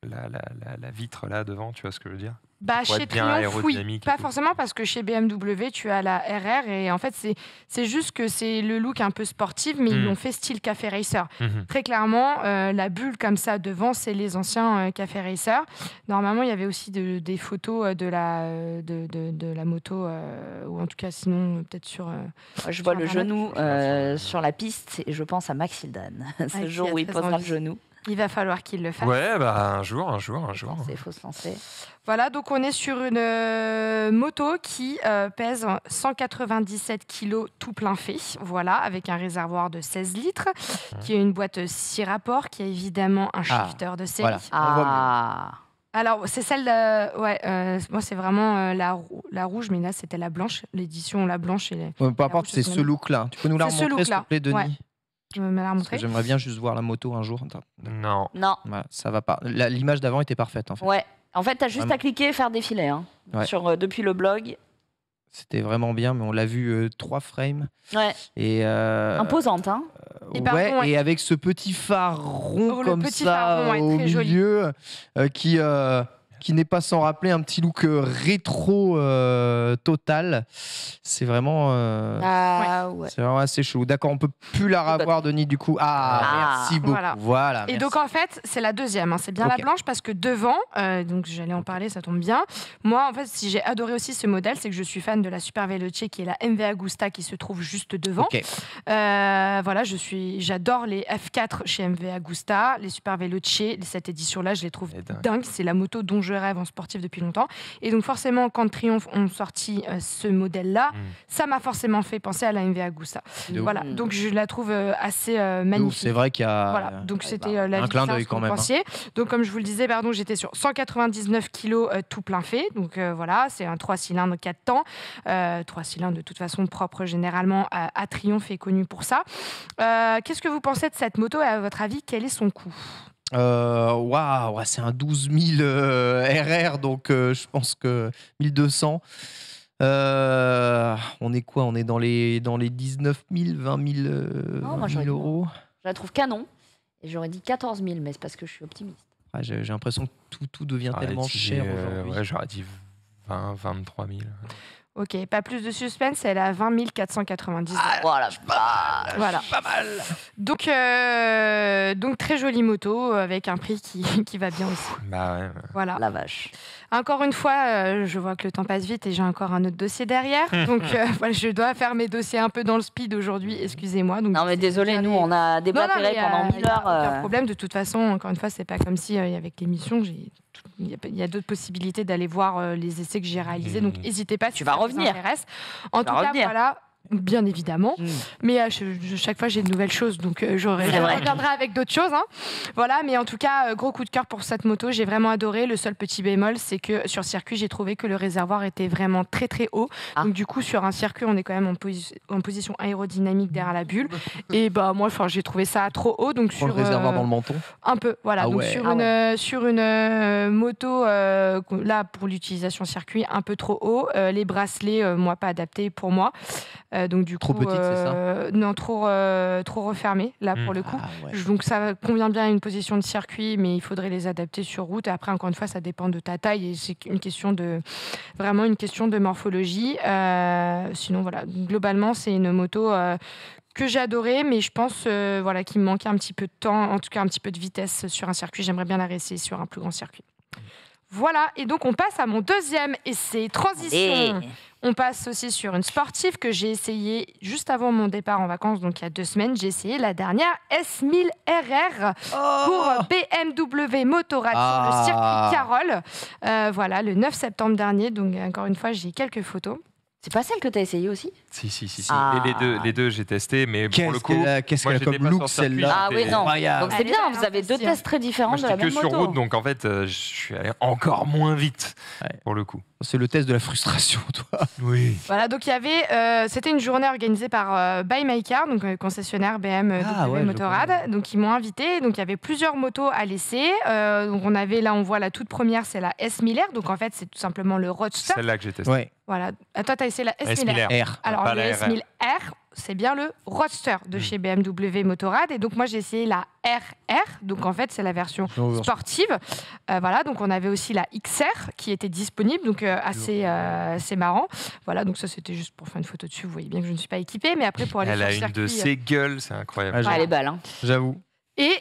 la, la- la- la vitre là devant. Tu vois ce que je veux dire? Bah, chez Triumph, oui. Pas forcément parce que chez BMW, tu as la RR et en fait, c'est c'est juste que c'est le look un peu sportif, mais ils Hmm. l'ont fait style café racer. Mhm. Très clairement, euh, la bulle comme ça devant, c'est les anciens euh, café racer. Normalement, il y avait aussi de- des photos euh, de la, de, de- de la moto, euh, ou en tout cas, sinon, peut-être sur. euh, Je vois le genou euh, sur la piste et je pense à Max Hildan. Ce qui jour où il posera le genou. Il va falloir qu'il le fasse. Ouais, bah un jour, un jour, un jour. Il faut se lancer. Voilà, donc on est sur une euh, moto qui euh, pèse 197 kg tout plein fait, voilà, avec un réservoir de 16 litres, qui a une boîte 6 rapports, qui a évidemment un Ah, shifter de série. voilà. Ah, Alors, c'est celle de... Ouais, euh, moi, c'est vraiment euh, la, rou- la rouge, mais là, c'était la blanche, l'édition la blanche. Et les... Ouais, peu importe, rouge, c'est ce look-là. Tu peux nous la remontrer, s'il te plaît, Denis? Ouais. Me la montrer. J'aimerais bien juste voir la moto un jour. Non. non. Ouais, ça va pas. L'image d'avant était parfaite en fait. Ouais. En fait, t'as juste Vraiment. à cliquer et faire défiler. Hein. Ouais. Sur, euh, depuis le blog. C'était vraiment bien, mais on l'a vu euh, trois frames. Ouais. Et, euh, Imposante, hein. Et ouais, et avec ce petit phare rond Oh, le comme petit ça phare rond, au très joli. milieu, euh, qui, euh, qui n'est pas sans rappeler un petit look euh, rétro euh, total. C'est vraiment, euh, Ah ouais. c'est vraiment assez chelou. D'accord, on peut plus la revoir, Denis, du coup. Ah, Ah, merci beaucoup. voilà. Voilà. Et merci. donc en fait, c'est la deuxième. hein. C'est bien la blanche parce que devant, euh, donc j'allais en parler, ça tombe bien. Moi, en fait, si j'ai adoré aussi ce modèle, c'est que je suis fan de la Super Veloce qui est la MV Agusta qui se trouve juste devant. Euh, voilà, je suis, j'adore les F4 chez MV Agusta, les Super Veloce. Cette édition-là, je les trouve Et dingue. dingues. C'est la moto dont je rêve en sportif depuis longtemps. Et donc forcément, quand Triumph ont sorti euh, ce modèle-là, Mm. ça m'a forcément fait penser à la MV Agusta. Ouf. Voilà, Mm. donc je la trouve euh, assez euh, magnifique. C'est vrai qu'il y a. Voilà, donc bah, c'était euh, la un clin d'œil quand même. hein. Donc comme je vous le disais, pardon, j'étais sur 199 kilos euh, tout plein fait. Donc euh, voilà, c'est un 3 cylindres 4 temps. Euh, 3 cylindres de toute façon propre généralement à, à Triomphe et connu pour ça. Euh, Qu'est-ce que vous pensez de cette moto? Et à votre avis, quel est son coût? Waouh, ouais, c'est un 12 000 euh, RR, donc euh, je pense que 1200. Euh, on est quoi? On est dans les, dans les 19 000, 20 000, euh, Non, moi, 20 000 j'aurais dit euros. Je la trouve canon. Et j'aurais dit 14 000, mais c'est parce que je suis optimiste. Ah, J'ai j'ai l'impression que tout, tout devient Ouais, tellement cher euh, aujourd'hui. Ouais, j'aurais dit 20, 23 000. Ok, pas plus de suspense, elle est à 20 490. Voilà. voilà. Pas mal. Donc, euh, donc très jolie moto avec un prix qui, qui va bien aussi. Bah ouais. ouais. Voilà. La vache. Encore une fois, euh, je vois que le temps passe vite et j'ai encore un autre dossier derrière. Donc, euh, voilà, je dois faire mes dossiers un peu dans le speed aujourd'hui. Excusez-moi. Donc, Non, mais désolé, nous, on a déblatéré pendant y 1000 a heures. Aucun euh, problème. De toute façon, encore une fois, c'est pas comme si euh, avec l'émission, j'ai il y a, d'autres possibilités d'aller voir euh, les essais que j'ai réalisés. Donc, Mhm. n'hésitez pas. Tu si vas ça vous revenir. intéresse. En Tu tout vas cas, revenir. voilà. Bien évidemment. Mm. Mais je- chaque fois, j'ai de nouvelles choses, donc euh, je reviendrai avec d'autres choses. hein. Voilà, mais en tout cas, euh, gros coup de cœur pour cette moto. J'ai vraiment adoré. Le seul petit bémol, c'est que sur circuit, j'ai trouvé que le réservoir était vraiment très très haut. Ah. Donc du coup, sur un circuit, on est quand même en, posi- en position aérodynamique derrière la bulle. Et bah moi, enfin, j'ai trouvé ça trop haut. Donc sur le réservoir euh, dans le menton. un peu, voilà. Ah donc ouais. sur, Ah une, euh, sur une euh, moto, euh, là pour l'utilisation circuit, un peu trop haut. Euh, les bracelets, euh, moi pas adaptés pour moi. Euh, donc du Trop coup, petite, c'est ça euh, Non, trop euh, trop refermé là pour le coup. Ah ouais. Donc ça convient bien à une position de circuit, mais il faudrait les adapter sur route. Et après, encore une fois, ça dépend de ta taille et c'est une question de vraiment une question de morphologie. Euh, sinon, voilà, globalement, c'est une moto. euh, que j'ai adorée, mais je pense euh, voilà, qu'il me manquait un petit peu de temps, en tout cas un petit peu de vitesse sur un circuit. J'aimerais bien la réessayer sur un plus grand circuit. Voilà, et donc on passe à mon deuxième essai, transition. On passe aussi sur une sportive que j'ai essayée juste avant mon départ en vacances, donc il y a deux semaines. J'ai essayé la dernière S1000 RR pour BMW Motorrad Ah. sur le circuit Carole. Euh, voilà, le 9 septembre dernier. Donc encore une fois, j'ai quelques photos. c'est pas celle que t'as essayé aussi? Si, si, si. si. Ah. Et les deux, les deux j'ai testé, mais pour le coup, qu'est-ce moi, qu'elle a comme look celle-là? Ah oui, non. Donc c'est bien, vous avez deux tests très Moi, différents de la même que sur route, donc en fait, euh, je suis allé encore moins vite, Ouais. pour le coup. C'est le test de la frustration, toi. Oui. Voilà, donc il y avait, euh, c'était une journée organisée par euh, Buy My Car, donc euh, concessionnaire BMW Ah ouais, je Motorrad. Donc ils m'ont invité, donc il y avait plusieurs motos à laisser. Euh, donc on avait là, on voit la toute première, c'est la S1000R, donc en fait c'est tout simplement le Roadster. Celle-là que j'ai testée. Ouais. Voilà, Ah, toi t'as essayé la S1000R. S1000R. R. Alors Pas le la S1000R, c'est bien le Roadster de Mm. chez BMW Motorrad, et donc moi j'ai essayé la RR, donc en fait c'est la version sportive. Euh, voilà, donc on avait aussi la XR qui était disponible, donc euh, assez, euh, assez marrant. Voilà, donc ça c'était juste pour faire une photo dessus. Vous voyez bien que je ne suis pas équipée, mais après pour aller Elle sur a le une circuit. de ses gueules, c'est incroyable. Ah, Ah, elle est belle, hein. J'avoue. Et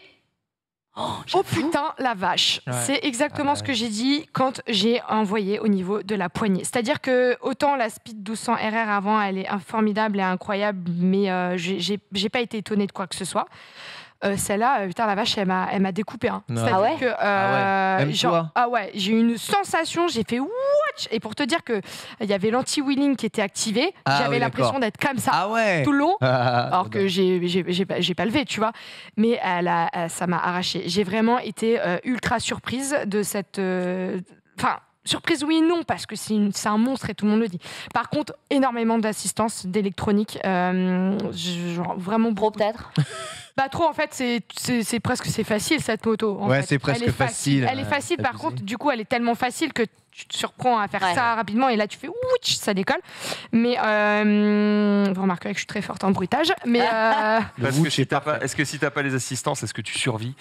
Oh, oh putain la vache, Ouais. c'est exactement Ah, ce que j'ai dit quand j'ai envoyé au niveau de la poignée. C'est-à-dire que autant la Speed 1200 RR avant, elle est formidable et incroyable, mais euh, j'ai pas été étonnée de quoi que ce soit. Euh, Celle-là, euh, putain la vache, elle m'a elle m'a découpé. Hein. C'est-à-dire Ah ouais que, euh, Ah ouais. Même genre- toi ah ouais, j'ai eu une sensation, j'ai fait watch et pour te dire que il y avait l'anti-wheeling qui était activé, Ah j'avais oui, l'impression d'être comme ça Ah ouais tout le long. Ah, Alors que j'ai j'ai- j'ai pas, j'ai pas levé, tu vois. Mais elle a- elle- ça m'a arraché. J'ai vraiment été euh, ultra surprise de cette. euh, Enfin. Surprise, oui et non, parce que c'est une- c'est un monstre et tout le monde le dit. Par contre, énormément d'assistance, d'électronique. euh, je- genre vraiment Pro beaucoup. peut-être Pas trop, en fait, c'est- presque c'est facile cette moto. en Ouais, c'est presque Elle est facile, Elle est ouais, facile, par abusé. contre, du coup, elle est tellement facile que tu te surprends à faire Ouais. ça rapidement et là tu fais ouch, ça décolle. Mais euh, vous remarquerez que je suis très forte en bruitage. Mais euh, Parce que si pas, est-ce que si t'as pas les assistances, est-ce que tu survis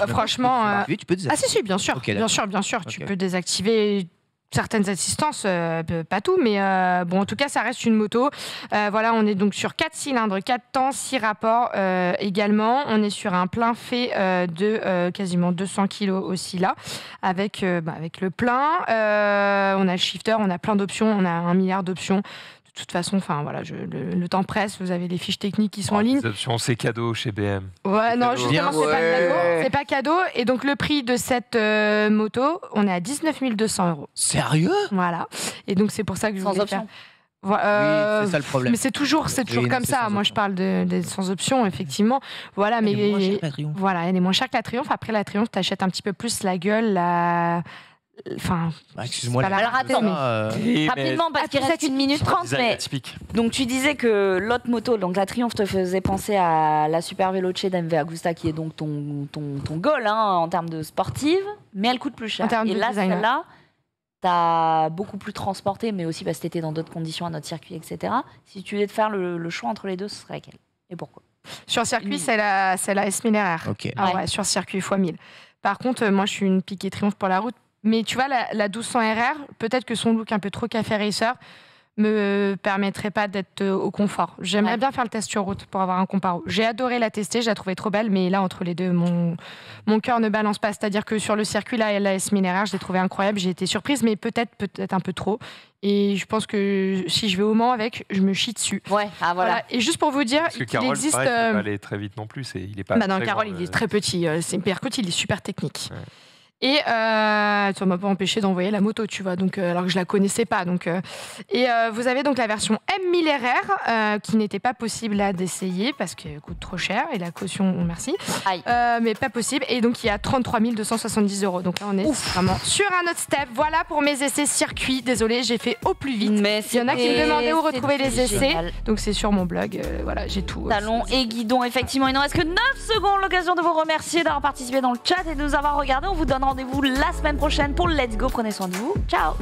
euh, franchement. euh, Tu peux Ah si, si, bien sûr. Bien sûr, bien sûr. Tu peux désactiver certaines assistances, euh, pas tout, mais euh, bon, en tout cas, ça reste une moto. Euh, voilà, on est donc sur 4 cylindres, 4 temps, 6 rapports également. On est sur un plein fait de quasiment 200 kilos aussi là, avec, bah, avec le plein. On a le shifter, on a plein d'options, on a un milliard d'options. De toute façon, enfin voilà, je- le, le temps presse. Vous avez les fiches techniques qui sont en ligne. Les options, c'est cadeau chez BM. Ouais, non, cadeau. justement, c'est pas ouais. cadeau. C'est pas cadeau. Et donc, le prix de cette euh, moto, on est à 19 200 euros. Sérieux? Voilà. Et donc, c'est pour ça que je Sans voulais option. faire. Vo- euh, Oui, c'est ça le problème. mais c'est toujours, c'est toujours Oui, non, comme ça. Moi, option. je parle de, des sans option, effectivement. Voilà, mais Elle est moins chère, la Triomphe. voilà, elle est moins chère que la Triomphe. Après, la Triomphe, t'achètes un petit peu plus la gueule, la. Enfin, Ah, Excuse-moi. euh, Rapidement, parce qu'il reste une minute trente, mais donc tu disais que l'autre moto, donc la Triumph, te faisait penser à la Super Veloce d'MV Agusta, qui est donc ton, ton, ton goal hein, en termes de sportive, mais elle coûte plus cher. En termes Et de là, celle-là, t'as beaucoup plus transporté, mais aussi parce que t'étais dans d'autres conditions à notre circuit, etc. Si tu devais te faire le, le choix entre les deux, ce serait laquelle Et pourquoi? Sur circuit, c'est la, c'est la S1000 RR. Ok. Ah Ouais. ouais, sur circuit x 1000. Par contre, euh, moi, je suis une piquée triomphe pour la route. Mais tu vois, la, la 1200 RR, peut-être que son look un peu trop café racer me permettrait pas d'être euh, au confort. J'aimerais Ouais. bien faire le test sur route pour avoir un comparo. J'ai adoré la tester, je la trouvais trop belle, mais là, entre les deux, mon, mon cœur ne balance pas. C'est-à-dire que sur le circuit, là, la S1000 RR, je l'ai trouvée incroyable, j'ai été surprise, mais peut-être peut-être un peu trop. Et je pense que si je vais au Mans avec, je me chie dessus. Ouais, ah voilà. Voilà. Et juste pour vous dire Parce que Carole, existe... pareil, il peut euh, pas aller très vite non plus. Il est pas bah non, Carole, grand, il est euh, très petit. euh, C'est par contre, il est super technique. Ouais. Et euh, ça m'a pas empêché d'envoyer la moto, tu vois, donc, euh, alors que je la connaissais pas. Donc, euh, et euh, vous avez donc la version M1000RR euh, qui n'était pas possible là d'essayer parce qu'elle coûte trop cher et la caution, merci. Aïe. Mais pas possible. Et donc il y a 33 270 euros. Donc là on est vraiment sur un autre step. Voilà pour mes essais circuit. Désolé, j'ai fait au plus vite. Mais Il y en a qui me demandaient où retrouver les essais. génial. Donc c'est sur mon blog. voilà, j'ai tout. Talons et guidons, effectivement. Il ne reste que 9 secondes. L'occasion de vous remercier d'avoir participé dans le chat et de nous avoir regardé. On vous donne rendez-vous la semaine prochaine pour Let's Go. Prenez soin de vous. Ciao